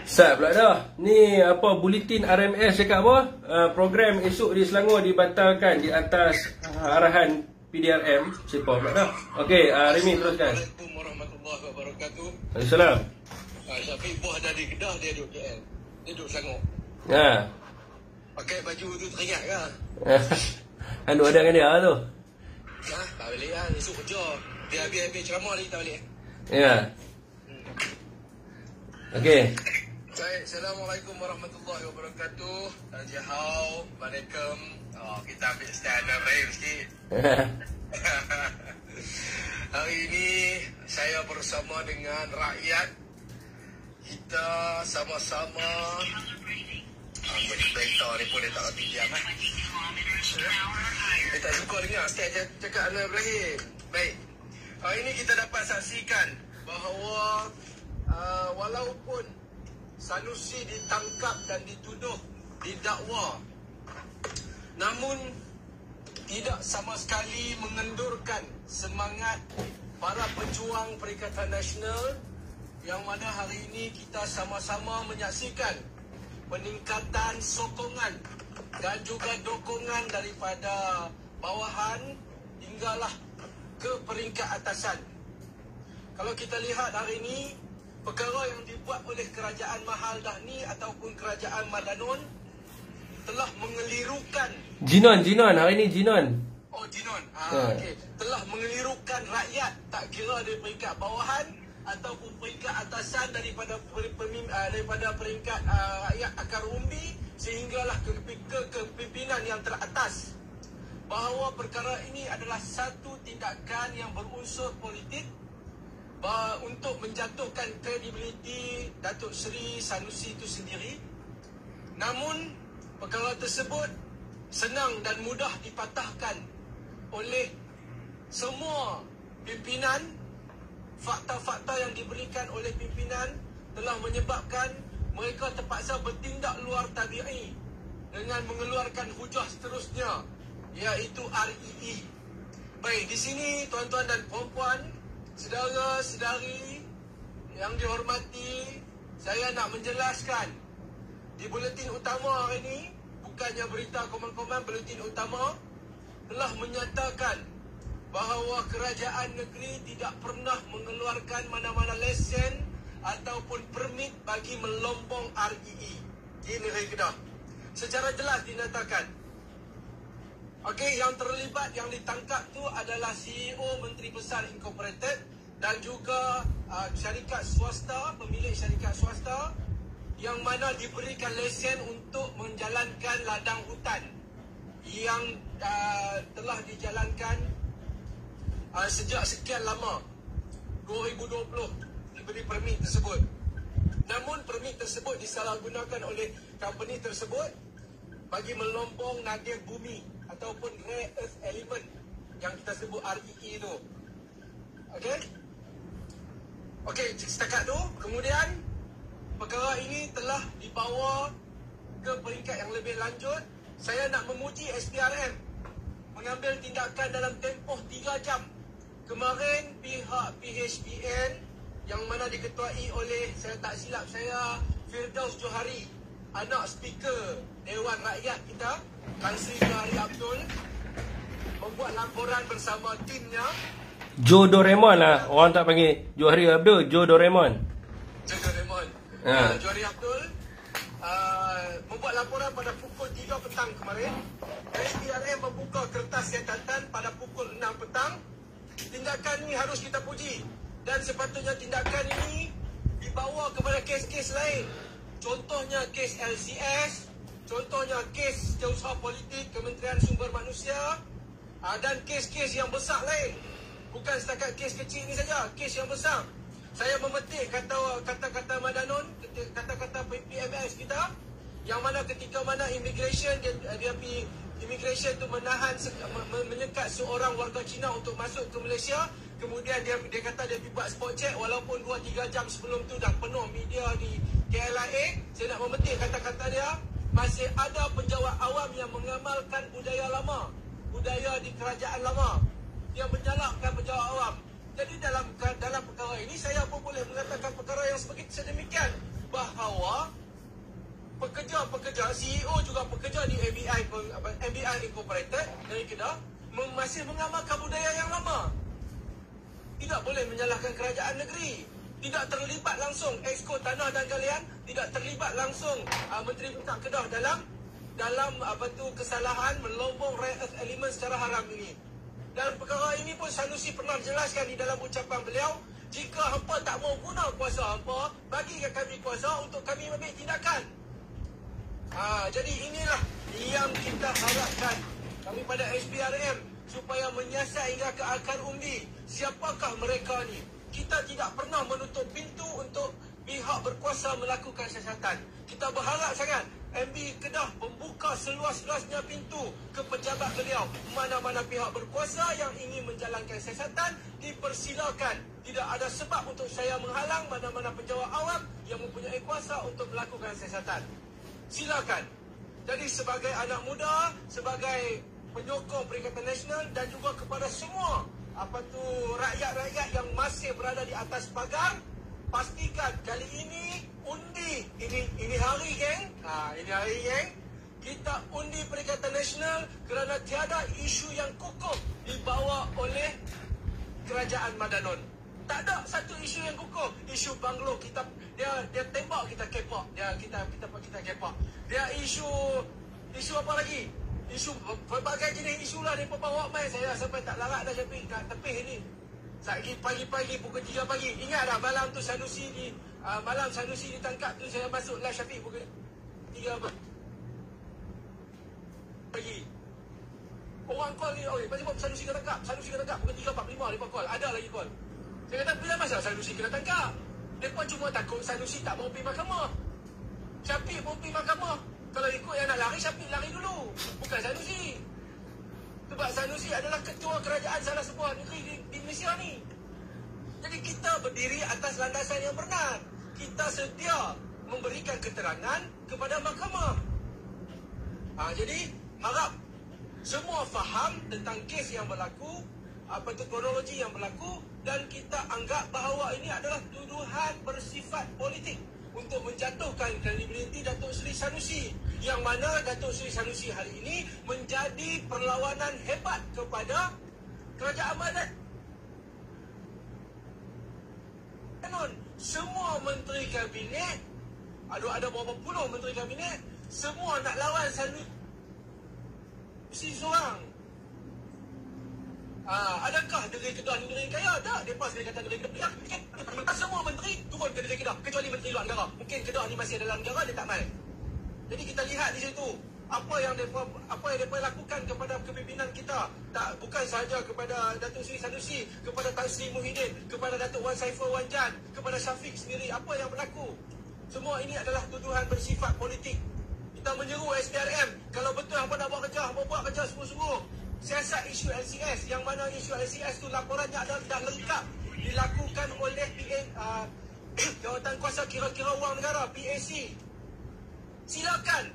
Sat pula dah. Ni apa bulletin RMS cakap apa? Uh, program esok di Selangor dibatalkan di atas uh, arahan PDRM. Siapa pula dah? Okey, uh, Remy teruskan. Assalamualaikum warahmatullahi wabarakatuh. Waalaikumsalam. Uh, Syafiq Boh ada di Kedah, dia duduk KL. Dia duduk Selangor. Ha. Pakai baju tu teringat [LAUGHS] ke? Anu ada dengan dia tu. Ha, tak boleh lah. Esok kerja. Dia habis-habis ceramah lagi tak boleh. Ya. Hmm. Okey. Baik, Assalamualaikum warahmatullahi wabarakatuh. Tajihau, Assalamualaikum. Oh, kita ambil stand up lain sikit. [LAUGHS] Hari ini saya bersama dengan rakyat. Kita sama-sama apa ni berita ni pun dia tak reti diam eh. Dia tak suka dengar sikit cakap Anwar Ibrahim. Baik. Hari ini kita dapat saksikan bahawa uh, walaupun Sanusi ditangkap dan dituduh didakwa namun tidak sama sekali mengendurkan semangat para pejuang Perikatan Nasional yang mana hari ini kita sama-sama menyaksikan peningkatan sokongan dan juga dokongan daripada bawahan hinggalah ke peringkat atasan. Kalau kita lihat hari ini perkara yang dibuat oleh kerajaan Mahal Dahni ataupun kerajaan Madanun telah mengelirukan Jinon, Jinon, hari ini Jinon. Oh, Jinon. Ha, ha. okey. Telah mengelirukan rakyat tak kira dari peringkat bawahan ataupun peringkat atasan daripada per- pemim, uh, daripada peringkat uh, rakyat akar umbi sehinggalah ke, ke kepimpinan yang teratas bahawa perkara ini adalah satu tindakan yang berunsur politik untuk menjatuhkan kredibiliti Datuk Seri Sanusi itu sendiri namun perkara tersebut senang dan mudah dipatahkan oleh semua pimpinan fakta-fakta yang diberikan oleh pimpinan telah menyebabkan mereka terpaksa bertindak luar tabi'i dengan mengeluarkan hujah seterusnya iaitu REE. Baik, di sini tuan-tuan dan puan-puan, saudara-saudari yang dihormati, saya nak menjelaskan di buletin utama hari ini bukannya berita komen-komen buletin utama telah menyatakan bahawa kerajaan negeri tidak pernah mengeluarkan mana-mana lesen ataupun permit bagi melombong REE di negeri Kedah. Secara jelas dinyatakan. Okey, yang terlibat yang ditangkap tu adalah CEO Menteri Besar Incorporated dan juga uh, syarikat swasta, pemilik syarikat swasta yang mana diberikan lesen untuk menjalankan ladang hutan yang uh, telah dijalankan uh, sejak sekian lama. 2020 diberi permit tersebut. Namun permit tersebut disalahgunakan oleh company tersebut bagi melombong nadir bumi ataupun rare earth element yang kita sebut REE tu. Okey? Okey setakat tu kemudian perkara ini telah dibawa ke peringkat yang lebih lanjut. Saya nak memuji SPRM mengambil tindakan dalam tempoh 3 jam. Kemarin pihak PHBN yang mana diketuai oleh saya tak silap saya Firdaus Johari, anak speaker Dewan Rakyat kita, Tan Sri Johari Abdul membuat laporan bersama timnya Joe Doraemon lah. Orang tak panggil Johari Abdul, Joe Doraemon. Jaga Raymond. Ha. Uh, Johari Abdul uh, membuat laporan pada pukul 3 petang kemarin. SPRM membuka kertas siasatan pada pukul 6 petang. Tindakan ini harus kita puji. Dan sepatutnya tindakan ini dibawa kepada kes-kes lain. Contohnya kes LCS, contohnya kes Setiausaha Politik Kementerian Sumber Manusia uh, dan kes-kes yang besar lain. Bukan setakat kes kecil ini saja, kes yang besar. Saya memetik kata kata-kata Madanon, kata-kata PMS kita yang mana ketika mana immigration dia dia pergi immigration tu menahan menyekat seorang warga Cina untuk masuk ke Malaysia kemudian dia dia kata dia pergi buat spot check walaupun 2 3 jam sebelum tu dah penuh media di KLIA saya nak memetik kata-kata dia masih ada penjawat awam yang mengamalkan budaya lama budaya di kerajaan lama yang menyalahkan penjawat awam jadi dalam dalam perkara ini saya pun boleh mengatakan perkara yang sebegitu sedemikian bahawa pekerja-pekerja CEO juga pekerja di MBI MBI Incorporated dari Kedah masih mengamalkan budaya yang lama. Tidak boleh menyalahkan kerajaan negeri. Tidak terlibat langsung Exco Tanah dan Galian, tidak terlibat langsung uh, Menteri Besar Kedah dalam dalam apa tu kesalahan melombong rare earth element secara haram ini. Dan perkara ini pun Sanusi pernah jelaskan di dalam ucapan beliau, jika hampa tak mau guna kuasa hampa, bagikan kami kuasa untuk kami ambil tindakan. Ha, jadi inilah yang kita harapkan kami pada SPRM supaya menyiasat hingga ke akar umbi. Siapakah mereka ni? Kita tidak pernah menutup pintu untuk pihak berkuasa melakukan siasatan. Kita berharap sangat MB Kedah membuka seluas-luasnya pintu ke pejabat beliau. Mana-mana pihak berkuasa yang ingin menjalankan siasatan dipersilakan. Tidak ada sebab untuk saya menghalang mana-mana pejabat awam yang mempunyai kuasa untuk melakukan siasatan silakan. Jadi sebagai anak muda, sebagai penyokong Perikatan Nasional dan juga kepada semua apa tu rakyat-rakyat yang masih berada di atas pagar, pastikan kali ini undi ini ini hari geng. Ha, ini hari geng. Kita undi Perikatan Nasional kerana tiada isu yang kukuh dibawa oleh kerajaan Madanon. Tak ada satu isu yang kukuh. Isu banglo kita dia dia tembak kita kepak. Dia kita kita kita kepak. Dia isu isu apa lagi? Isu pelbagai jenis isu lah dia bawa mai saya sampai tak larat dah sampai kat tepi ini. Lagi pagi-pagi pukul 3 pagi. Ingatlah malam tu Sanusi di uh, malam Sanusi ditangkap tu saya masuk live Syafiq pukul 3 pagi. Orang call ni, oi, pasal apa Sanusi kena tangkap? Sanusi kena tangkap pukul 3.45, 5 call. Ada lagi call. Saya kata, bila masa Sanusi kena tangkap? Mereka cuma takut Sanusi tak mau pergi mahkamah. Syafiq mau pergi mahkamah. Kalau ikut yang nak lari, Syafiq lari dulu. Bukan Sanusi. Sebab Sanusi adalah ketua kerajaan salah sebuah negeri di, di Malaysia ni. Jadi kita berdiri atas landasan yang benar. Kita sedia memberikan keterangan kepada mahkamah. Ha, jadi harap semua faham tentang kes yang berlaku, apa itu kronologi yang berlaku dan kita anggap bahawa ini adalah tuduhan bersifat politik untuk menjatuhkan kredibiliti Datuk Seri Sanusi yang mana Datuk Seri Sanusi hari ini menjadi perlawanan hebat kepada kerajaan Madat. Kanon, semua menteri kabinet ada ada berapa puluh menteri kabinet semua nak lawan Sanusi seorang. Ah, adakah negeri Kedah ni negeri kaya? Tak. Mereka sendiri kata negeri Kedah. Mungkin semua menteri turun ke negeri Kedah. Kecuali menteri luar negara. Mungkin Kedah ni masih dalam negara, dia tak main. Jadi kita lihat di situ. Apa yang mereka, apa yang mereka lakukan kepada kepimpinan kita. Tak Bukan sahaja kepada Datuk Seri Sanusi, kepada Tan Sri Muhyiddin, kepada Datuk Wan Saiful Wan Jan, kepada Syafiq sendiri. Apa yang berlaku? Semua ini adalah tuduhan bersifat politik. Kita menyeru SPRM. Kalau betul apa nak buat kerja, apa buat kerja sungguh-sungguh siasat isu LCS yang mana isu LCS tu laporannya adalah dah lengkap. Dilakukan oleh PA uh, [COUGHS] jawatan kuasa kira-kira wang negara PAC silakan.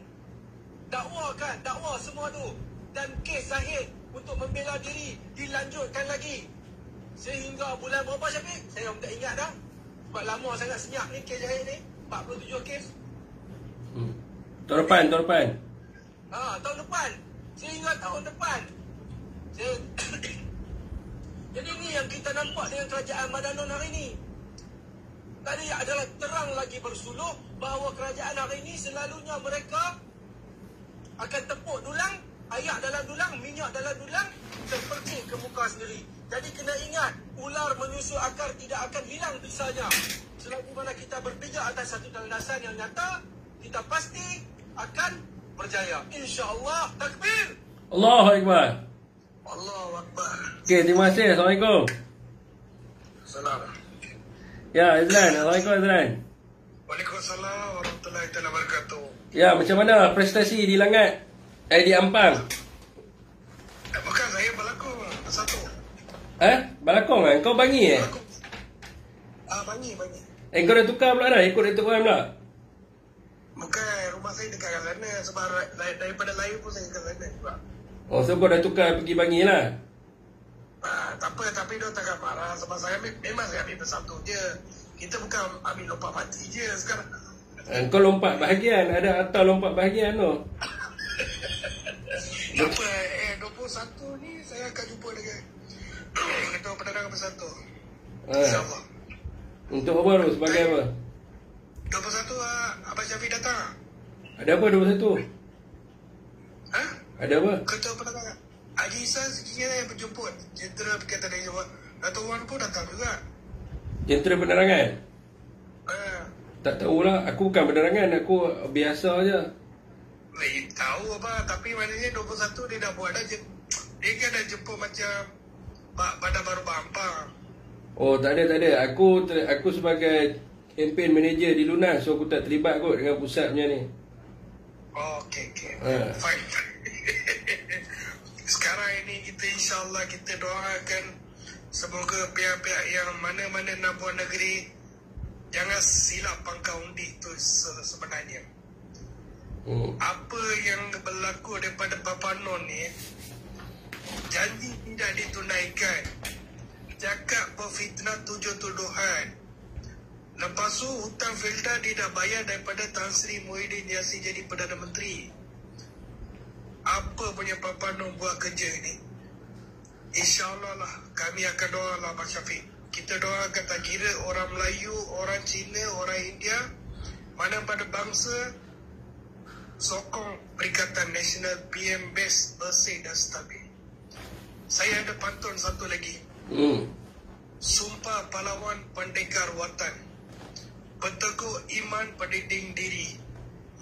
Dakwakan dakwa semua tu. Dan kes Zahid untuk membela diri dilanjutkan lagi. Sehingga bulan berapa Syafiq? Saya tak ingat dah. Sebab lama sangat senyap ni kes Zahid ni. 47 kes. Hmm. tahun depan tahun depan. Ha, tahun depan. Sehingga tahun depan [COUGHS] Jadi ini yang kita nampak dengan kerajaan Madanon hari ini. Tadi adalah terang lagi bersuluh bahawa kerajaan hari ini selalunya mereka akan tepuk dulang, ayak dalam dulang, minyak dalam dulang, seperti ke muka sendiri. Jadi kena ingat, ular menyusul akar tidak akan hilang pisahnya. Selagi mana kita berpijak atas satu landasan yang nyata, kita pasti akan berjaya. InsyaAllah, takbir! Allahu Akbar! Allah Akbar. Okey, terima kasih. Assalamualaikum. Salam. Ya, Izlan. Assalamualaikum, Izlan. Waalaikumsalam warahmatullahi wabarakatuh. Ya, macam mana prestasi di Langat? Eh, di Ampang? Eh, bukan, saya berlakon satu. Eh? Balakong kan? Kau bangi eh? Ah, bangi, bangi. Eh, kau dah tukar pula dah? Ikut Datuk Wan pula? Bukan, rumah saya dekat kat sana. Sebab daripada lahir pun saya kat sana juga. Oh, so kau dah tukar pergi bangi lah? Ah, tak apa, tapi dia takkan marah sebab saya memang saya ambil bersatu je. Kita bukan ambil lompat mati je sekarang. Eh, kau lompat bahagian. Ada atau lompat bahagian tu? [LAUGHS] Tak apa, eh 21 ni saya akan jumpa dengan [COUGHS] Ketua Penerangan Bersatu. InsyaAllah. untuk apa tu? Sebagai apa? 21 ah, Abang Syafiq datang. Ada apa 21? Ha? Ada apa? Ketua Penerangan. Haji Isan sekiranya yang berjemput. Jentera Perikatan Daya Jawab. Dato' Wan pun datang juga. Jentera penerangan? Ah. Tak tahulah. Aku bukan penerangan. Aku biasa je. Eh, tahu apa tapi maknanya 21 dia dah buat dah jem- dia kan dah jemput macam ba- badan baru bampang. Oh, tak ada, tak ada. Aku ter- aku sebagai campaign manager di Lunas. So, aku tak terlibat kot dengan pusat punya ni. Oh, okey okey. Ah. Fine. [LAUGHS] Sekarang ini kita insyaAllah kita doakan semoga pihak-pihak yang mana-mana nak buat negeri jangan silap pangkal undi tu se- sebenarnya. Hmm. apa yang berlaku daripada Papa Non ni janji tidak ditunaikan cakap berfitnah tujuh tuduhan lepas tu hutang Felda dia dah bayar daripada Tan Sri Muhyiddin Yassin jadi Perdana Menteri apa punya Papa Non buat kerja ni InsyaAllah lah kami akan doa lah Abang Syafiq kita doakan tak kira orang Melayu, orang Cina, orang India mana pada bangsa sokong Perikatan Nasional PM Best bersih dan stabil. Saya ada pantun satu lagi. Hmm. Sumpah pahlawan pendekar watan Berteguh iman pendiding diri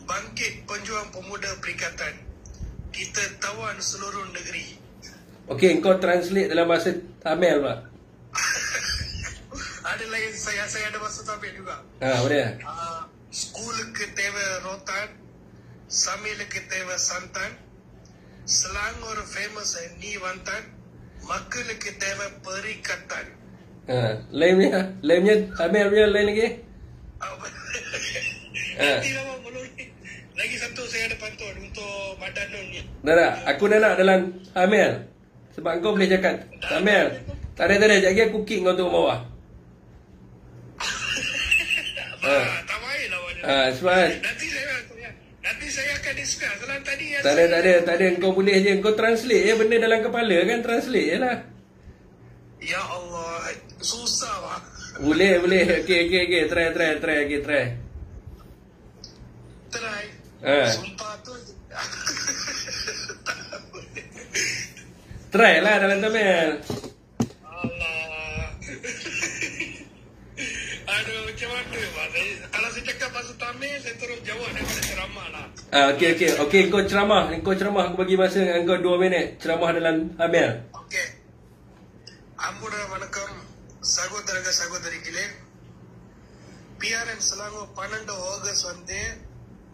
Bangkit penjuang pemuda perikatan Kita tawan seluruh negeri Okey, kau translate dalam bahasa Tamil, Pak. [LAUGHS] Ada lain saya saya ada masa tamil juga Ha, boleh? uh, Skuluக்கு தேவை ரோத்தான் சமையலுக்கு தேவை சந்தான் ஸ்லாங் ஒரு ஃபேமஸ் நீ வந்தான் மக்களுக்கு தேவை பெரிக்கத்தான் Ha, lain punya, lain punya Tamil punya lain [LAUGHS] lagi. Satu saya ada pantun untuk Madanun ni. Tak? Aku dah nak dalam Tamil. Sebab kau boleh cakap Tamil. Tak ada, tak ada. Sekejap lagi aku kick kau turun bawah. [LAUGHS] Ah, tak lawan dia. Ha, sebab Nanti saya nanti saya akan discuss lah tadi yang tak ada, tak ada, tak ada. Kau boleh je. Kau translate je benda dalam kepala kan. Translate je lah. Ya Allah, susah lah. Boleh, boleh. Okey, okey, okey. Try, try, try. Okey, try. Try. Ah. Sumpah tu. Try lah dalam Tamil. Allah. Aduh, macam mana bahasa Kalau saya cakap bahasa Tamil, saya terus jawab daripada ceramah lah. Ah, okey, okey. Okey, kau ceramah. Kau ceramah. Aku bagi masa dengan kau 2 minit. Ceramah dalam Tamil. Okay அன்புட வணக்கம் சகோதரக சகோதரிகளே பிஆர்என் சிலாங்கோ பன்னெண்டு ஆகஸ்ட் வந்து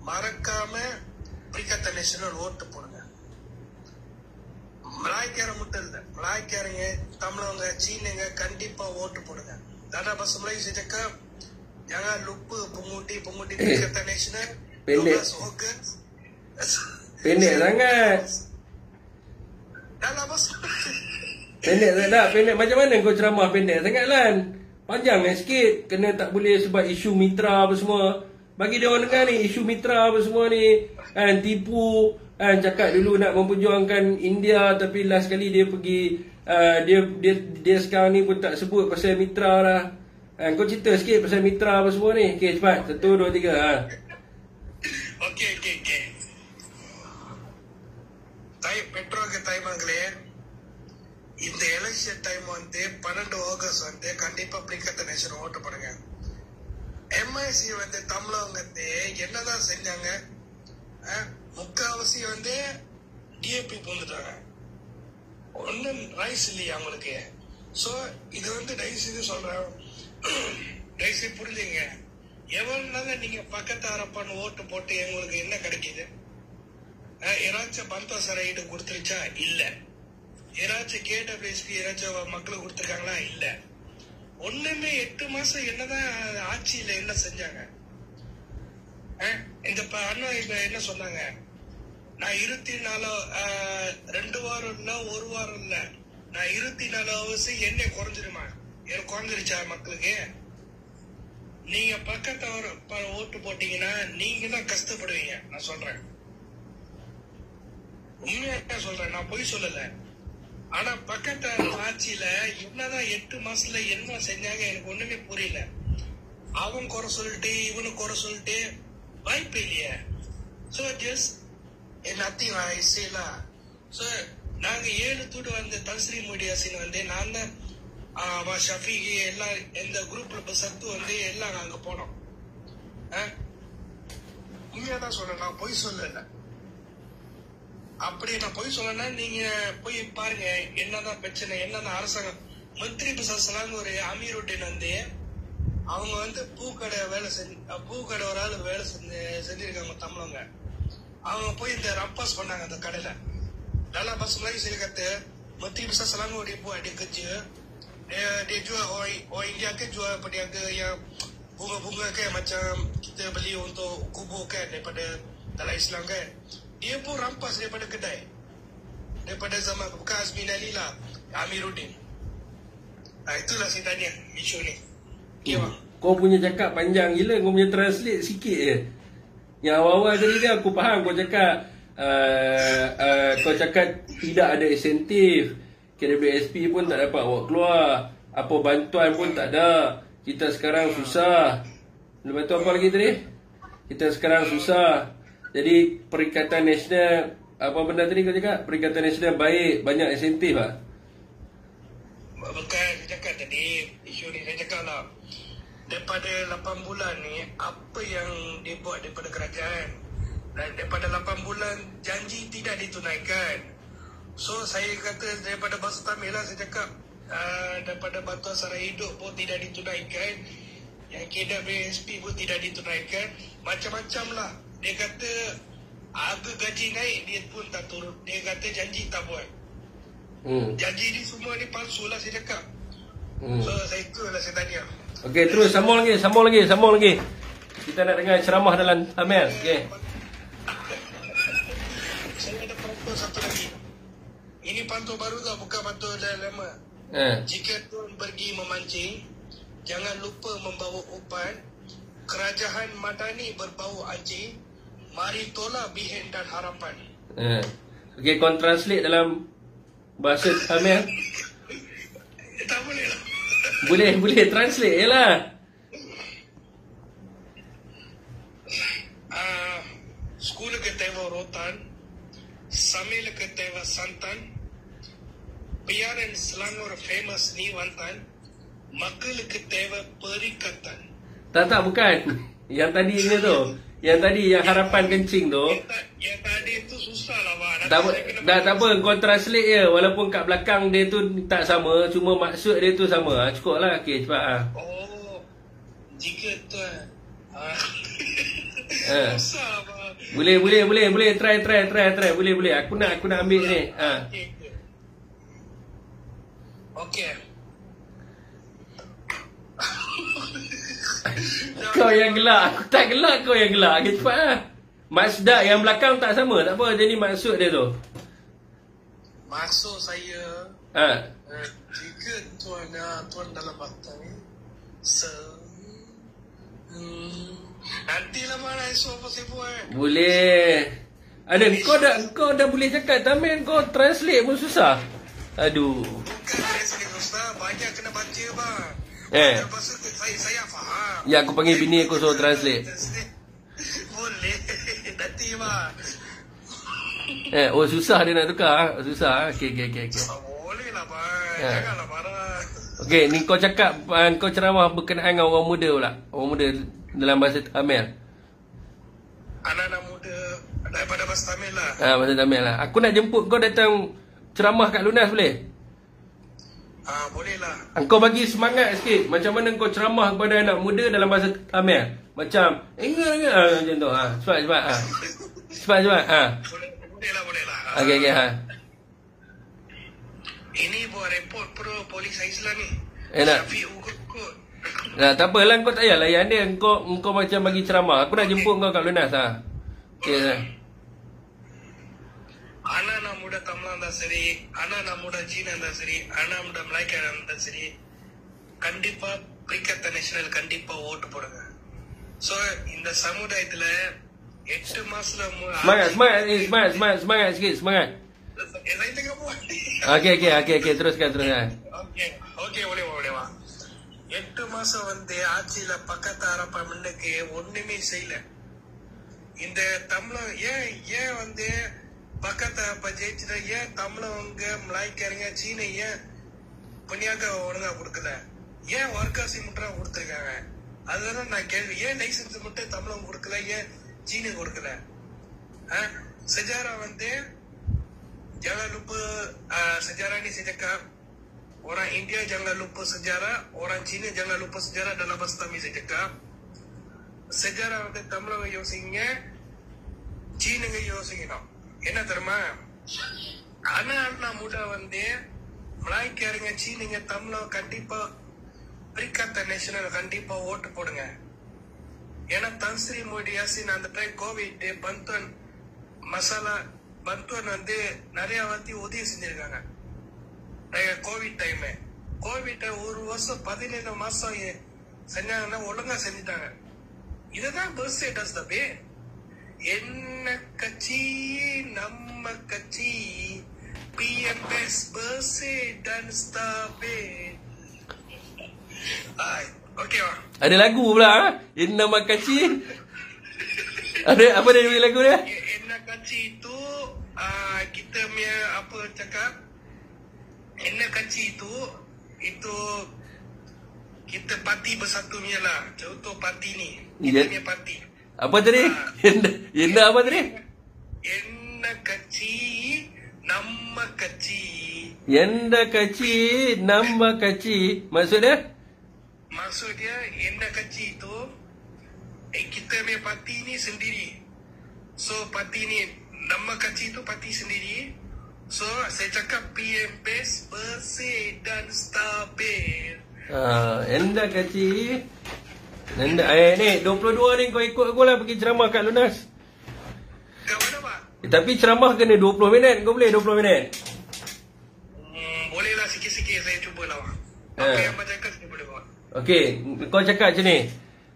மறக்காம பிரிக்கத்த நேஷனல் ஓட்டு போடுங்க மலாய்க்கார மட்டும் இல்ல மலாய்க்காரங்க தமிழவங்க சீனங்க கண்டிப்பா ஓட்டு போடுங்க தாடா பஸ் மலை செக்க jangan lupa pemundi pemundi Eh, Perikatan Nasional pendek. 12 Ogos Pendek sangat. Dah lah bos Pendek tak tak pendek macam mana kau ceramah pendek sangat lan? Panjang eh sikit. Kena tak boleh sebab isu mitra apa semua. Bagi dia orang dengar ni isu mitra apa semua ni kan tipu kan cakap dulu nak memperjuangkan India tapi last kali dia pergi uh, dia dia dia sekarang ni pun tak sebut pasal mitra lah. Kan kau cerita sikit pasal mitra apa semua ni. Okey cepat. Satu dua tiga ha. Okay okay okay தாய் பெற்றோருக்கு தாய்மாங்களே இந்த election time வந்து பன்னெண்டு ஆகஸ்ட் வந்து கண்டிப்பா பிரிக்கத்த நேஷன் ஓட்டு பண்ணுங்க எம்ஐசி வந்து தமிழவங்க வந்து என்னதான் செஞ்சாங்க? முக்காவாசி வந்து டிஏபி பூந்துட்டாங்க ஒன்றும் ரைஸ் இல்லையா அவங்களுக்கு? ஸோ இது வந்து தயவு செய்து சொல்றேன். தயவு புரிஞ்சுங்க. எவனால நீங்க பக்கத்து அரப்பான்னு ஓட்டு போட்டு எங்களுக்கு என்ன கிடைக்குது? ஏதாச்சும் யாராச்சும் பந்தா சரையிட்டு கொடுத்துருச்சா? இல்ல. யாராச்சும் கேடபிள்யூஎஸ்பி யாராச்சும் மக்களுக்கு கொடுத்துருக்காங்களா? இல்லை. ஒண்ணுமே எட்டு மாசம் என்னதான் ஆட்சியில என்ன செஞ்சாங்க? இந்த ப- அண்ணா இப்ப என்ன சொன்னாங்க? நான் இருபத்தி நாலு ரெண்டு வாரம் இல்ல ஒரு வாரம் இல்ல. நான் இருபத்தி நாலு ஹவர்ஸ் என்ன குறைஞ்சிருமா? எனக்கு குறைஞ்சிருச்சா மக்களுக்கு? நீங்க பக்கத்தவர் ஓட்டு போட்டீங்கன்னா நீங்க தான் கஷ்டப்படுவீங்க. நான் சொல்றேன். உண்மையா சொல்றேன். நான் பொய் சொல்லல. ஆனா பக்கத்து ஆட்சியில இவ்வளவுதான் எட்டு மாசத்துல என்ன செஞ்சாங்க எனக்கு ஒண்ணுமே புரியல. அவன் குறை சொல்லிட்டு இவனு குறை சொல்லிட்டு வாய்ப்பு இல்லையே. சோ ஜஸ்ட் நத்திங் ஐ சேலா சோ நாங்க ஏழு தூடு வந்த தன்ஸ்ரீ மீடியாசின் வந்து நான் தான் அவன் எல்லாம் இந்த குரூப்ல இப்போ சத்து வந்து எல்லாம் அங்க போனோம். உண்மையா தான் சொல்றேன் நான் பொய் சொல்லலை. அப்படி நான் போய் சொல்லணும்னா நீங்க போய் பாருங்க என்னதான் பிரச்சனை என்னதான் அரசாங்கம் மந்திரி பிரசாத் ஒரு அமீர் அமீருட்டின் வந்து அவங்க வந்து பூக்கடை வேலை செஞ்சு பூக்கடை ஒரு ஆள் வேலை செஞ்சு செஞ்சிருக்காங்க தமிழங்க அவங்க போய் இந்த ரப்பாஸ் பண்ணாங்க அந்த கடையில நல்லா பஸ் மாதிரி சிலக்கத்து மத்திய பிரசாத் ஒரு ஓடி போ அடி கச்சு ஜுவா jual orang orang India kan jual peniaga yang bunga-bunga kan macam kita beli dia pun rampas daripada kedai. Daripada zaman bekas bin Ali lah Amiruddin. Nah, itulah saya tanya isu ni. Okay, bang Kau punya cakap panjang gila Kau punya translate sikit je. Yang awal-awal tadi ni aku faham Kau cakap uh, uh, Kau cakap tidak ada insentif. KWSP pun tak dapat bawa keluar. Apa bantuan pun tak ada. Kita sekarang susah. Lepas tu apa lagi tadi? Kita sekarang susah Jadi Perikatan Nasional Apa benda tadi kau cakap? Perikatan Nasional baik Banyak insentif lah Bukan, saya cakap tadi, isu ni saya cakap lah. Daripada 8 bulan ni, apa yang dia buat daripada kerajaan? Dan daripada 8 bulan, janji tidak ditunaikan. So, saya kata daripada Basuh Tamil lah, saya cakap uh, daripada bantuan sara hidup pun tidak ditunaikan. Yang KWSP pun tidak ditunaikan. Macam-macam lah. Dia kata, harga gaji naik, dia pun tak turun. Dia kata janji tak buat. Hmm. Janji ni semua ni palsu lah saya cakap. Hmm. So saya itulah saya tanya. Okey, terus sambung lagi, sambung lagi, sambung lagi. Kita nak dengar ceramah dalam Tamil. Okey. [LAUGHS] Saya ada pantun satu lagi. Ini pantun baru tau, bukan pantun dah lama. Ha. Jika tuan pergi memancing, jangan lupa membawa umpan. Kerajaan Madani berbau anjing. Mari tolak bihen dan harapan. Ha. Okey, kau translate dalam bahasa Tamil. Eh, tak boleh lah. Boleh, boleh translate je lah. Ah, ஸ்கூலுக்கு தேவை ரோத்தான் சமையலுக்கு தேவை சந்தான் PRN slang ஒரு ஃபேமஸ் நீ வந்தான் மக்களுக்கு தேவை பெரிக்கத்தான் Tak, tak, bukan. Yang tadi ni tu. Yang tadi yang harapan kencing tu. yang, ta- yang tadi itu susah lah. Nanti Tak apa, dah, tak apa, kau translate je. Walaupun kat belakang dia tu tak sama. Cuma maksud dia tu sama. Ha, cukup lah. Okey, cepat. Ha. Oh, jika tuan ah. [LAUGHS] Eh. susah lah. Boleh, boleh, boleh, boleh. Try, try, try, try. Boleh, boleh. Aku nak, aku nak ambil ni. Ha. Okey, okey. Okey. Kau yang gelak. Aku tak gelak kau yang gelak. Okey, cepat lah. Maksud yang belakang tak sama. Tak apa. Jadi maksud dia tu. Maksud saya Ha. eh, jika tuan ah, tuan dalam batang ni se hmm, nantilah mana esok apa saya buat. Boleh. Ada kau dah kau dah boleh cakap Tamil kau translate pun susah. Aduh. Bukan sendiri Ustaz, banyak kena baca bang. Eh. Saya saya faham. Ya aku panggil bini aku suruh translate. [LAUGHS] Boleh. Nanti bang. Eh, oh susah dia nak tukar. ah. Susah. ah. Okey okey okey. Ah, Boleh lah bang. Ya. Janganlah marah. Okey, ni kau cakap uh, kau ceramah berkenaan dengan orang muda pula. Orang muda dalam bahasa Tamil. Anak-anak muda daripada bahasa Tamil lah. Ah, bahasa Tamil lah. Aku nak jemput kau datang ceramah kat Lunas boleh? Ah, boleh lah. Ah, Kau bagi semangat sikit Macam mana kau ceramah kepada anak muda dalam bahasa Tamil Macam Enggak enggak ah, Macam tu ha. Cepat cepat ha. Cepat cepat ha. Boleh, boleh lah, boleh lah. Okey okey ha. Ini buat report pro polis Islam ni. Eh, nak. Syafiq. Nah, tak apa lah kau tak payah layan dia Kau, kau macam bagi ceramah Aku nak jemput kau kat Lunas ha. Okey ha. அண்ணா நம்மோட தமிழா இருந்தா சரி அண்ணா நம்மோட ஜீனா இருந்தா சரி அண்ணா நம்மோட மலைக்காரா இருந்தா சரி கண்டிப்பா பிரிக்கத்த நேஷனல் கண்டிப்பா ஓட்டு போடுங்க. சோ இந்த சமுதாயத்துல எட்டு மாசத்துல ஓகே ஓகே ஓகே ஓகே திருஸ் கேத்துருங்க ஓகே ஓகே ஓடேவா ஓடேவா எட்டு மாசம் வந்து ஆட்சியில பக்கத்து அரப்ப முன்னுக்கு ஒண்ணுமே செய்யல. இந்த தமிழ ஏன் ஏன் வந்து பக்கத்து அப்ப ஜெயிச்சுட்டா ஏன் தமிழவங்க மலாய்க்காரங்க சீன ஏன் பொன்னியாக்க ஒழுங்கா கொடுக்கல? ஏன் ஒர்க்காசி மட்டும் கொடுத்துருக்காங்க? அதுதான் நான் கேள்வி. ஏன் லைசன்ஸ் மட்டும் தமிழவங்க கொடுக்கல? ஏன் சீனு கொடுக்கல? ஆ? செஜாரா வந்து jangan lupa uh, sejarah ni saya cakap orang India jangan lupa sejarah orang Cina jangan lupa sejarah dalam bahasa Tamil saya cakap sejarah வந்து தமிழக யோசிங்க சீனுங்க யோசிக்கணும். என்ன தெரியுமா? அண்ணா அண்ணா மூட வந்து மலாய்க்காரங்க நீங்க தமிழ கண்டிப்பா பிரிக்காத்த நேஷனல் கண்டிப்பா ஓட்டு போடுங்க. ஏன்னா தன்ஸ்ரீ மோடி யாசின் அந்த டைம் கோவிட் பந்தன் மசாலா பந்தன் வந்து நிறைய வந்து உதவி செஞ்சிருக்காங்க. கோவிட் டைம் கோவிட் ஒரு வருஷம் பதினேழு மாசம் செஞ்சாங்கன்னா ஒழுங்கா செஞ்சுட்டாங்க. இதுதான் பர்த் ஸ்டேட்டஸ் தப்பி என்ன கட்சி நம்ம கட்சி பிஎம்எஸ் பர்த் டான்ஸ் தம்பி ஓகேவா Ada lagu pula ha? Ini nama kacil Ada apa dia punya lagu dia E- Enna kacci itu uh, kita punya apa cakap Enna kacci itu itu kita parti bersatu punya lah. Contoh parti ni. Ya. Kita punya parti. Apa tadi? Yenda, Yenda apa tadi? Enna kaci, nama kaci. Yenda kaci, nama kaci. Maksud dia? Maksud dia Enna kaci tu eh, kita punya parti ni sendiri. So parti ni nama kaci tu parti sendiri. So saya cakap PM best bersih dan stabil. Ha, Yenda kaci. Yenda, eh ni 22 ni kau ikut aku lah pergi ceramah kat Lunas. Kat mana pak? Eh, tapi ceramah kena 20 minit. Kau boleh 20 minit? Hmm, boleh lah sikit-sikit saya cuba lah. Pak. Apa Eh. yang abang cakap saya boleh buat. Okey, kau cakap macam ni.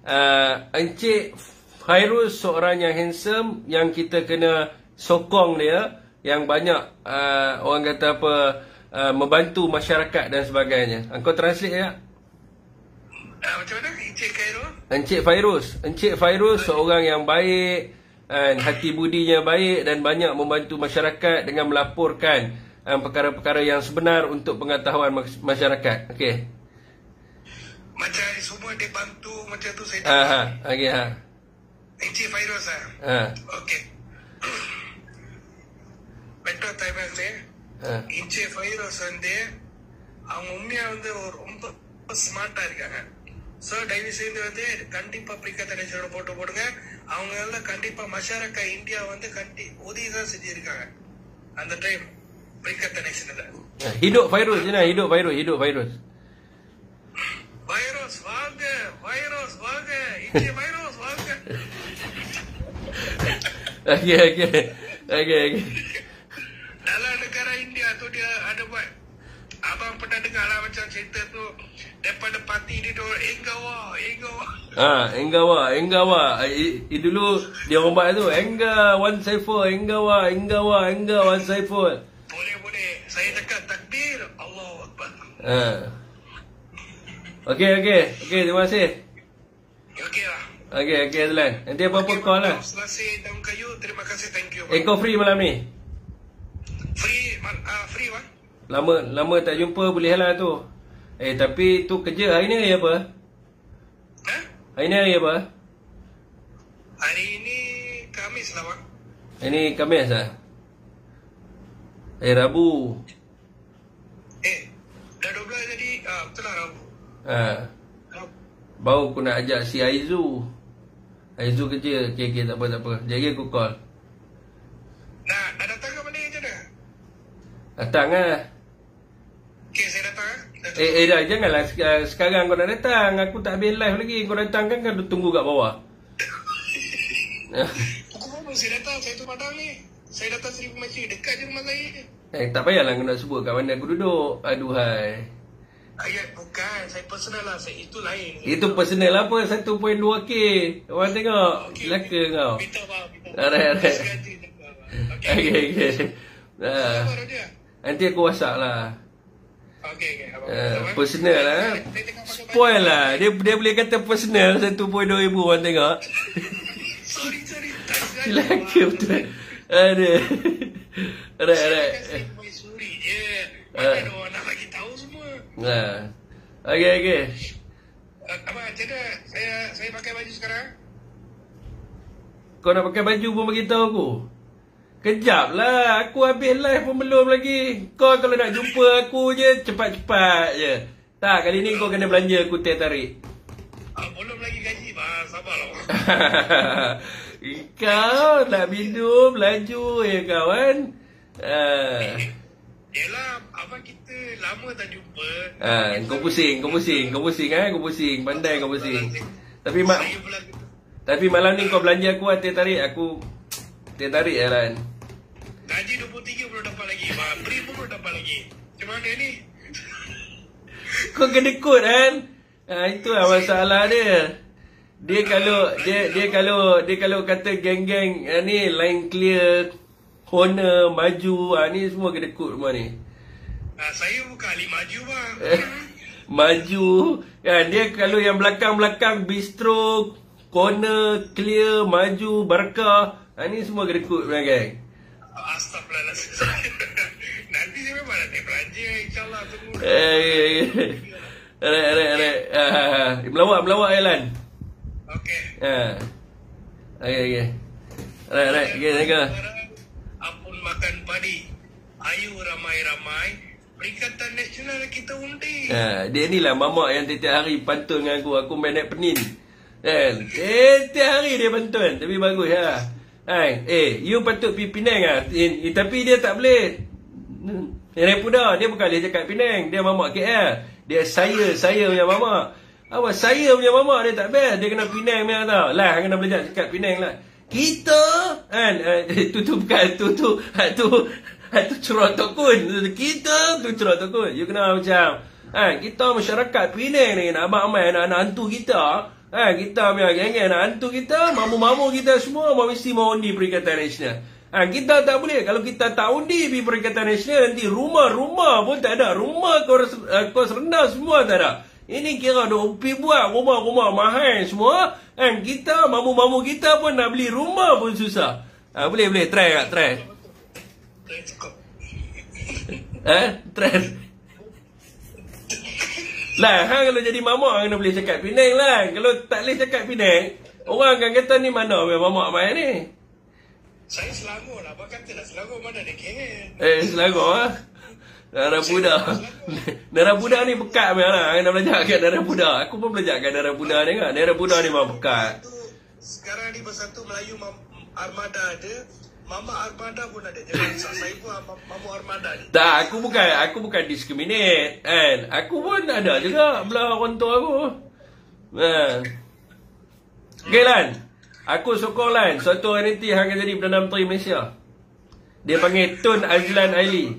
Uh, Encik Fairuz seorang yang handsome yang kita kena sokong dia yang banyak uh, orang kata apa uh, membantu masyarakat dan sebagainya. Kau translate ya? Uh, macam mana? Encik Khairul? Encik Fairuz, Encik Fairuz seorang yang baik dan hati budinya baik dan banyak membantu masyarakat dengan melaporkan uh, perkara-perkara yang sebenar untuk pengetahuan mas- masyarakat. Okey. Macam semua dia bantu macam tu saya Ha ha, dapat. okey ha. Encik Fairuz lah. Ha. Okey. [COUGHS] Metro டைமர்ல Ha. இன்ச்சே ஃபைரோஸ் வந்து அவங்க உண்மையா வந்து ஒரு ரொம்ப ஸ்மார்ட்டா இருக்காங்க ஸோ தயவு செய்து வந்து கண்டிப்பா பிரிக்க தடை போட்டு போடுங்க. அவங்க எல்லாம் கண்டிப்பா மஷாரக்கா இந்தியா வந்து கண்டி உதவி தான் செஞ்சிருக்காங்க. அந்த டைம் பிரிக்க தடை ஹிடோ வைரோஸ் என்ன? ஹிடோ வைரோ ஹிடோ வைரோஸ் வைரோஸ் வாங்க வைரோஸ் வாங்க. இந்திய வைரோஸ் வாங்க. ஓகே ஓகே ஓகே ஓகே நல்லா இருக்கிற இந்தியா தோட்டி அடுப்பாய் அப்பா பட்டாட்டுக்கு அழா வச்சா சேர்த்து Daripada parti dia tu Enggawa Enggawa Ha, Enggawa, Enggawa. I, dulu dia orang buat tu, Engga one saiful, Enggawa, Enggawa, Engga one saiful. Boleh boleh Saya cakap takbir Allah Akbar Ha. Okey, okey. Okey, terima kasih. Okey lah Okey, okey Azlan. Nanti apa-apa call lah. Selasih daun kayu Terima kasih thank you Eh, kau free malam ni? Free uh, Free bang Lama lama tak jumpa, boleh lah tu. Eh, tapi tu kerja hari ni hari apa? ha? Hari ni hari apa? Hari ini Kamis lah bang Hari ni Khamis lah? Eh, Rabu. Eh Dah 12 jadi uh, Betul lah Rabu Ha. Rabu. Baru aku nak ajak si Aizu. Aizu kerja. Okey, okey, tak apa, tak apa. Jadi aku call. Nak, nak datang ke mana je dah Datang lah. Okay saya datang Datang. Eh, eh dah, janganlah sek- sekarang kau nak datang. Aku tak habis live lagi. Kau datang kan kau tunggu kat bawah. Pukul berapa saya datang? Saya tu Padang ni. Saya datang Seribu Masjid. Dekat je rumah saya. eh, tak payahlah kau nak sebut kat mana aku duduk. Aduhai. Ayat bukan. Saya personal lah. Saya, itu lain. Itu personal apa? 1.2k. Orang tengok. Celaka kau. Minta maaf. Minta maaf. Alright, alright. Seganti, minta maaf. Okey. [LAUGHS] Okey, Ah, nanti aku whatsapp lah. Okey. Abang. Uh, personal lah. Pakai Spoil lah. Dia dia boleh kata personal 1.2 ribu orang tengok. Sorry, sorry. Celaka betul. Alright, alright. kasi maisuri je. Ah. Mana ada orang nak bagi tahu semua. Ha. Okey, okey. Uh, abang, macam mana? Saya, saya pakai baju sekarang? Kau nak pakai baju pun bagi tahu aku. Kejap lah. Aku habis live pun belum lagi. Kau kalau nak jumpa aku je, cepat-cepat je. Tak, kali ni kau kena belanja aku teh tarik. Ah, belum lagi gaji, bang. Sabarlah. [LAUGHS] kau nak minum, laju ya kawan. Ah. Yelah, abang kita lama tak jumpa. Ah, kau pusing, kau pusing, kau pusing eh, kau pusing. Pandai kau pusing. Tapi mak tapi malam ni kau belanja aku ah, teh tarik, aku teh tarik ya Lan. Gaji 23 belum dapat lagi. Bang, free pun belum dapat lagi. Macam mana ni? Kau kena kod kan? Ha, itulah masalah dia. Dia kalau dia dia kalau dia kalau kata geng-geng ah, ni line clear Honor, maju, ah, ni semua kena kod semua ni. Ah, saya bukan ahli maju bang. [LAUGHS] maju kan dia kalau yang belakang-belakang bistro, corner, clear, maju, berkah, ah, ni semua kena kod sebenarnya geng. [LAUGHS] Nanti saya memang nak naik belanja insyaAllah tunggu. Eh, eh, eh. Alright, alright, alright. Ah, melawak, melawak Alan. Okey. Ah. Okay, okay. Alright, alright. Okay, thank you. Apun makan padi. Ayu ramai-ramai. Perikatan Nasional kita undi. Ha, dia ni lah mamak yang tiap hari pantun dengan aku. Aku main naik penin. Kan? Tiap hari dia pantun. Tapi bagus lah. Hai, eh, you patut pergi Penang lah. Eh, eh, tapi dia tak boleh. Nenek Puda, dia bukan dia cakap Penang. Dia mamak KL. Dia saya, saya punya mamak. Awak saya punya mamak dia tak best. Dia kena Penang punya tau. Lah, kena belajar cakap Penang lah. Kita, kan, eh, tu tu bukan, tu tu, ha, tu, ha, tu curah tokun. Kita, tu curah tokun. You kena macam, ha, kita masyarakat Penang ni, nak abang amai, nak, nak hantu kita, ha, kita punya geng-geng nak hantu kita, mamu-mamu kita semua, mesti mau undi Perikatan Nasional. Ha, kita tak boleh. Kalau kita tak undi pergi Perikatan Nasional, nanti rumah-rumah pun tak ada. Rumah kos, uh, kos rendah semua tak ada. Ini kira dah upi buat rumah-rumah mahal semua. Kan kita, mamu-mamu kita pun nak beli rumah pun susah. Ha, boleh, boleh. Try tak? Try. Cukup. Eh? Try. Lah, hang kalau jadi mamak kena boleh cakap Penang lah. Kalau tak boleh cakap Penang, orang akan kata ni mana punya mamak main ni? Saya Selangor lah. Abang kata lah Selangor mana ada kengen. Eh, Selangor ah. Darah Buddha. Darah [LAUGHS] Buddha ni pekat memang lah. Kena belajar kat darah Buddha. Aku pun belajar kat darah Buddha ni kan. Darah Buddha ni memang pekat. Tu, sekarang ni bersatu Melayu Armada ada. Mama Armada pun ada. Jangan risau. Saya pun mam- Mamu Armada ni. Tak, aku bukan aku bukan discriminate kan. Aku pun ada juga belah orang tua aku. Ha. Okay Lan. Aku sokong Lan. Suatu hari nanti hang akan jadi Perdana Menteri Malaysia. Dia panggil Tun Azlan Aili.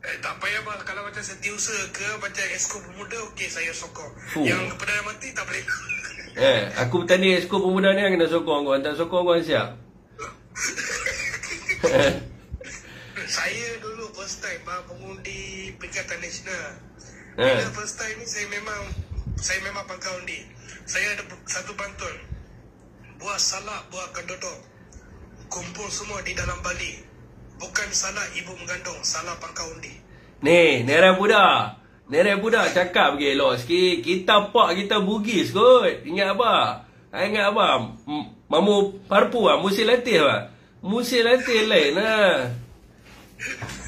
Eh, tak payah bang. Kalau macam setiausaha ke macam Esko Pemuda, okey saya sokong. Fuh. Yang Perdana Menteri tak boleh. Eh, aku bertanding Esko Pemuda ni hang kena sokong kau. Tak sokong kau siap. [LAUGHS] saya dulu first time bang mengundi Perikatan Nasional. Eh. Bila first time ni saya memang saya memang pangkal undi. Saya ada satu pantun. Buah salak, buah kedodok. Kumpul semua di dalam Bali. Bukan salah ibu mengandung, salah pangkal undi. Ni, Nera Buddha. Nera Buddha cakap pergi elok sikit. Kita pak kita bugis kot. Ingat apa? Ha, ingat apa? Mamu parpu lah. Musim latih lah. Musim latih lain lah. [LAUGHS]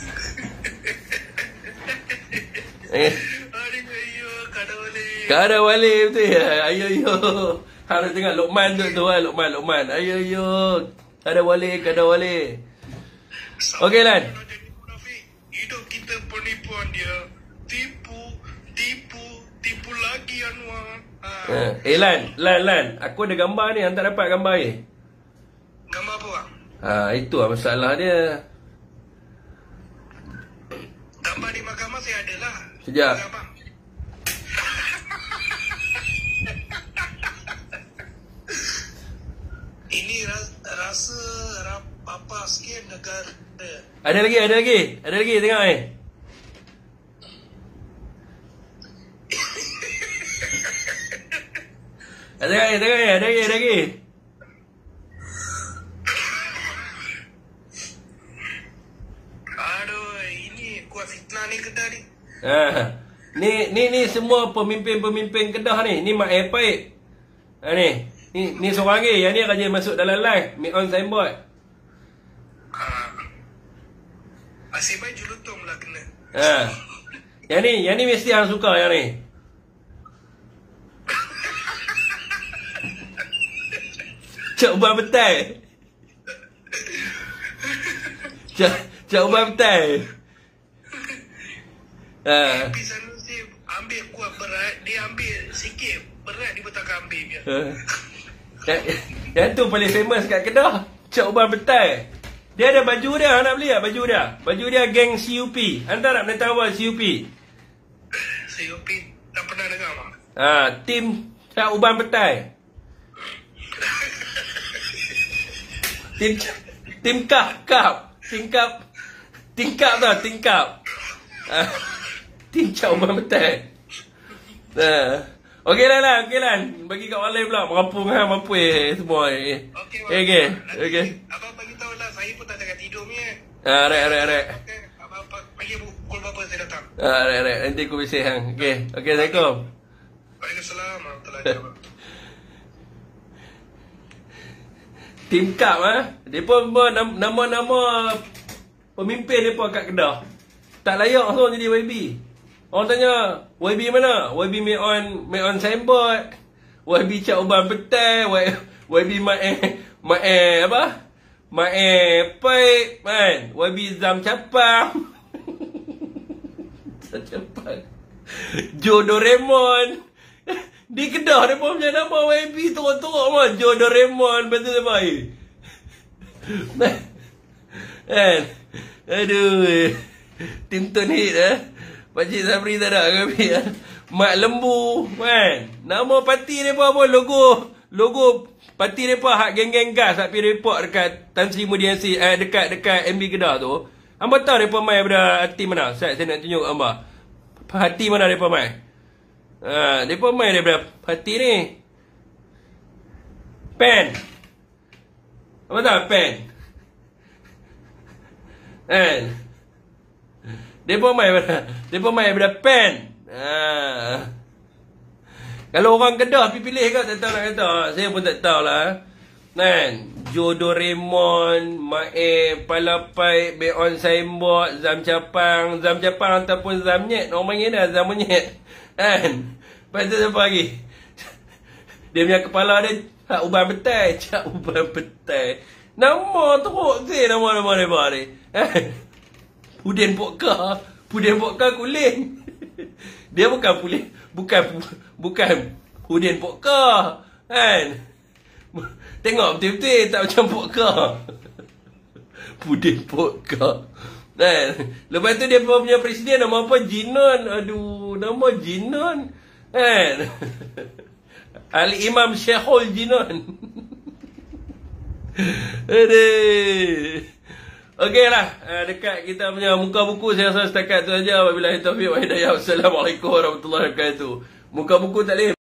Eh, kada balik betul ya. [LAUGHS] Ayo, ayo. Harus tengok Lokman tu tu lah. Lokman, Lokman. Ayo, ayo. Kada balik, kada balik. Okey, Lan. Hidup kita penipuan dia. Tipu, tipu, tipu lagi Anwar. Ha. Eh, Lan, Lan, Lan. Aku ada gambar ni. Hang tak dapat gambar ni. Gambar apa bang? Ha, itu lah masalah dia. Gambar di mahkamah saya ada lah. Sekejap. [LAUGHS] Ini ras- rasa rap, apa sikit negara. Ada lagi, ada lagi. Ada lagi, tengok ni. Ada lagi. Ada lagi, ada lagi. Aduh, ini kuat fitnah ni ni. Ha. Ni, ni, ni semua pemimpin-pemimpin Kedah ni. Ni Mak Epaik. Ha, ni. Ni, ni seorang lagi. Yang ni rajin masuk dalam live. Make on signboard. Ha. Asyik baik julutong lah kena. Ha. Yang ni, yang ni mesti hang suka yang ni. Cak ubah betai. Cak, cak ubah betai. Ha. Tapi ambil kuat berat, dia ambil sikit berat dia betul ambil dia. Ha. Yang, yang tu paling famous kat Kedah. Cak ubah betai. Dia ada baju dia, nak beli tak baju dia? Baju dia geng CUP. Anda nak tahu apa CUP? Upi tak pernah dengar bang. Ha, tim Cak Uban Petai. Tim tim kap kap. Tim kap. Tim kap tau, tim kap. Ha, tim Cak Uban Petai. Ha. Okey lah lah, okey lah. Bagi kat lain pula. Merampung ha, mampu eh, semua. Eh. Okey Okey, okey. Okey. Abang bagi tahu lah, saya pun tak tengah tidur ni. eh. Ha, rek, rek, rek. Okey, abang pa- bagi pukul berapa Ah, right, right. Nanti aku mesej hang. Okey. Okey, Assalamualaikum. Waalaikumsalam warahmatullahi wabarakatuh. Tim Cup ah. Depa nama- nama-nama pemimpin depa kat Kedah. Tak layak semua jadi YB. Orang tanya, YB mana? YB make on make on signboard. YB cak uban petai, Y- YB mak eh eh apa? Mak eh pipe kan. YB zam capang. [LAUGHS] zam capang. Joe Doraemon. Di Kedah dia pun punya nama YB teruk-teruk mah. Joe Doraemon betul tak baik. Kan? [LAUGHS] Aduh. Tim Tun Hit eh. Pakcik Sabri tak ada kami eh. Mak Lembu kan. Nama parti dia pun apa logo logo parti dia pun hak geng-geng gas hak pergi report dekat Tan Sri Mudia si eh, dekat dekat MB Kedah tu. Hamba tahu depa main pada hati mana? Saya saya nak tunjuk hamba. Hati mana depa main? Ha, depa main daripada hati ni. Pen. Apa tahu pen? Kan? Depa main pada depa main pada pen. Ha. Kalau orang Kedah pergi pilih kat tak tahu nak kata. Saya pun tak tahu lah. Kan? Jodoraemon, Mae, Palapai, Beon Signboard, Zam Capang, Zam Capang ataupun Zam Nyet. Orang panggil dah Zam Nyet. Kan? Lepas tu apa lagi? Dia punya kepala dia Cak uban petai Cak uban petai Nama teruk si nama-nama dia ni Kan? Pudin Pokka Pudin Pokka kuling Dia bukan pulih Bukan Bukan Pudin Pokka Kan? Tengok betul-betul Tak macam Pokka Pudin Pokka Kan Lepas tu dia punya presiden Nama apa? Jinon Aduh Nama Jinon Kan [LAUGHS] Ali Imam Syekhul Jinon [LAUGHS] Aduh. Okey lah. Uh, Dekat kita punya muka buku Saya rasa setakat tu saja. Wabillahi taufiq wa hidayah. Wassalamualaikum warahmatullahi wabarakatuh. Muka buku tak boleh